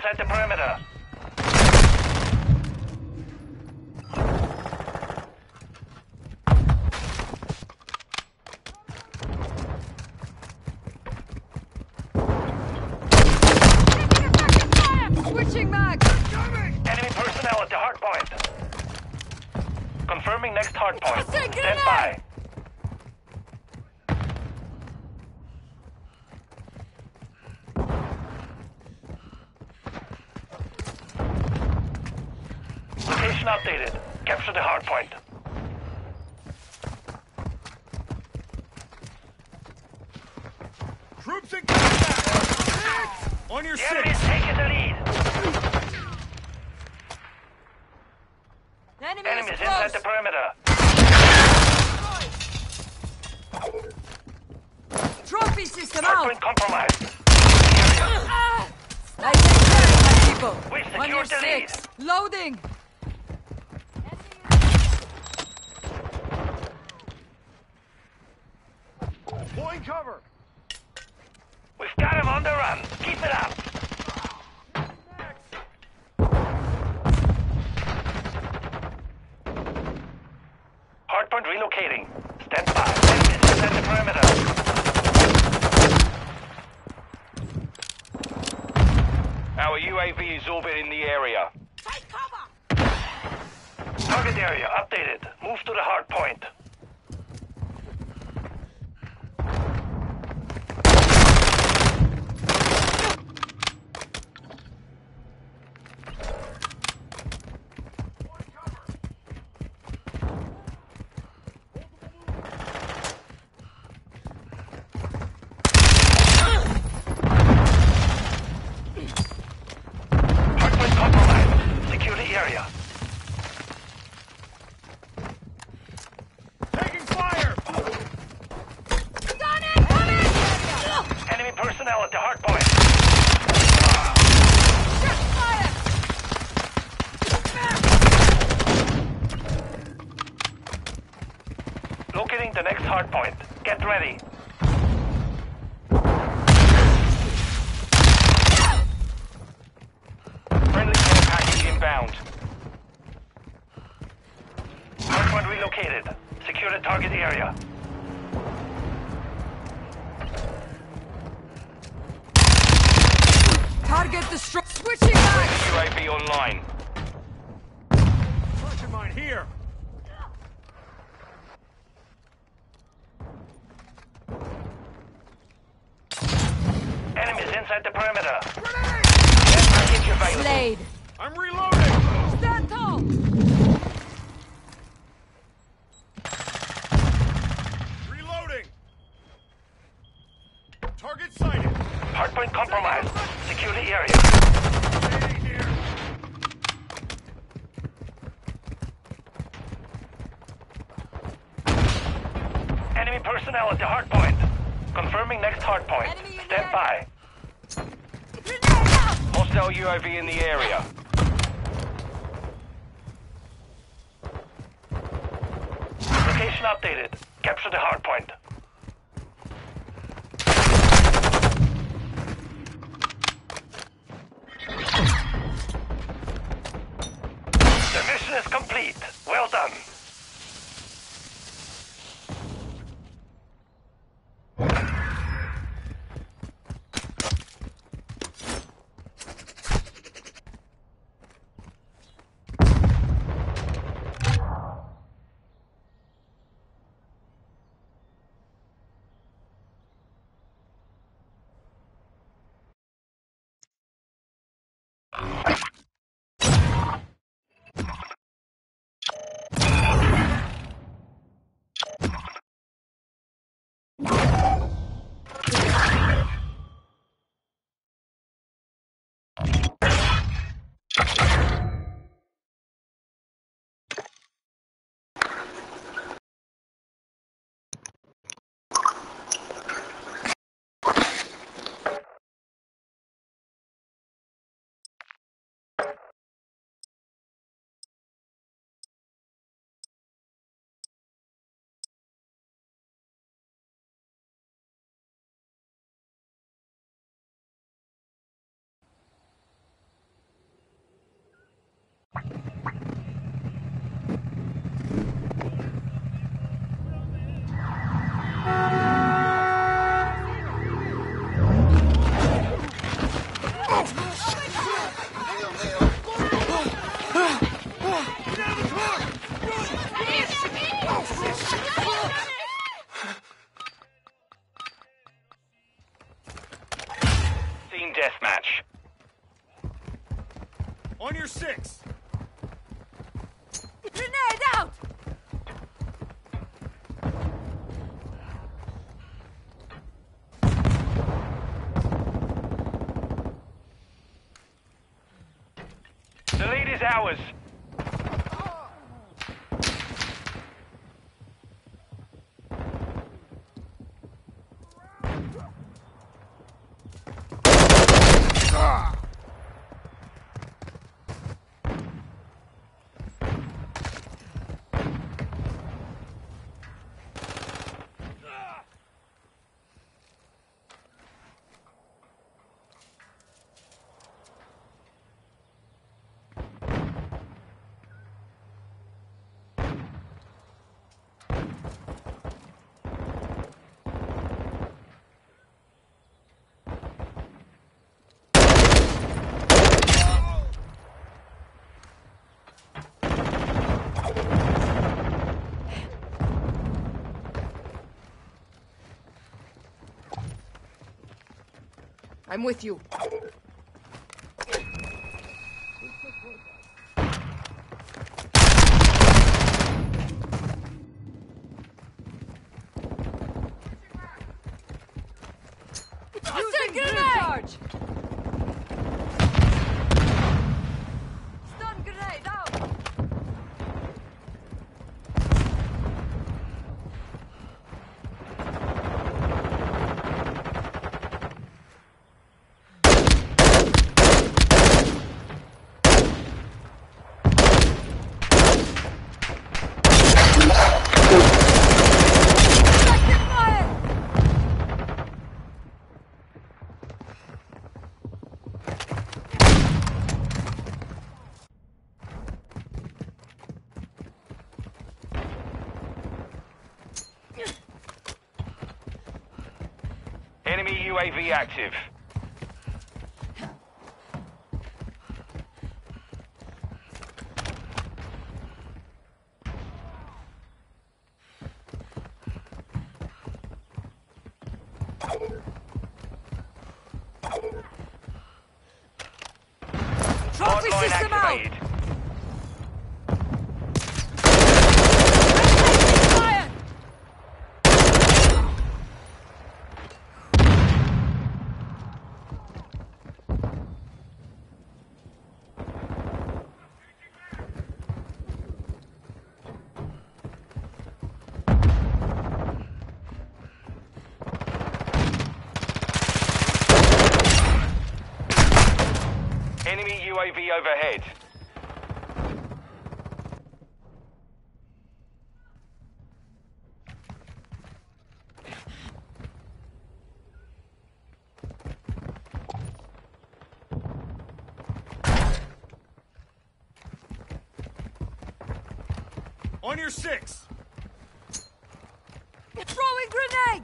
Inside the perimeter. Is complete. Well done. I'm with you. Using grenade! Charge. Stun grenade out! Effective fire! UAV active. Trophy Hardline system out! activated. Fire! Enemy UAV overhead. On your six. Throwing grenade!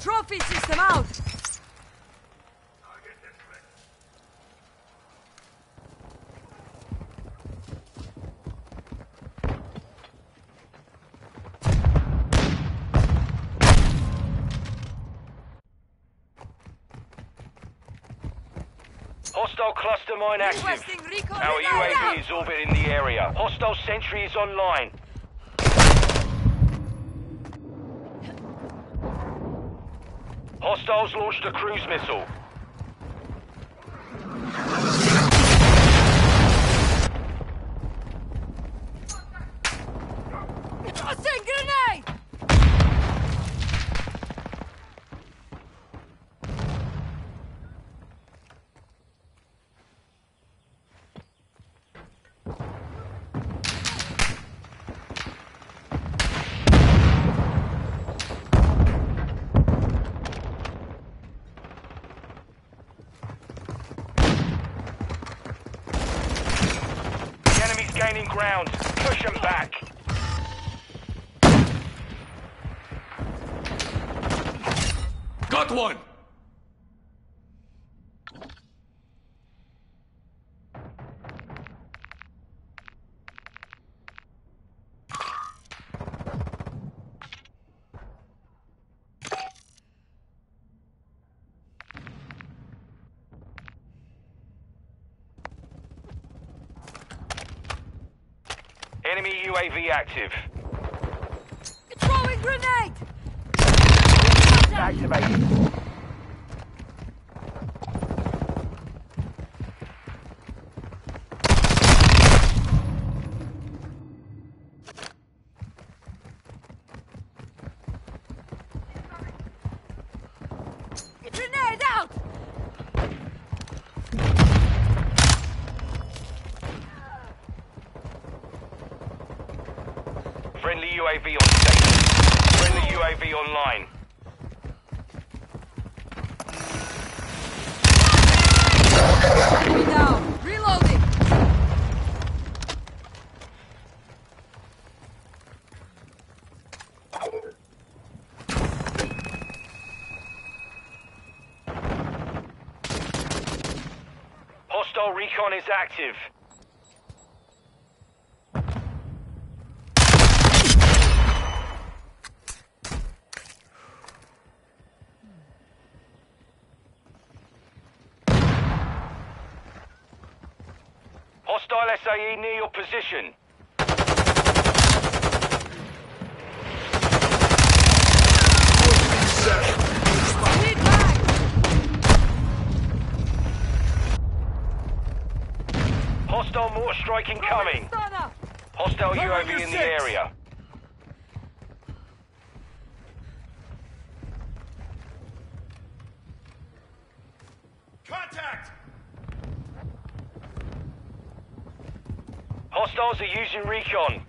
Trophy system out! Hostile cluster mine active. Our UAV is orbiting the area. Hostile sentry is online. Hostiles launched a cruise missile. Enemy UAV active. Throwing grenade! Activated. Grenade out! Friendly UAV on station. Friendly UAV online. Enemy down! Reloading! Hostile recon is active. Hostile SAE near your position. Need mag! Hostile mortar strike incoming. Hostile UAV in the area. Contact! Hostiles are using recon.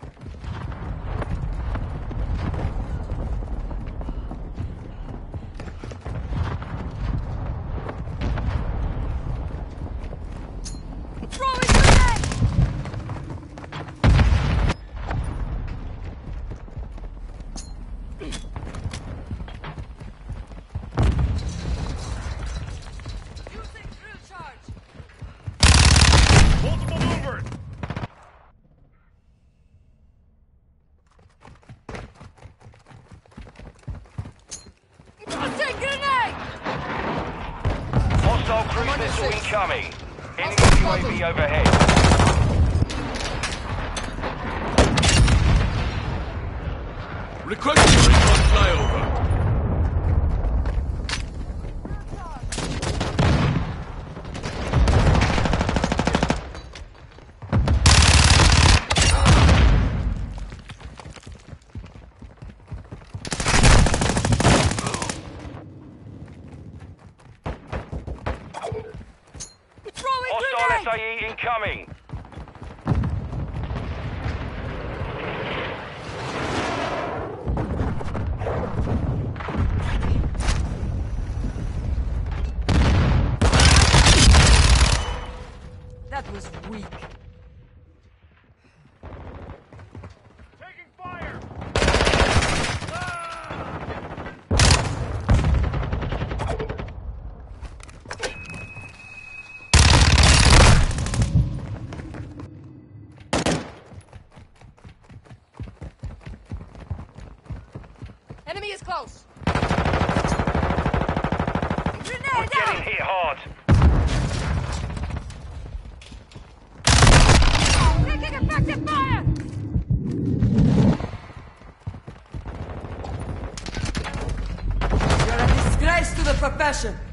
Out! You're a disgrace to the profession!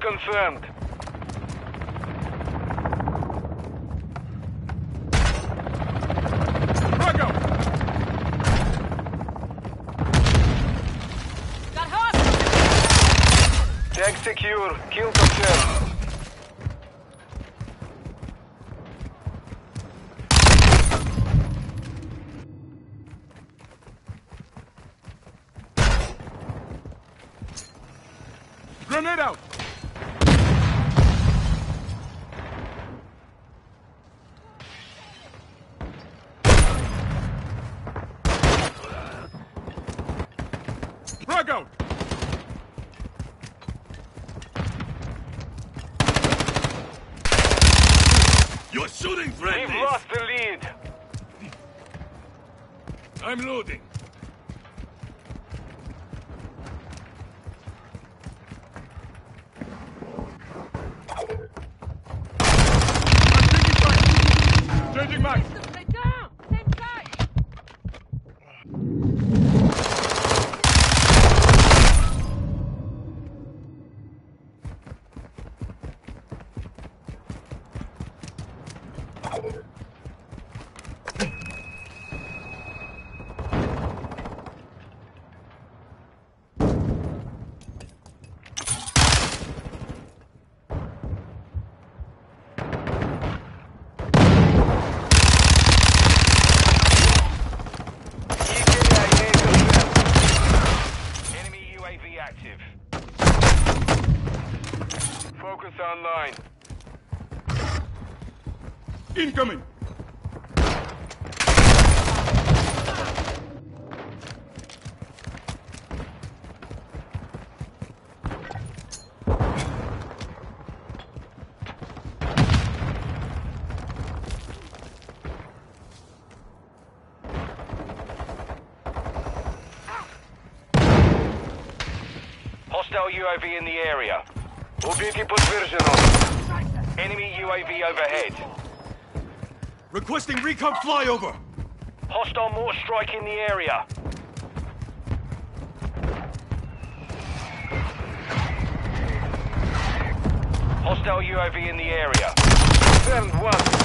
Confirmed. Got hostile! Tag secure. Kill confirmed. the area. Убейте подтверждено. Enemy UAV overhead. Requesting recon flyover! Hostile mortar strike in the area. Hostile UAV in the area. Confirmed one.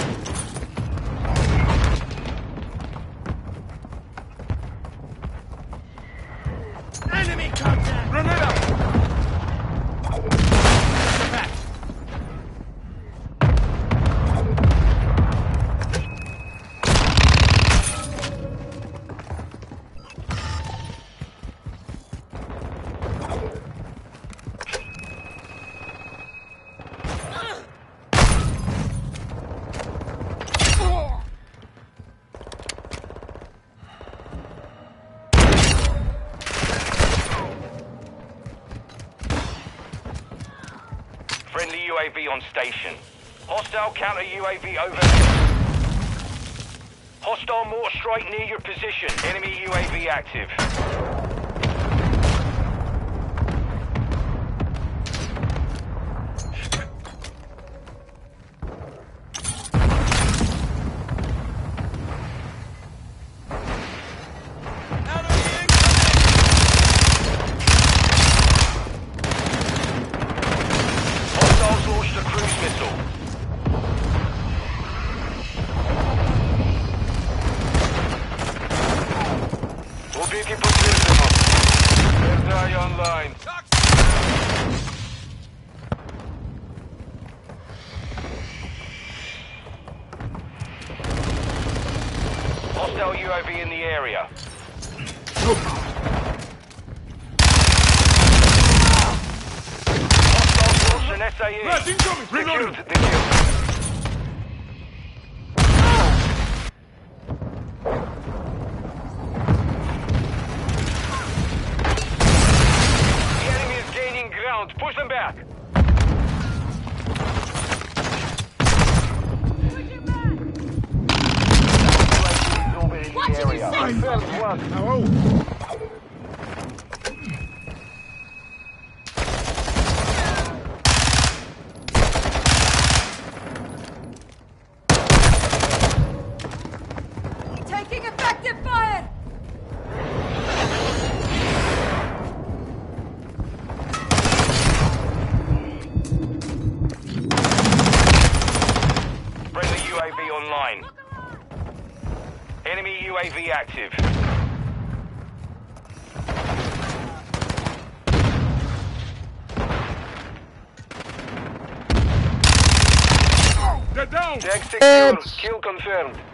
On station. Hostile counter UAV over. Hostile mortar strike near your position. Enemy UAV active. confirmed.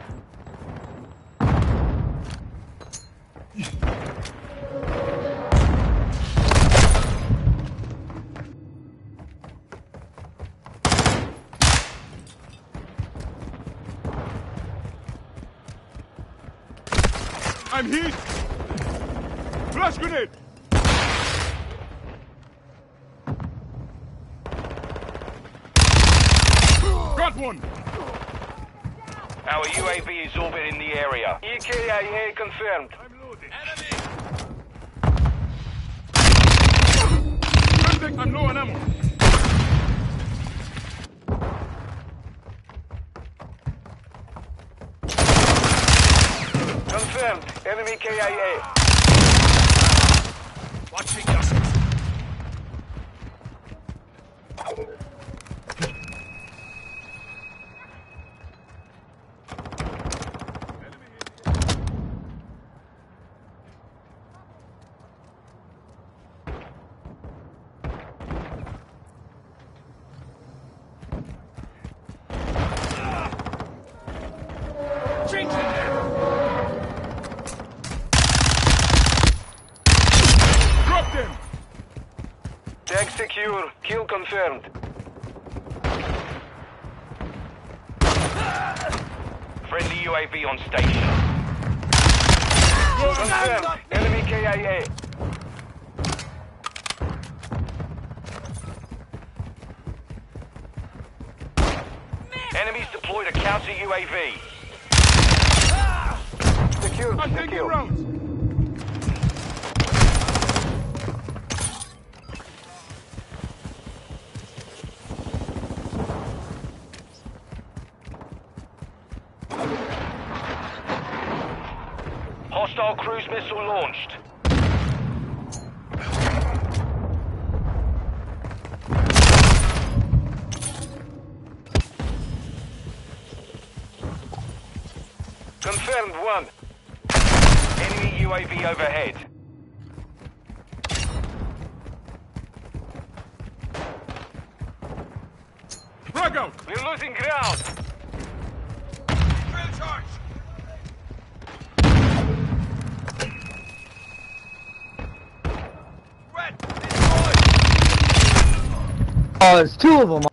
on station. was two of them.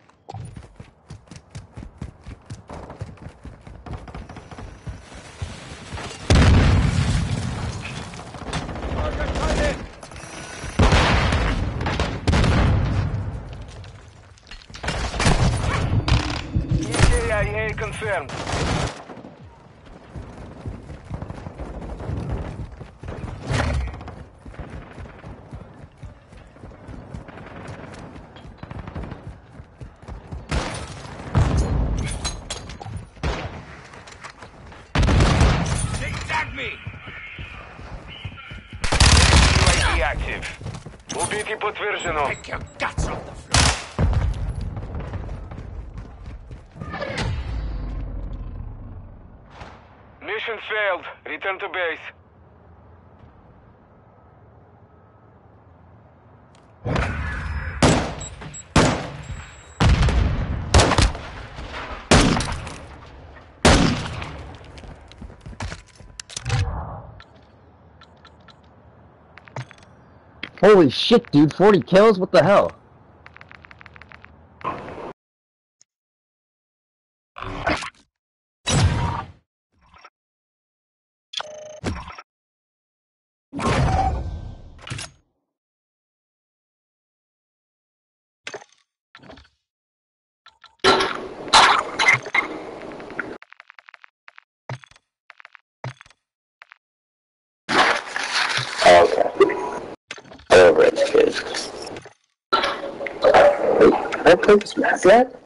Holy shit, dude, 40 kills? What the hell? gracias.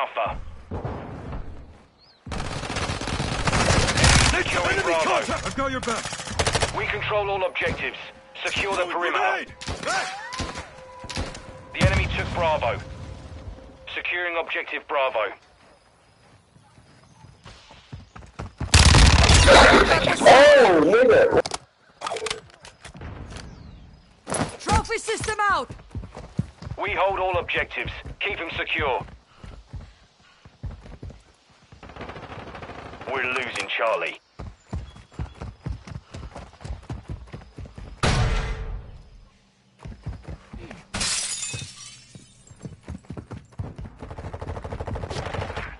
Alpha. Securing Enemy Bravo. contact! I've got your back. We control all objectives. Secure the perimeter. The enemy took Bravo. Securing objective Bravo. Oh, nigga! Trophy system out! We hold all objectives. Keep them secure. We're losing Charlie.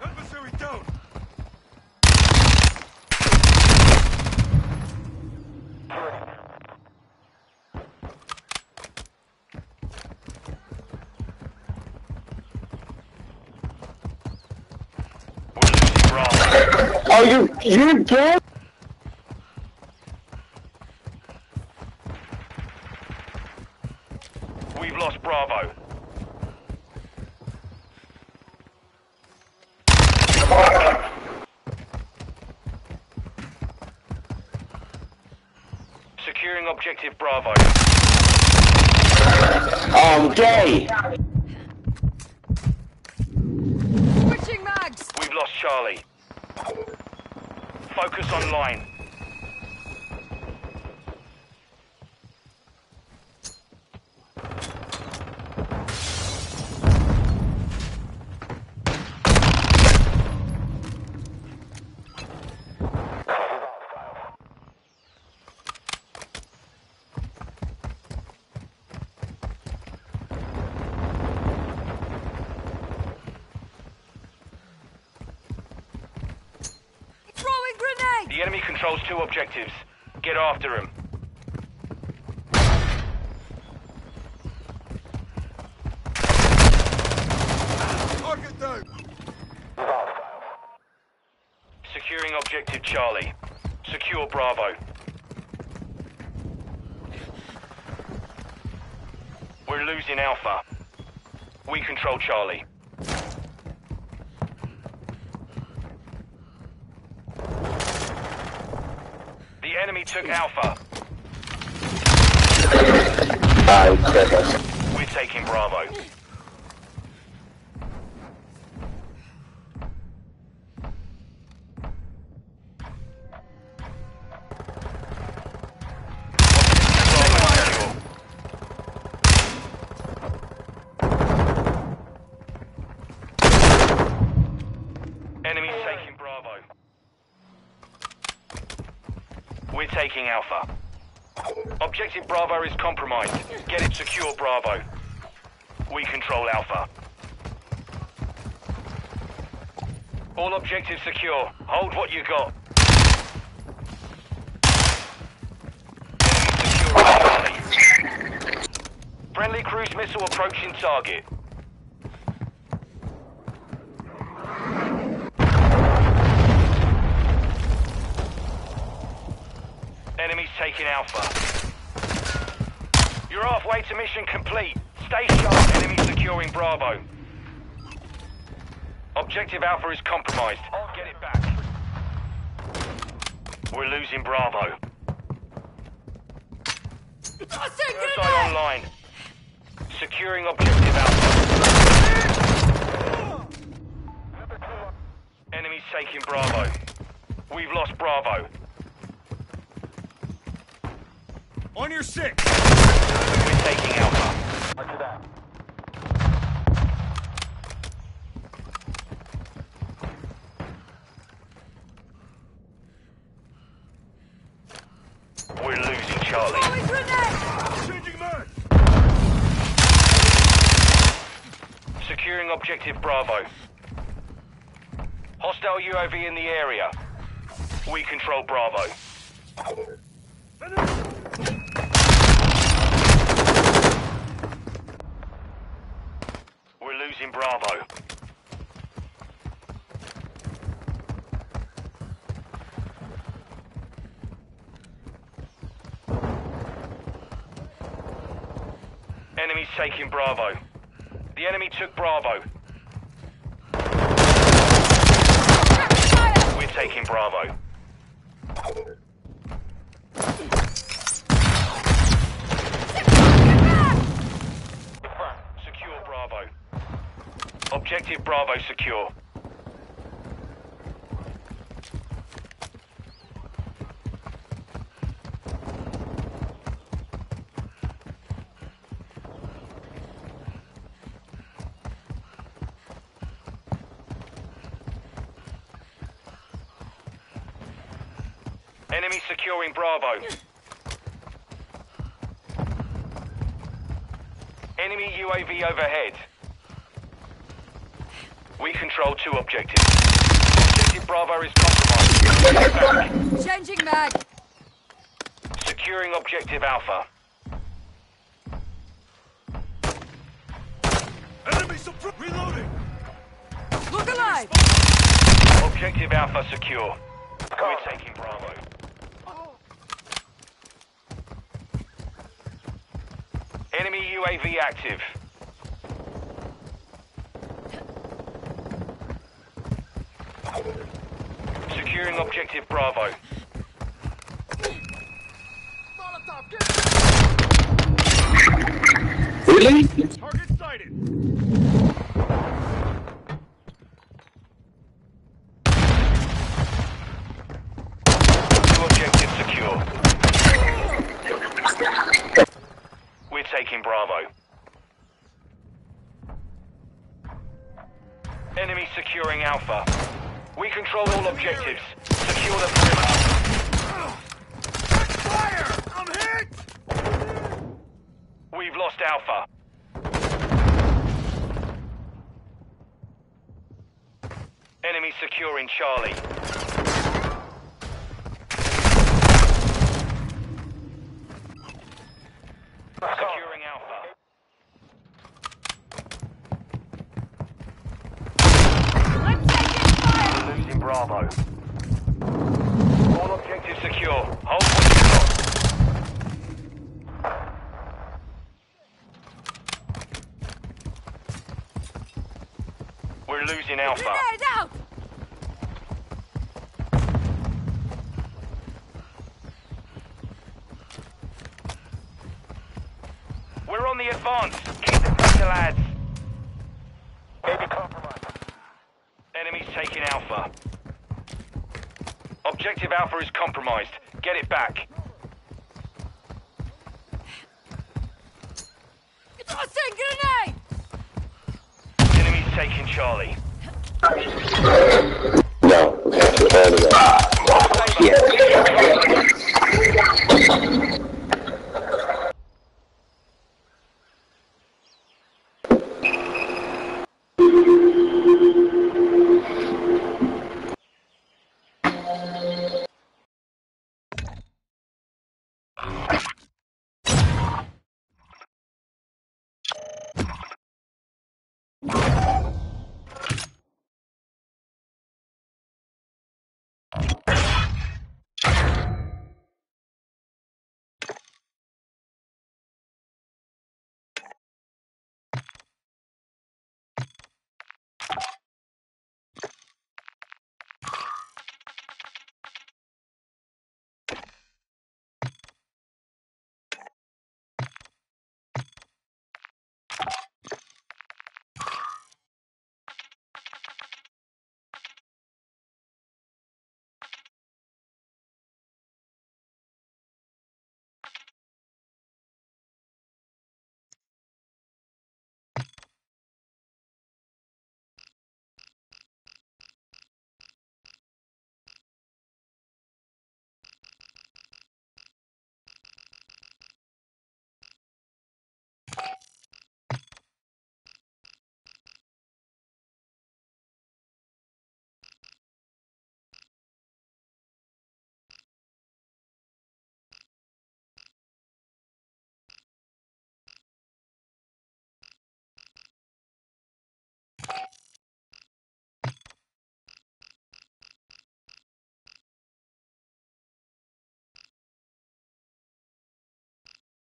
Adversary down! We're losing Bravo. You, you dead? We've lost Bravo. Securing objective Bravo. I'm gay. Switching mags! We've lost Charlie. Focus online. Throwing grenade! The enemy controls objectives. Get after him. Securing objective Charlie. Secure Bravo. We're losing Alpha. We control Charlie. The enemy took Alpha. We're taking Bravo. Enemies taking Bravo. We're taking Alpha. Objective Bravo is compromised. Get it secure, Bravo. We control Alpha. All objectives secure. Hold what you got. Friendly cruise missile approaching target. Enemies taking Alpha. You're halfway to mission complete. Stay sharp, enemy securing Bravo. Objective Alpha is compromised. I'll get it back. We're losing Bravo. Tossing Eye grenade! online. Securing objective Alpha. Enemies taking Bravo. We've lost Bravo. On your six. We're taking Alpha. Watch that. We're losing Charlie. Throwing grenade! Changing man. Securing objective Bravo. Hostile UAV in the area. We control Bravo. Bravo. Enemy's taking Bravo. The enemy took Bravo. We're taking Bravo. Bravo secure. Enemy securing Bravo. Enemy UAV overhead. We control two objectives. Objective Bravo is compromised. Changing mag. Securing objective Alpha. Enemy support. Reloading. Look alive. Objective Alpha secure. We're taking Bravo. Enemy UAV active. Securing objective Bravo. Really? Losing Alpha.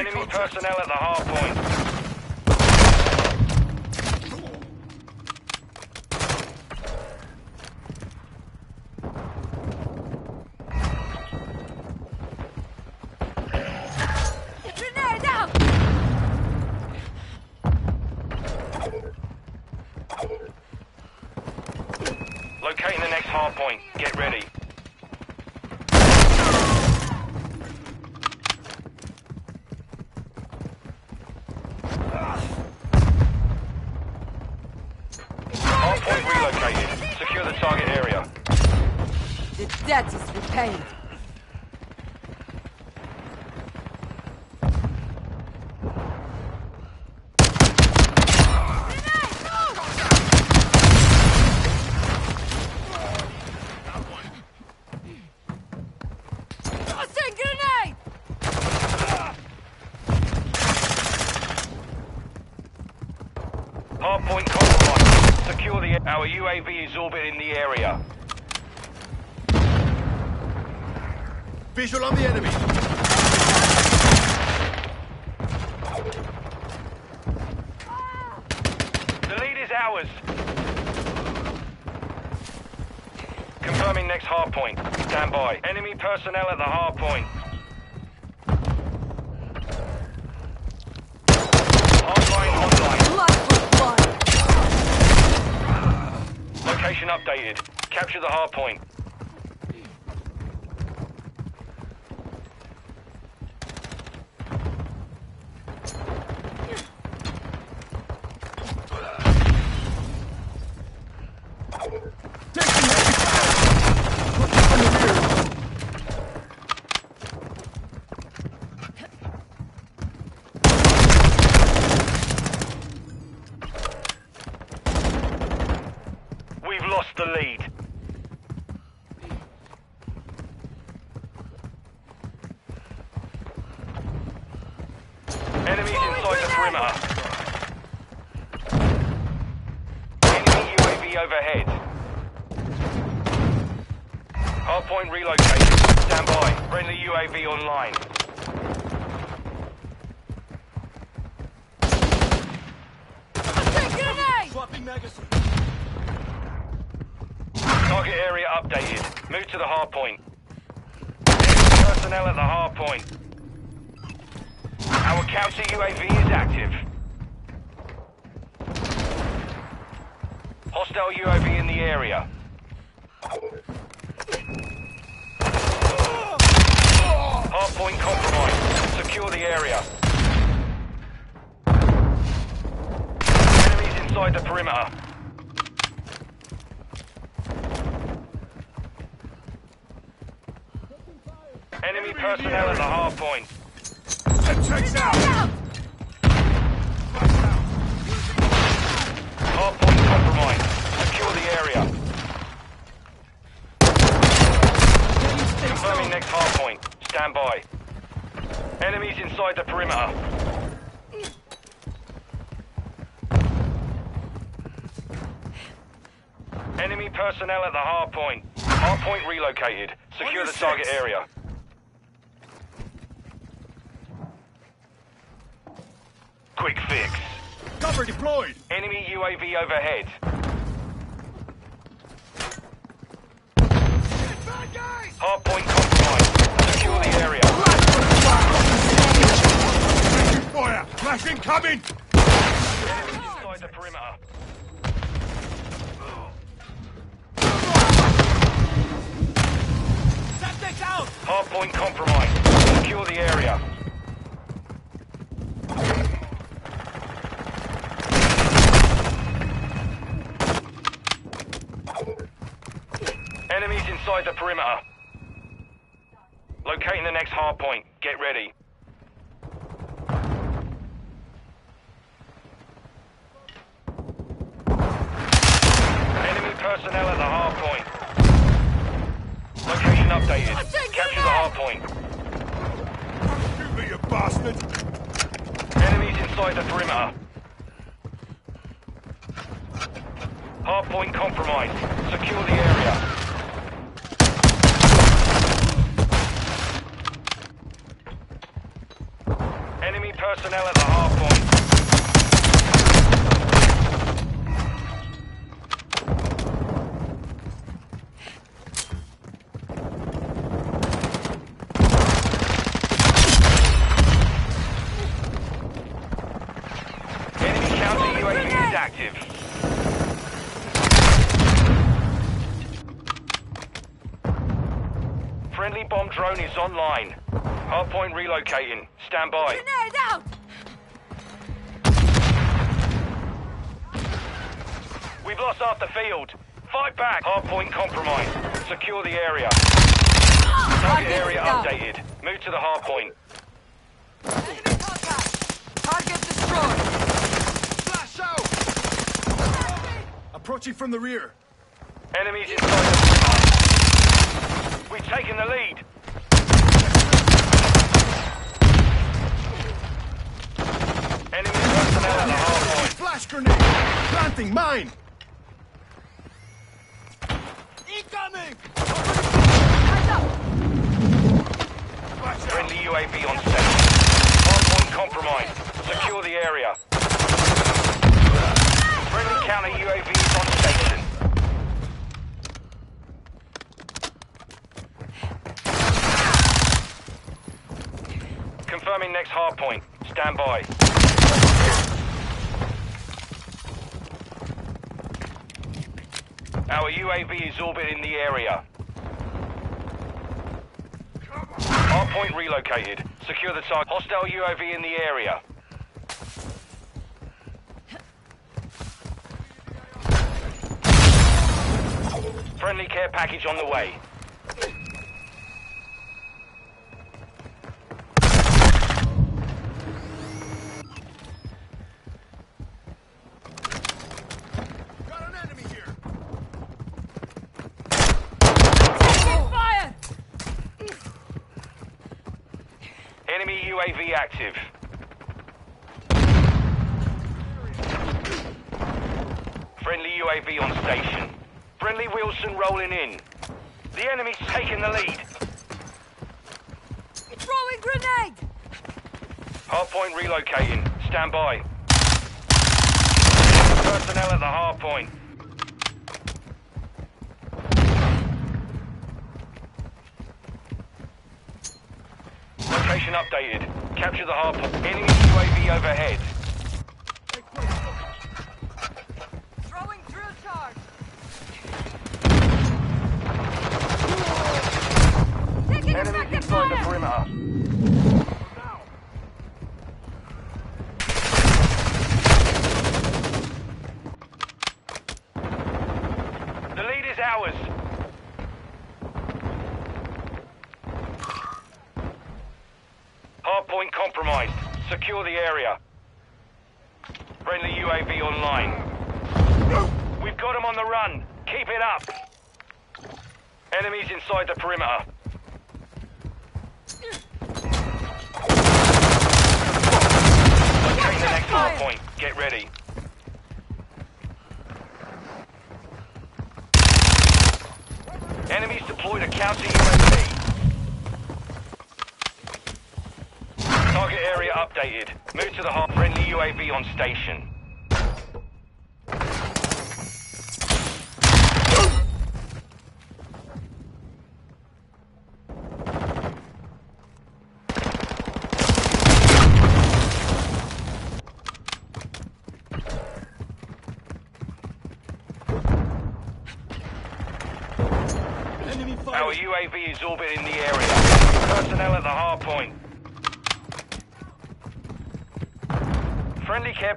Enemy personnel at the hard point. Visual on the enemy. The lead is ours. Confirming next hard point. Stand by. Enemy personnel at the hard point. Personnel at the hard point. Hard point relocated. Secure the target area. Quick fix. Cover deployed. Enemy UAV overhead. Hard point compromised. Secure the area. Taking fire. Flash incoming. Enemy inside the perimeter. Tactics out. Hard point compromised. Secure the area. Enemies inside the perimeter. Locating the next hard point. Get ready. Enemy personnel at the hard point. Location updated. Capture the hard point. Shoot me, you bastard. Enemies inside the perimeter. Hard point compromised. Secure the area. Enemy personnel at the hard point. Enemy counter UAV is active. Friendly bomb drone is online. Hardpoint relocating. Stand by. Grenade out! We've lost half the field. Fight back. Hardpoint compromised. Secure the area. Target area updated. Move to the hardpoint. Enemy contact! Target destroyed! Flash out. Approaching from the rear. Enemies inside the perimeter. We've taken the lead. Enemy personnel at the hardpoint. Flash grenade. Planting mine. Incoming. Friendly UAV on station. Hardpoint compromised. Secure the area. Friendly counter UAV is on station. Confirming next hardpoint. Stand by. Our UAV is orbiting the area. Hardpoint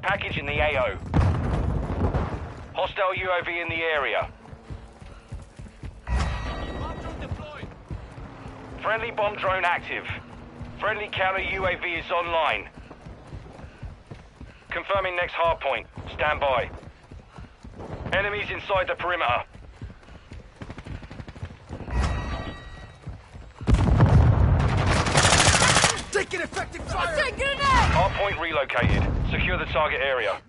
package in the AO. Hostile UAV in the area. Friendly bomb drone active. Friendly counter UAV is online. Confirming next hard point. Stand by. Enemies inside the perimeter. Secure the target area.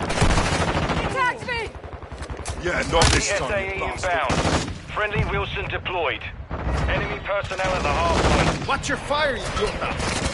Attacked me! Yeah, not this time, you bastard. inbound. Friendly Wheelson deployed. Enemy personnel at the hard point. Watch your fire, you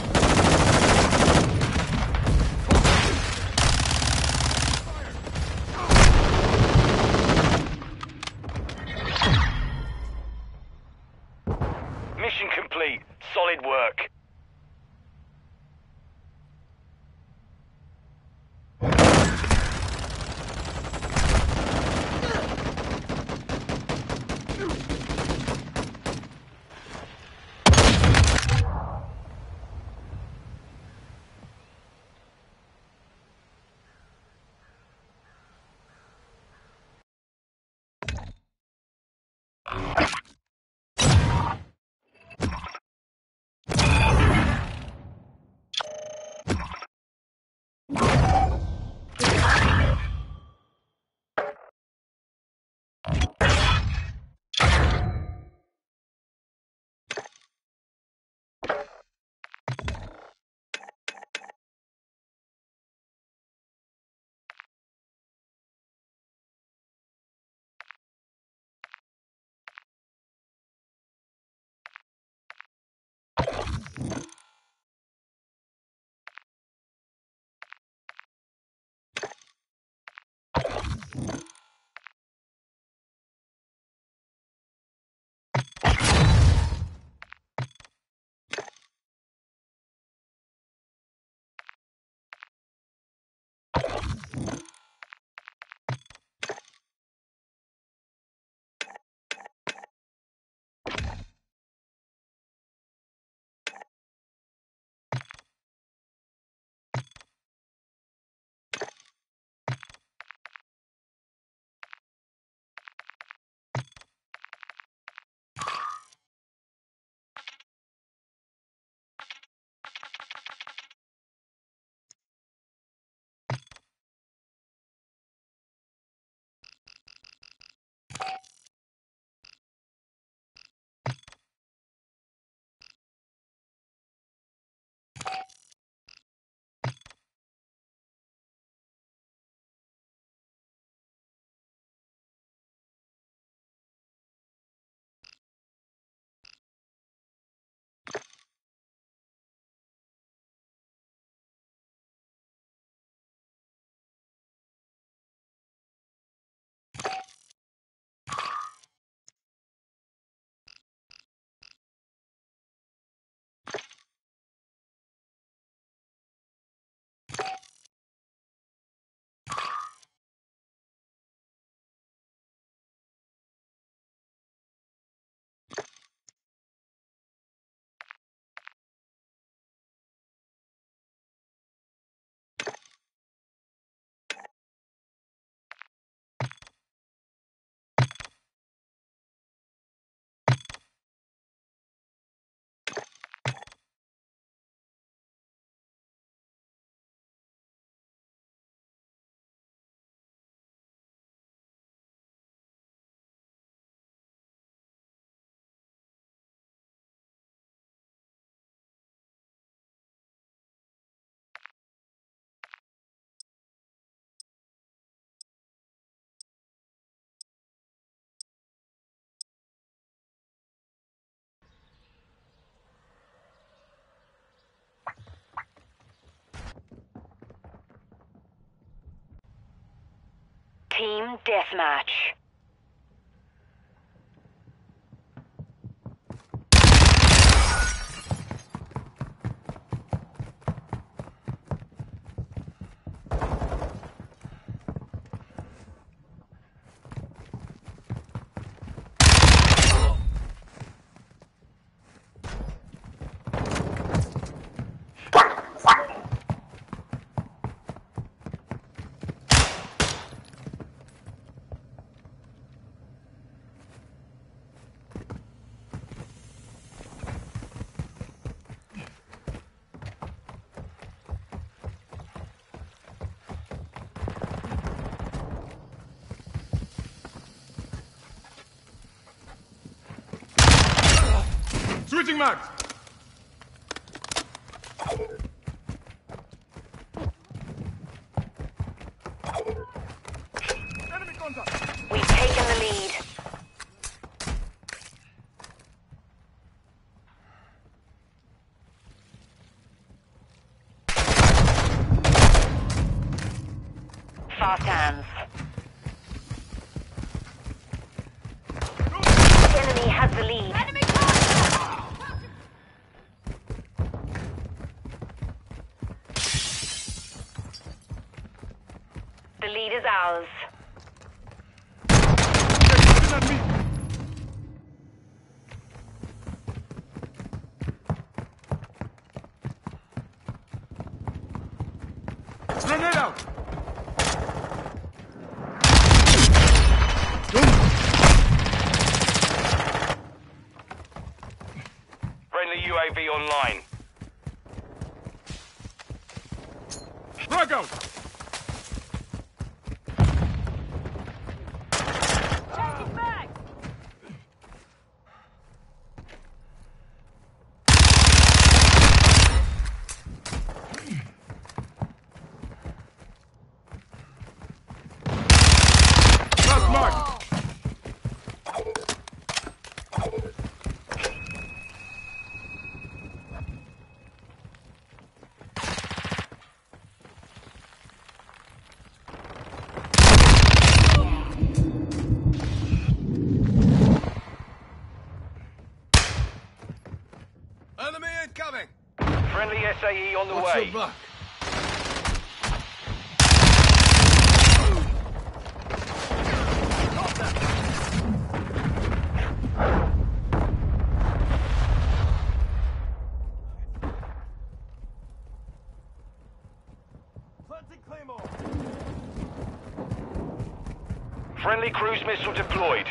Team Deathmatch. much. House. USAE on the What's way. Your luck? Friendly cruise missile deployed.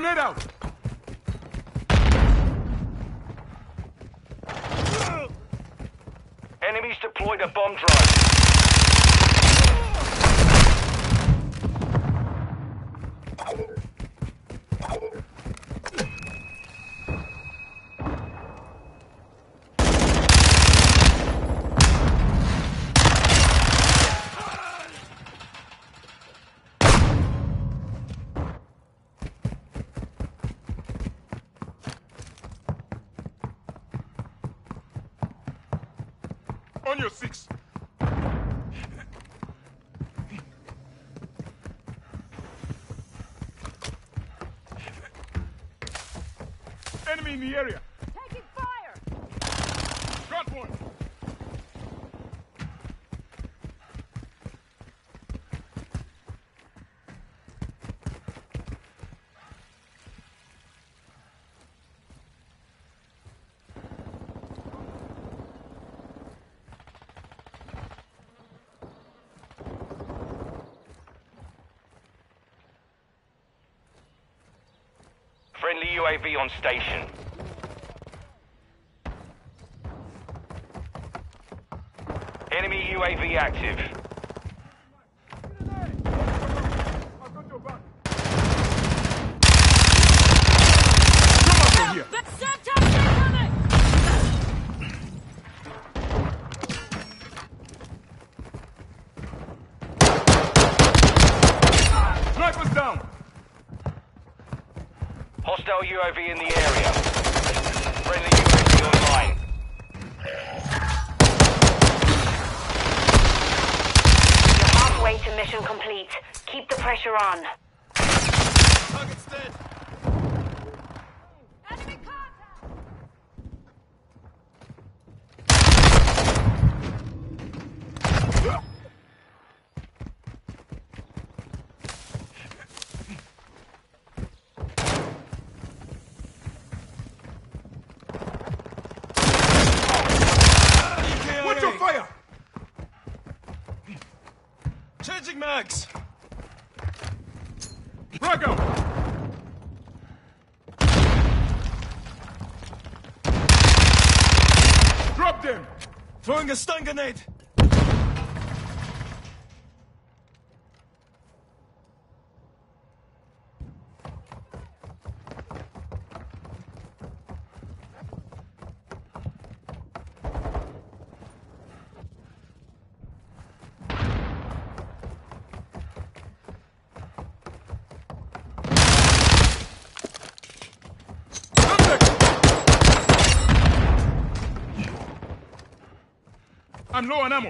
turn it manera the area. Taking fire! Got one! Friendly UAV on station. UAV active. Sniper's down! Hostile UAV in the area. Friendly UAV online. You're halfway to mission complete. Keep the pressure on. Target's dead! Watch your fire! Changing mags! Drago! Drop them! Throwing a stun grenade! I'm low on ammo.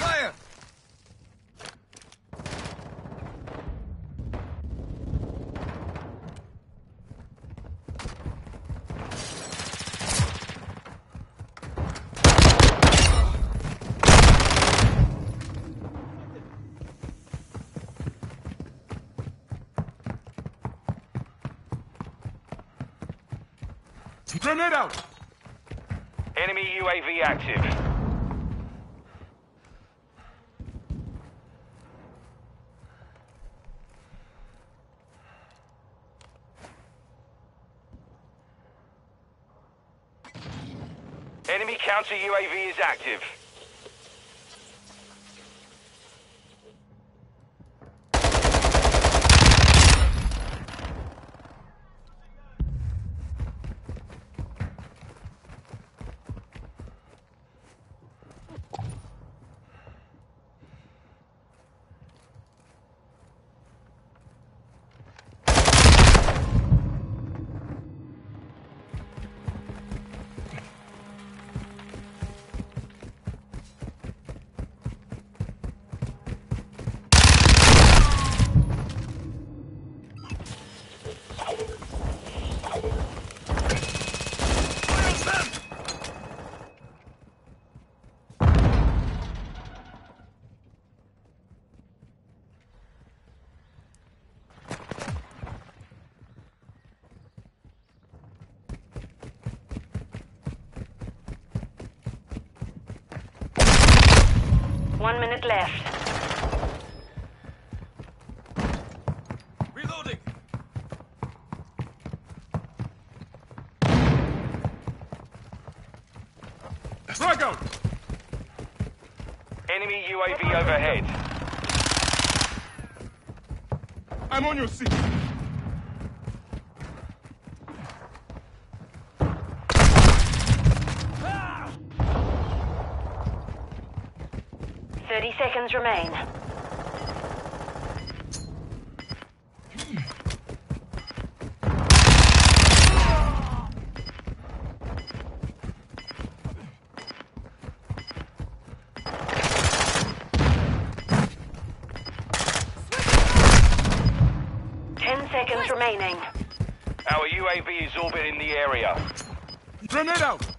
Fire! Enemy UAV active. Enemy counter UAV is active. Minute left. Reloading! Frag out! Enemy UAV overhead. I'm on your seat. Thirty seconds remain. Ten seconds remaining. Our UAV is orbiting the area. Grenade out!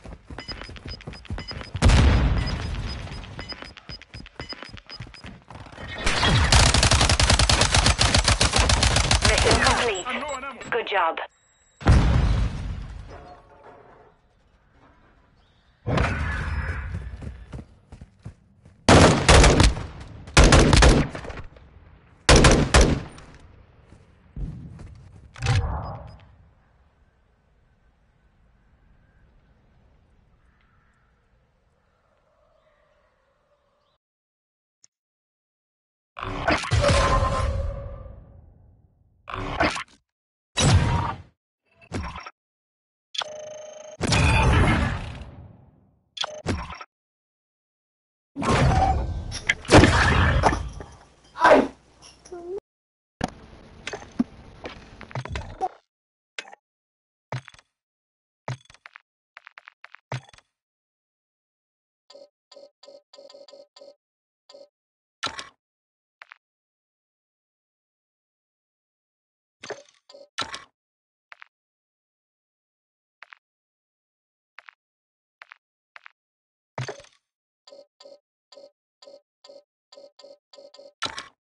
Mission complete. Good job. Kill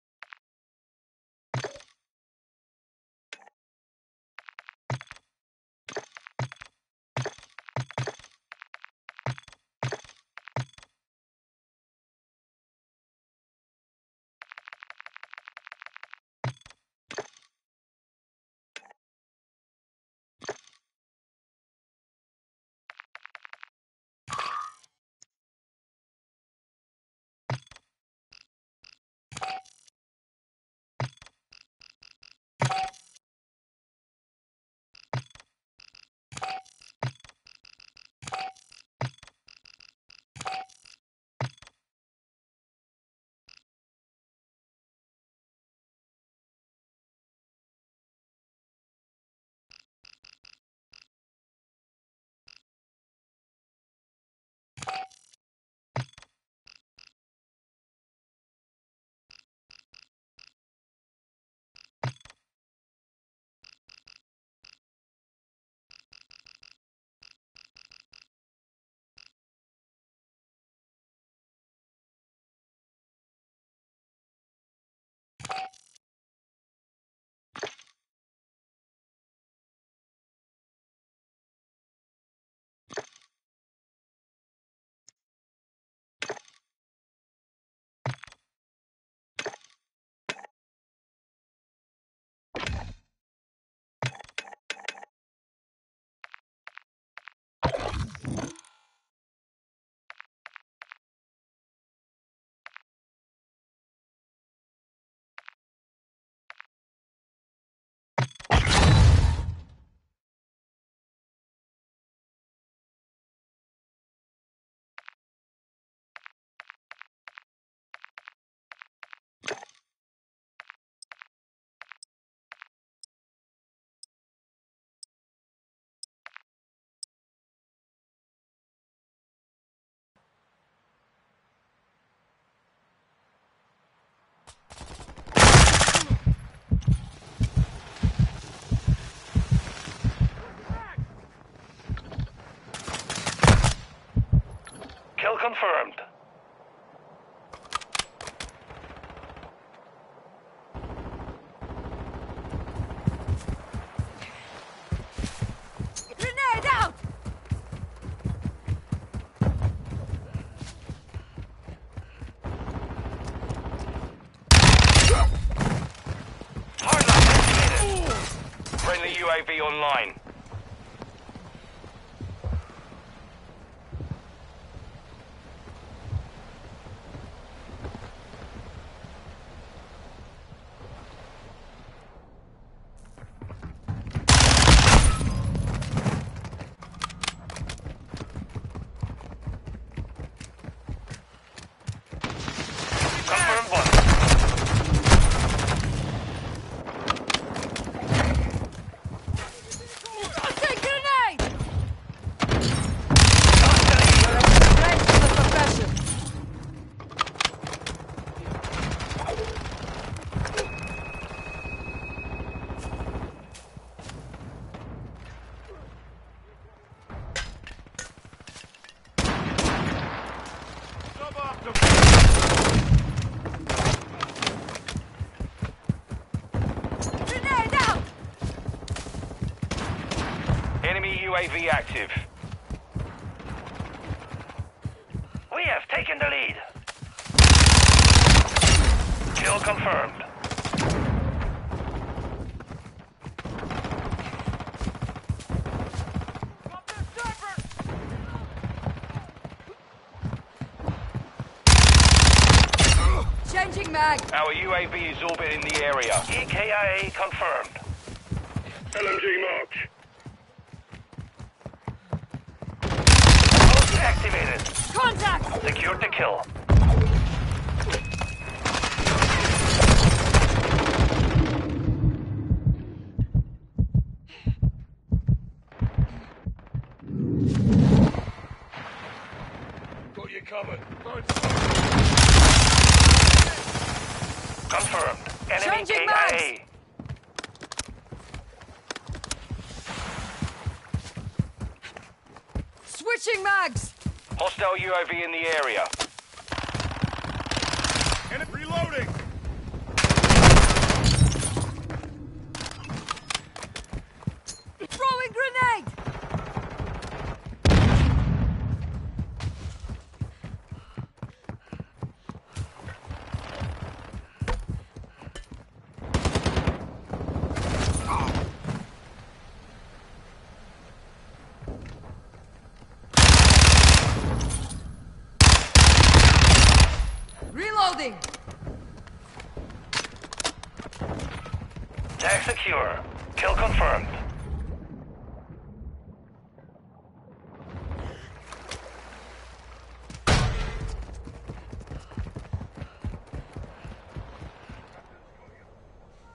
confirmed. Friendly UAV online. UAV in the area. secure. Kill confirmed.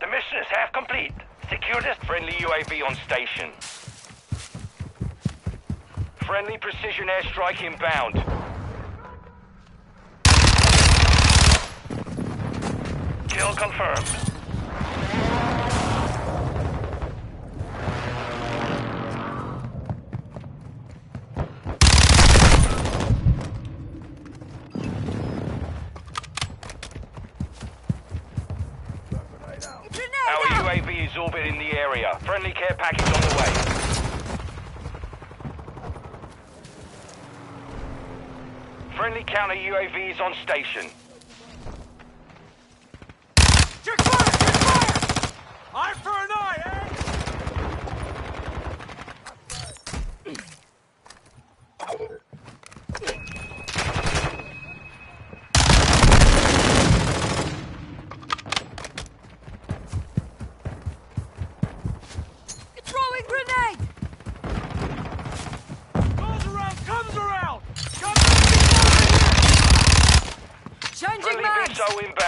The mission is half complete. Secure this friendly UAV on station. Friendly precision airstrike inbound. Kill confirmed. UAV is on station. going back.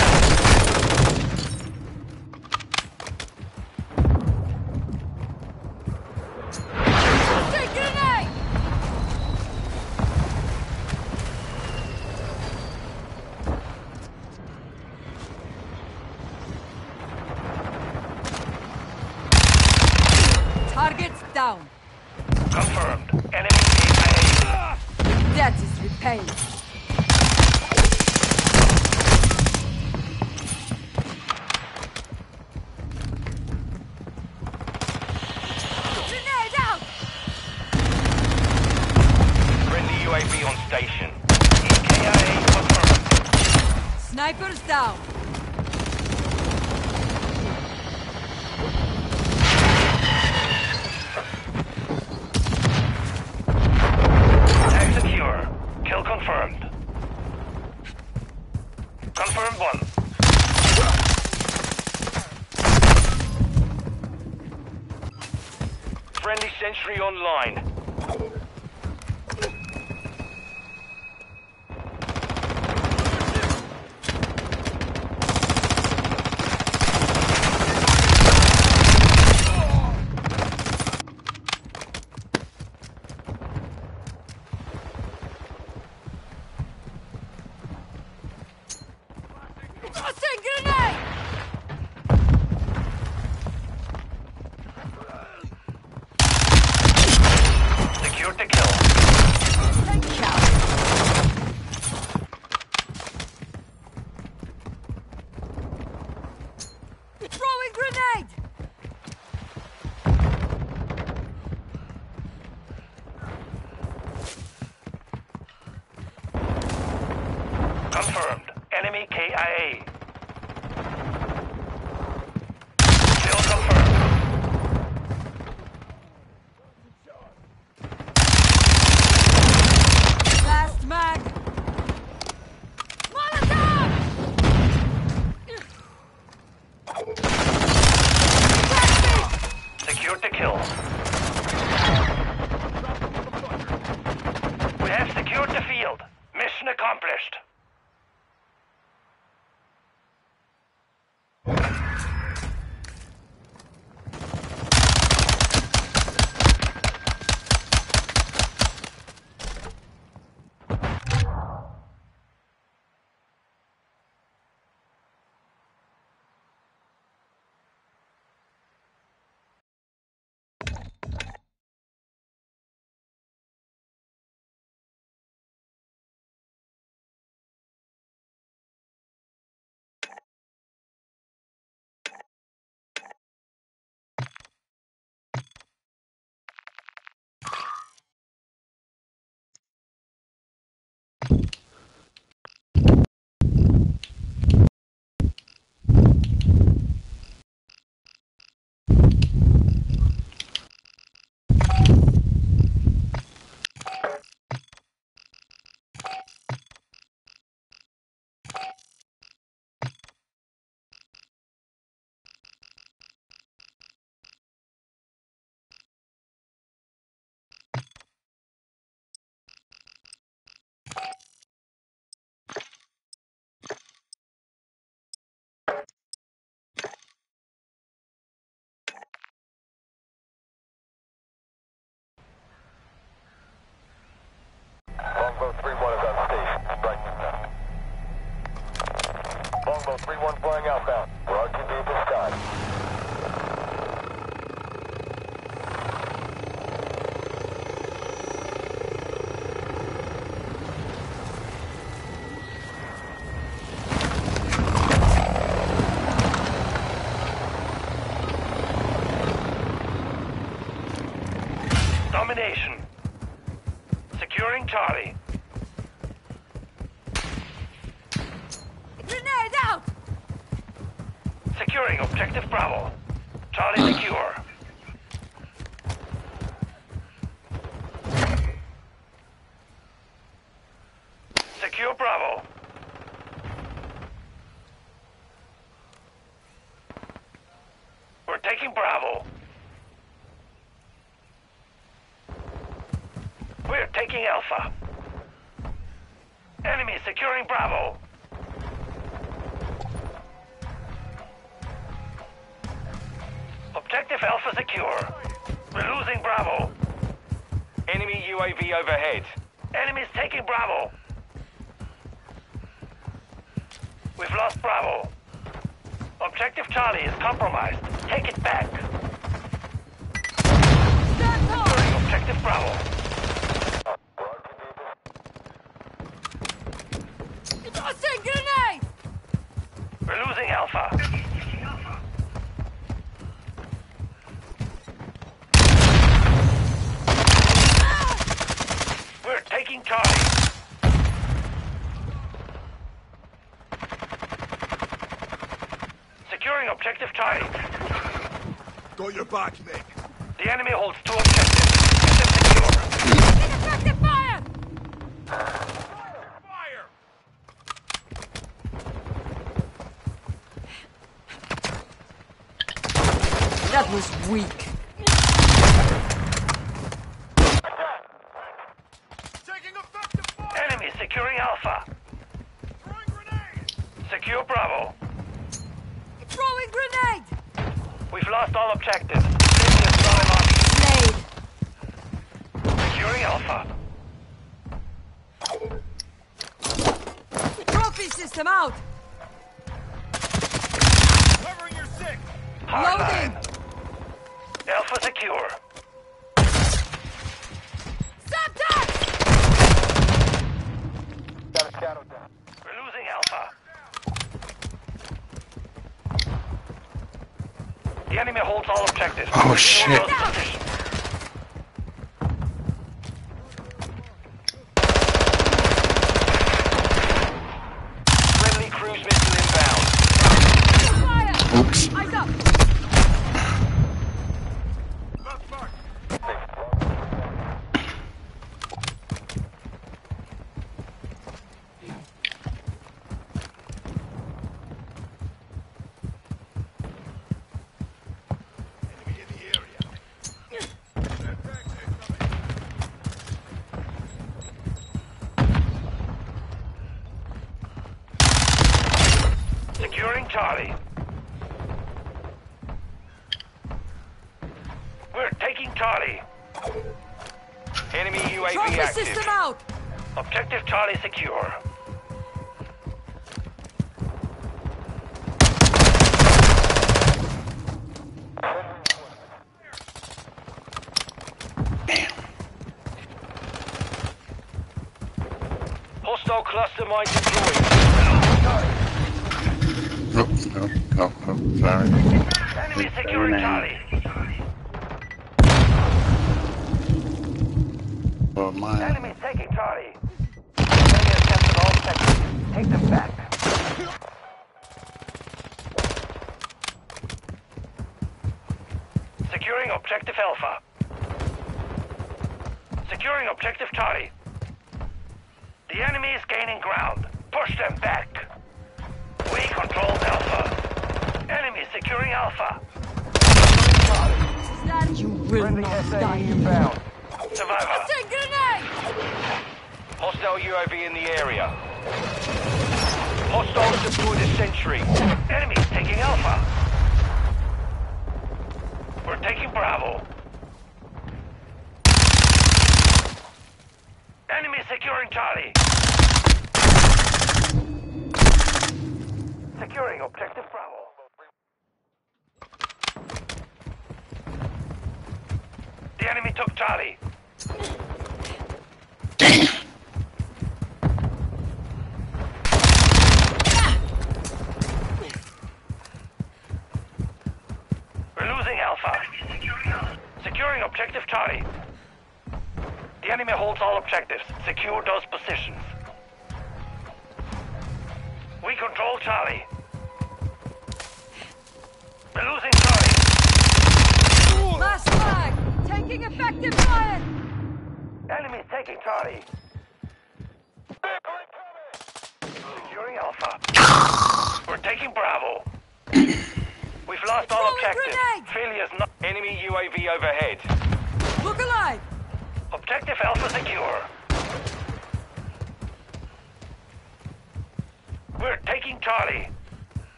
Longbow 3-1 flying outbound. We're RTB this time. securing Bravo. Objective Alpha secure. We're losing Bravo. Enemy UAV overhead. Enemies taking Bravo. We've lost Bravo. Objective Charlie is compromised. Oh, shit.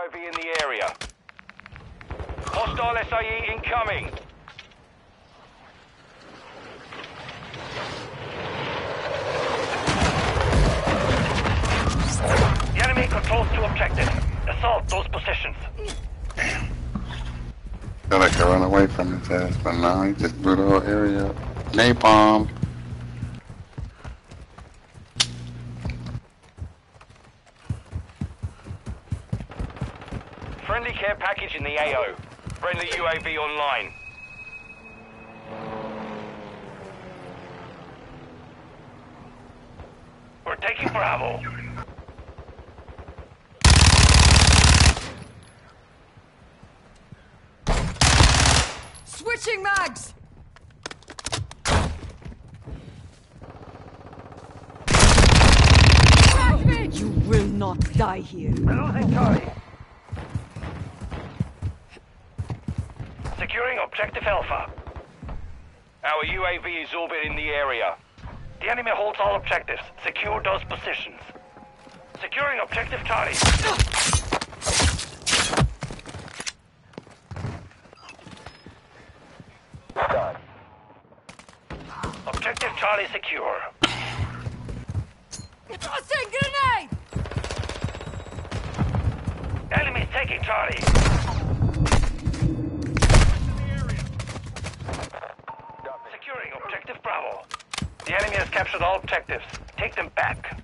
UAV in the area. Hostile SAE incoming. The enemy controls two objectives. Assault those positions. Damn. Feel like I run away from his ass, but now he just blew the whole area. Napalm. AO. UAV online. We're taking Bravo. Switching mags! You will not die here. Objective Alpha. Our UAV is orbiting the area. The enemy holds all objectives. Secure those positions. Securing objective Charlie. Done. Objective Charlie secure. Tossing grenade! Enemy taking Charlie. The enemy has captured all objectives. Take them back.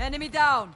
Enemy down!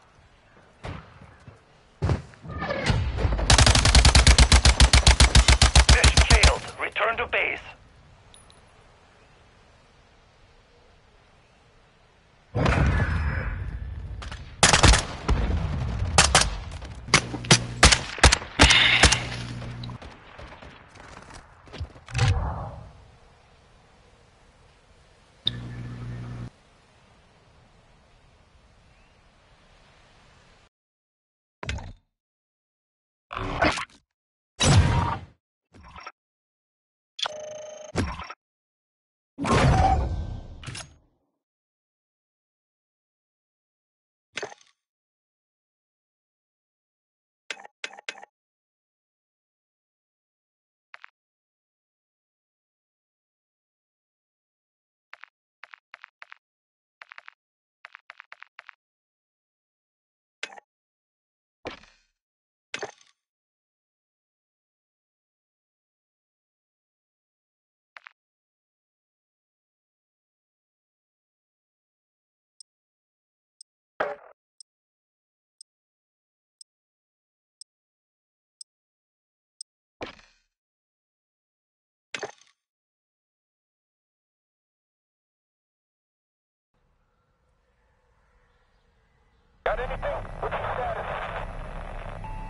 Got anything? What's the status?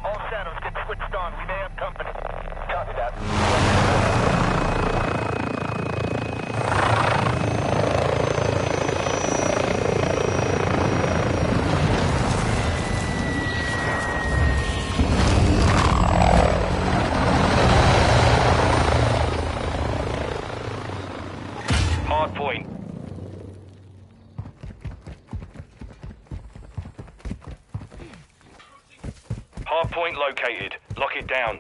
All shadows get switched on. We may have company. Copy that. located. Lock it down.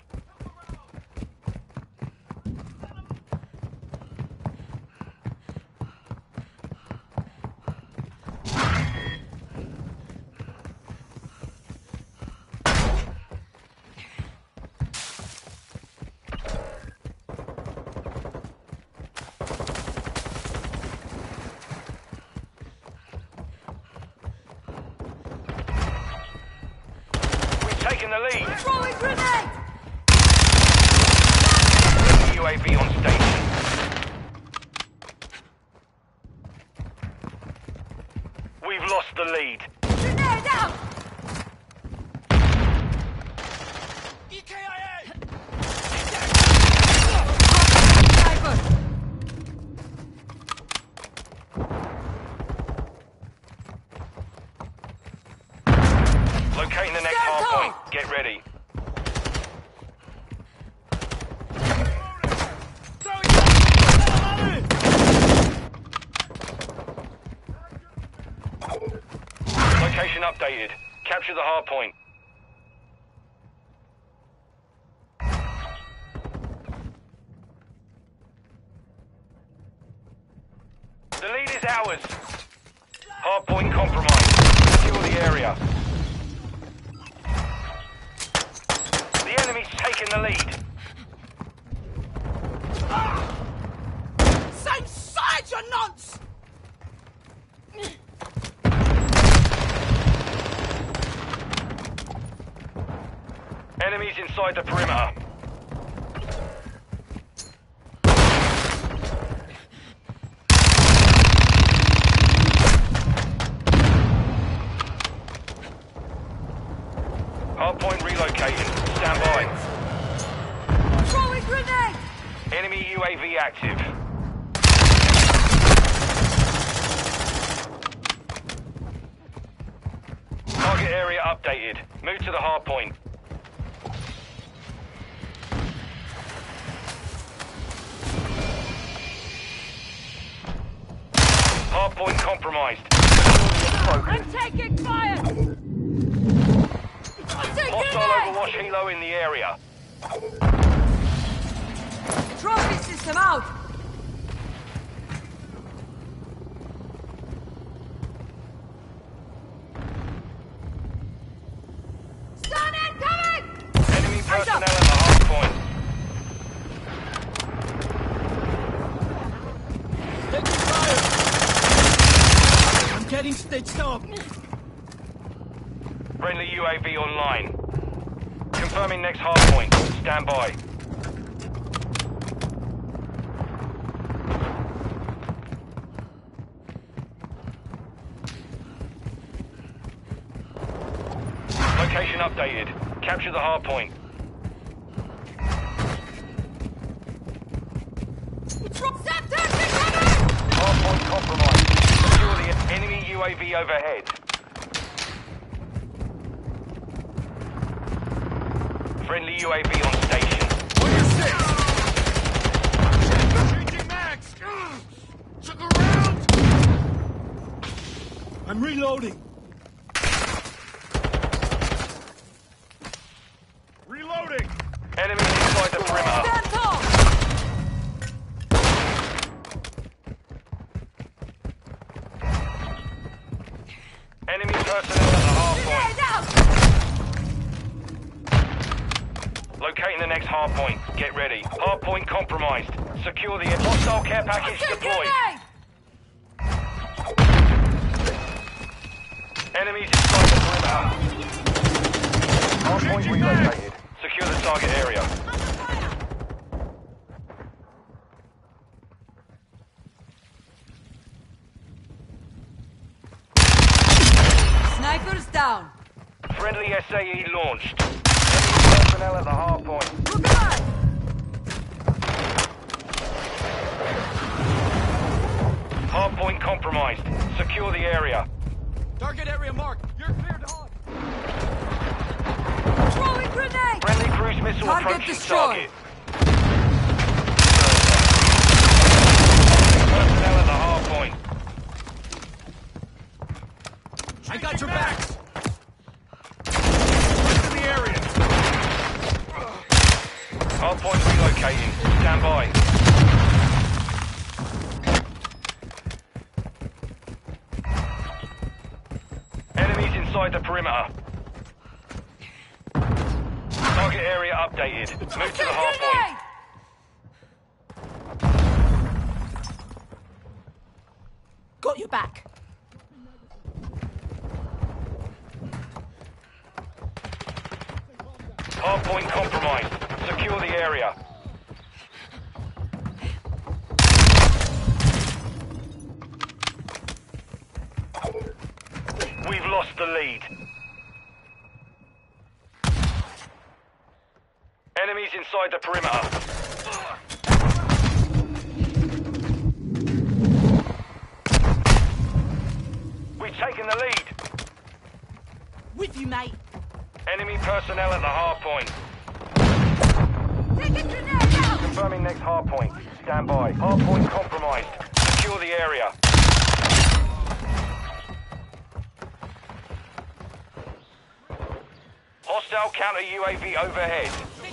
overhead.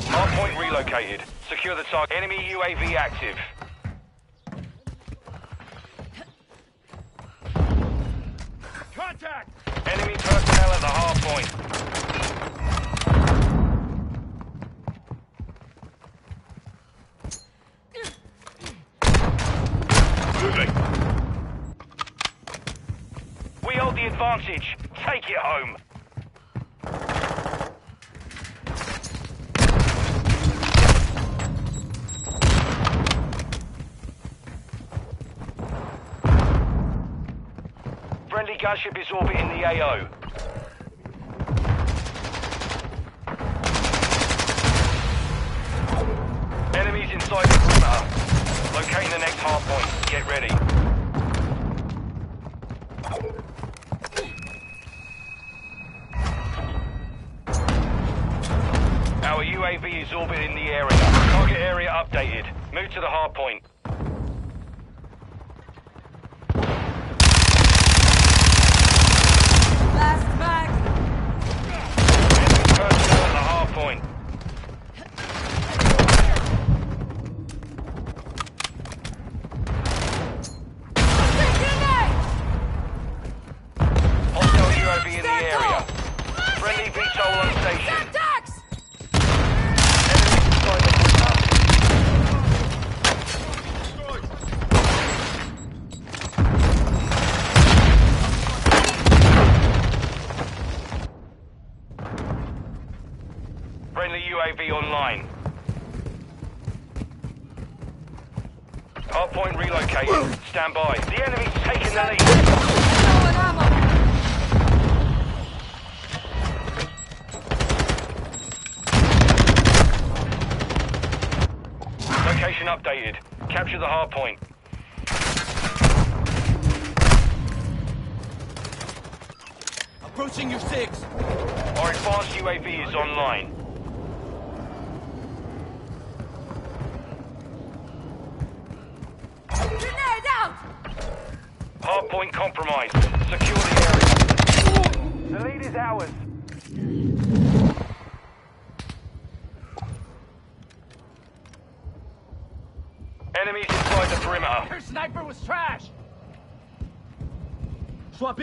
Hard point relocated. Secure the target. Enemy UAV active. Contact! Enemy personnel at the hard point. Moving. We hold the advantage. Take it home. Starship is orbiting the AO. Enemies inside the perimeter. Locating the next hard point. Get ready.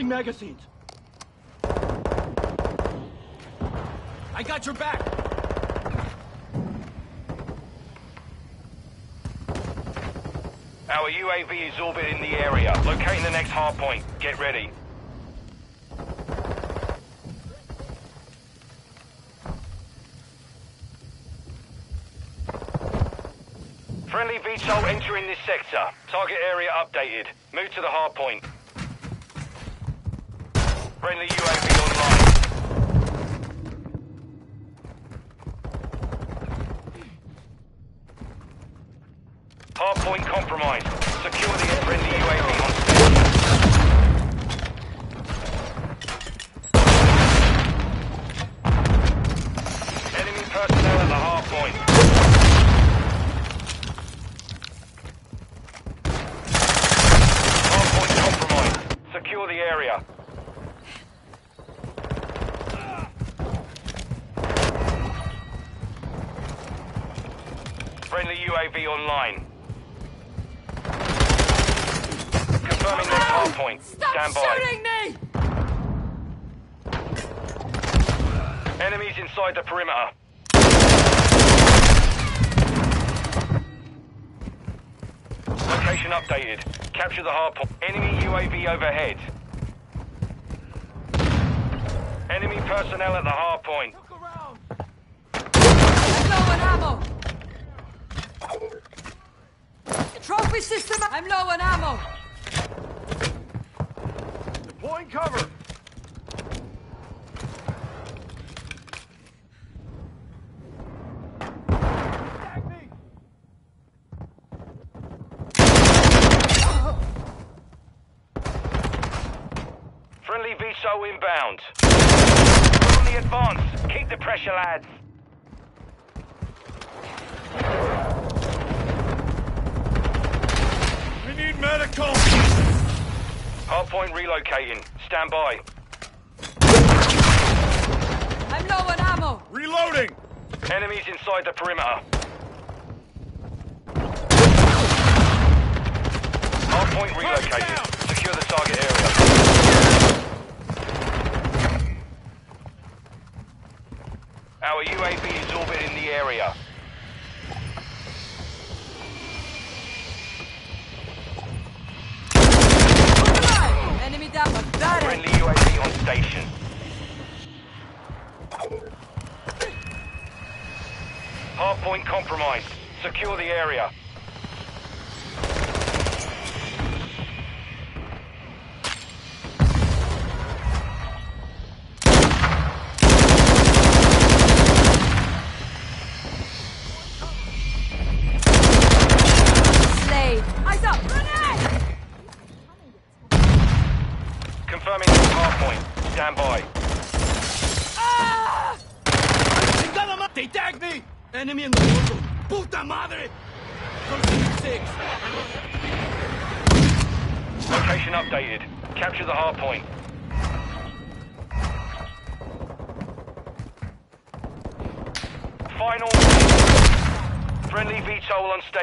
magazines. I got your back. Our UAV is orbiting the area. Locating the next hard point. Get ready.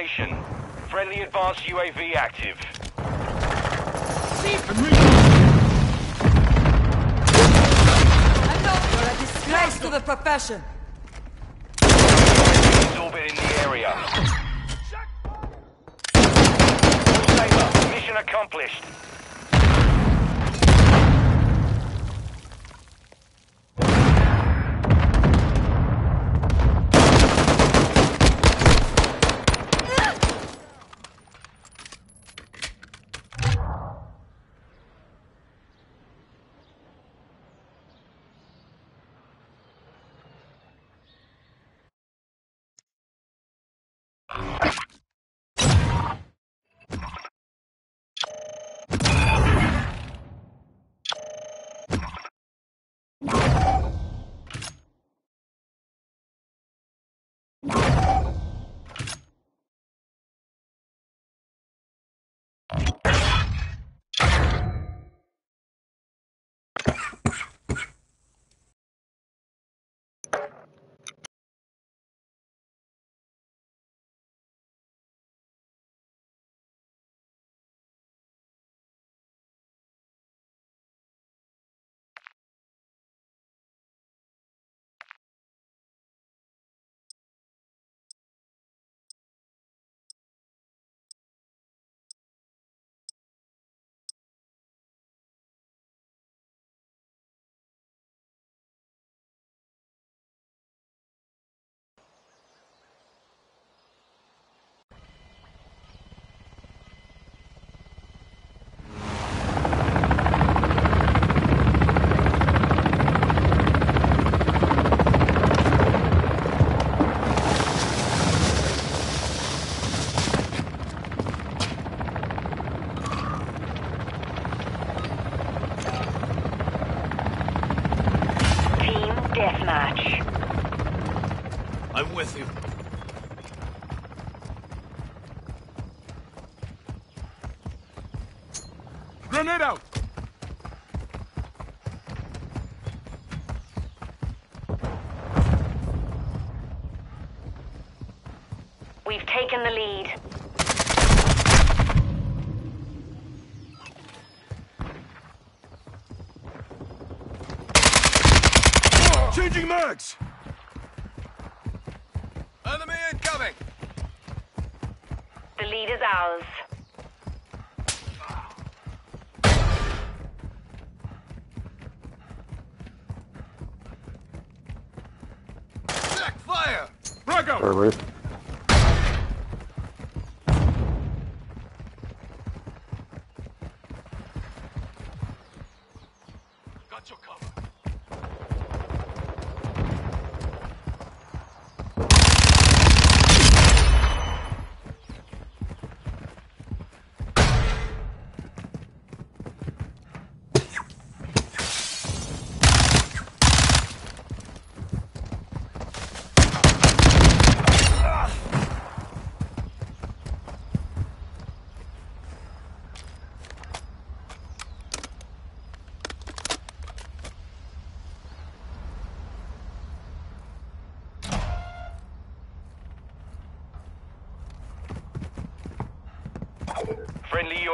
location. Friendly advanced UAV active. I'm not for a disgrace to the profession.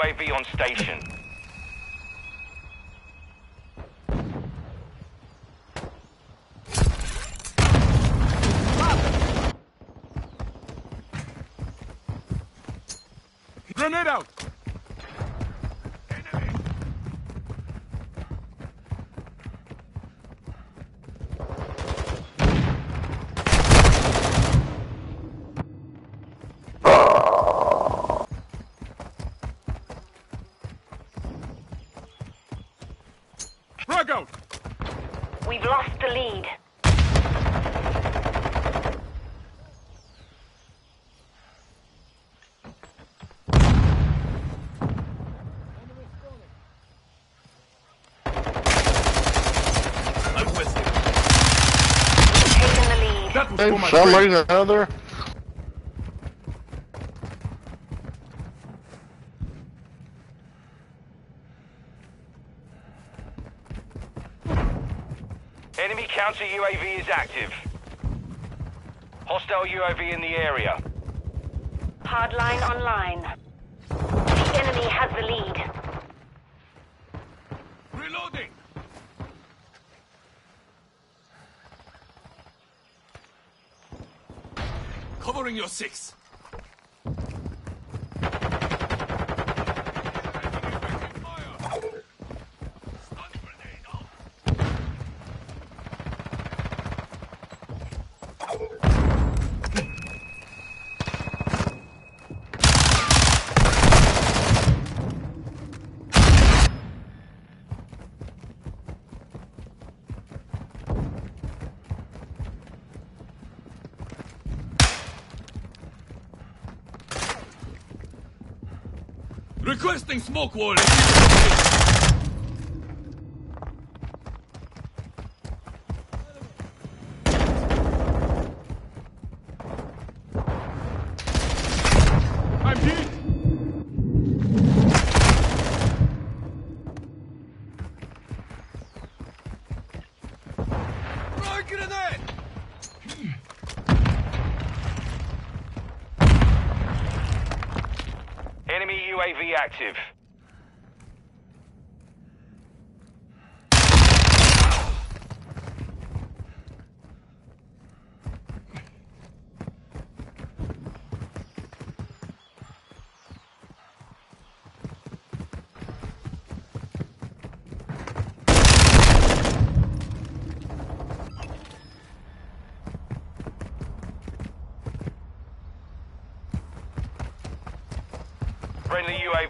UAV on station. Grenade out! Frag out! We've lost the lead. I'm with you. Taken the lead. That was Hey, for my some reason or another. Enemy counter UAV is active. Hostile UAV in the area. Hardline online. The enemy has the lead. Reloading! Covering your six. Requesting smoke wall. I'm hit. Throw a grenade! Enemy UAV active.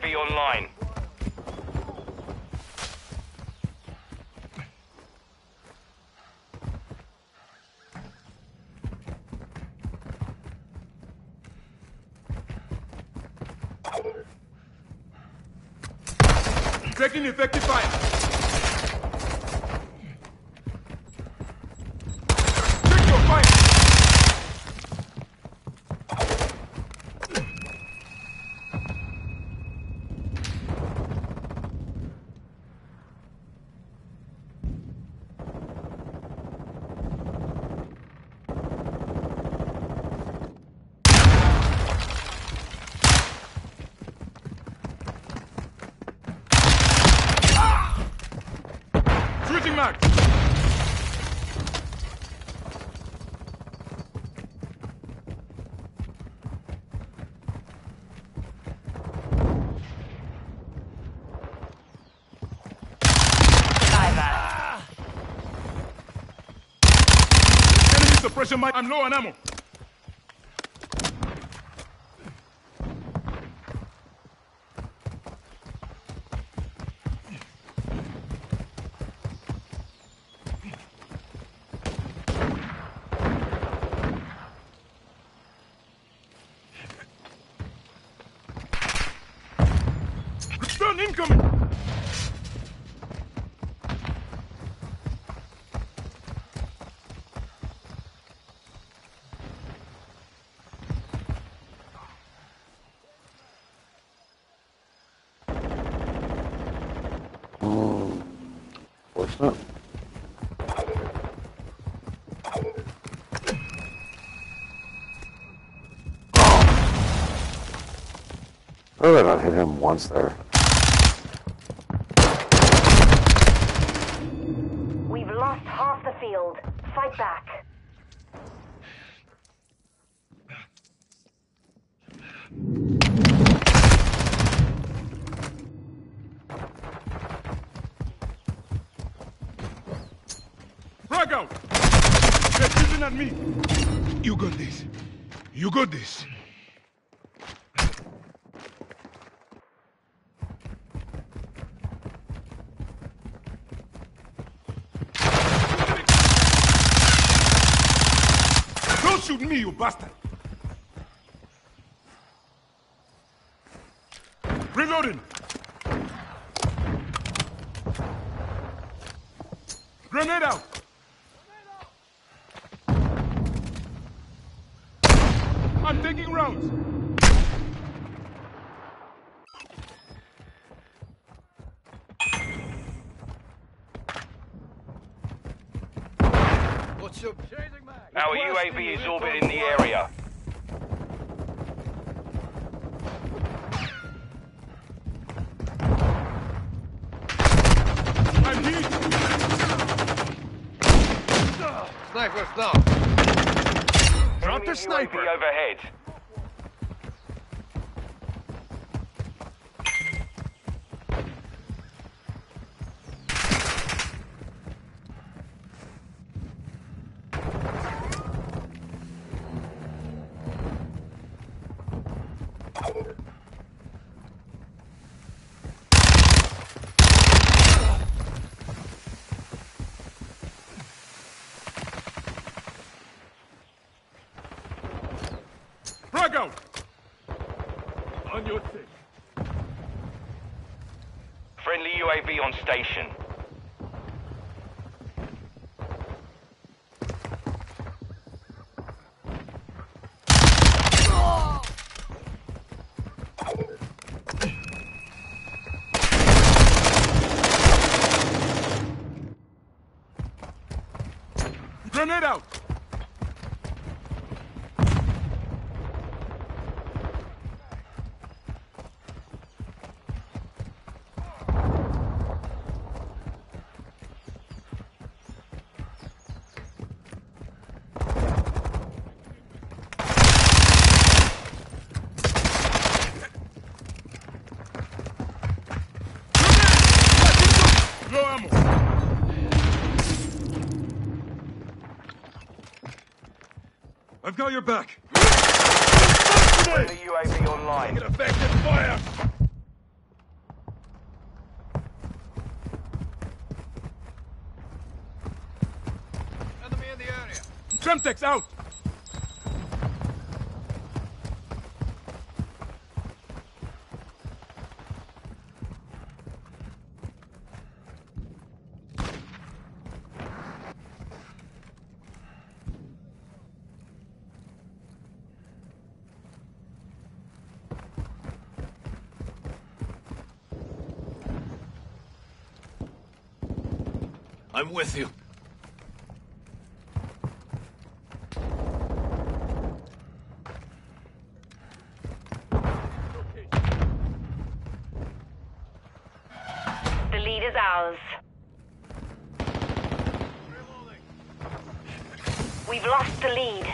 UAV online. Taking effective fire. Check your fire. My I'm low on ammo. Gun incoming! Oh, what's up? Oh, that I hit him once there. We've lost half the field. Fight back. Frag out! They're shooting at me! You got this. You got this. Don't shoot me, you bastard! Reloading! Grenade out! I'm taking rounds. What's up? Our UAV is orbiting the area. I'm hit. Sniper's down. Drop Enemy the sniper. UAV overhead. Frag out. On your six. Friendly UAV on station. Grenade out. Low ammo. I've got your back. Friendly UAV online. Get effective fire. Enemy in the area. Semtex out. With you. The lead is ours. We've lost the lead.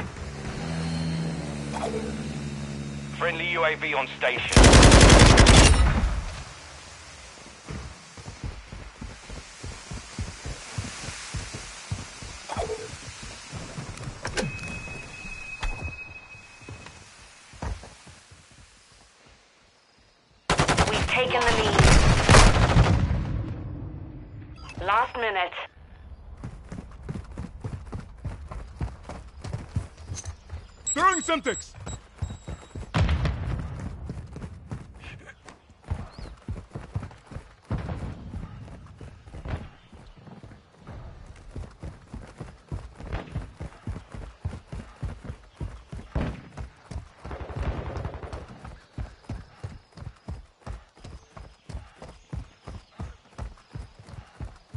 Friendly UAV on station. taken the lead. Last minute. Throwing Semtex!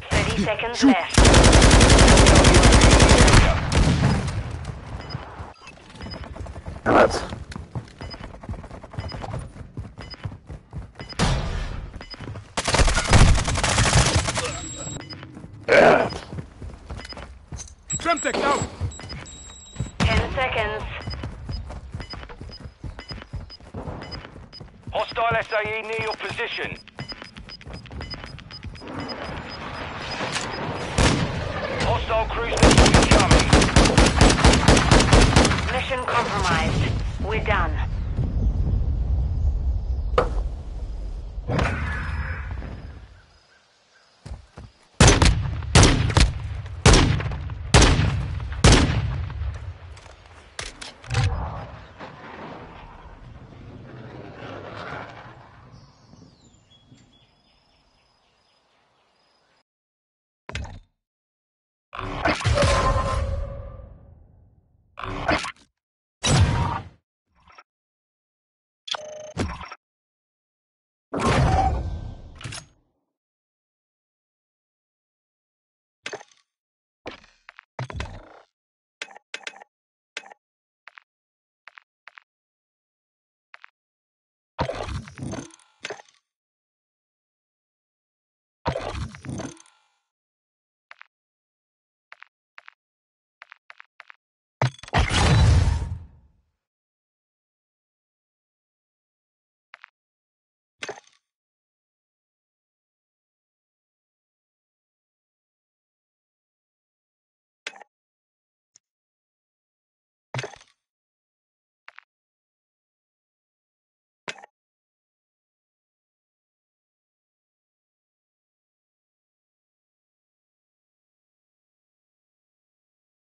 Thirty seconds left.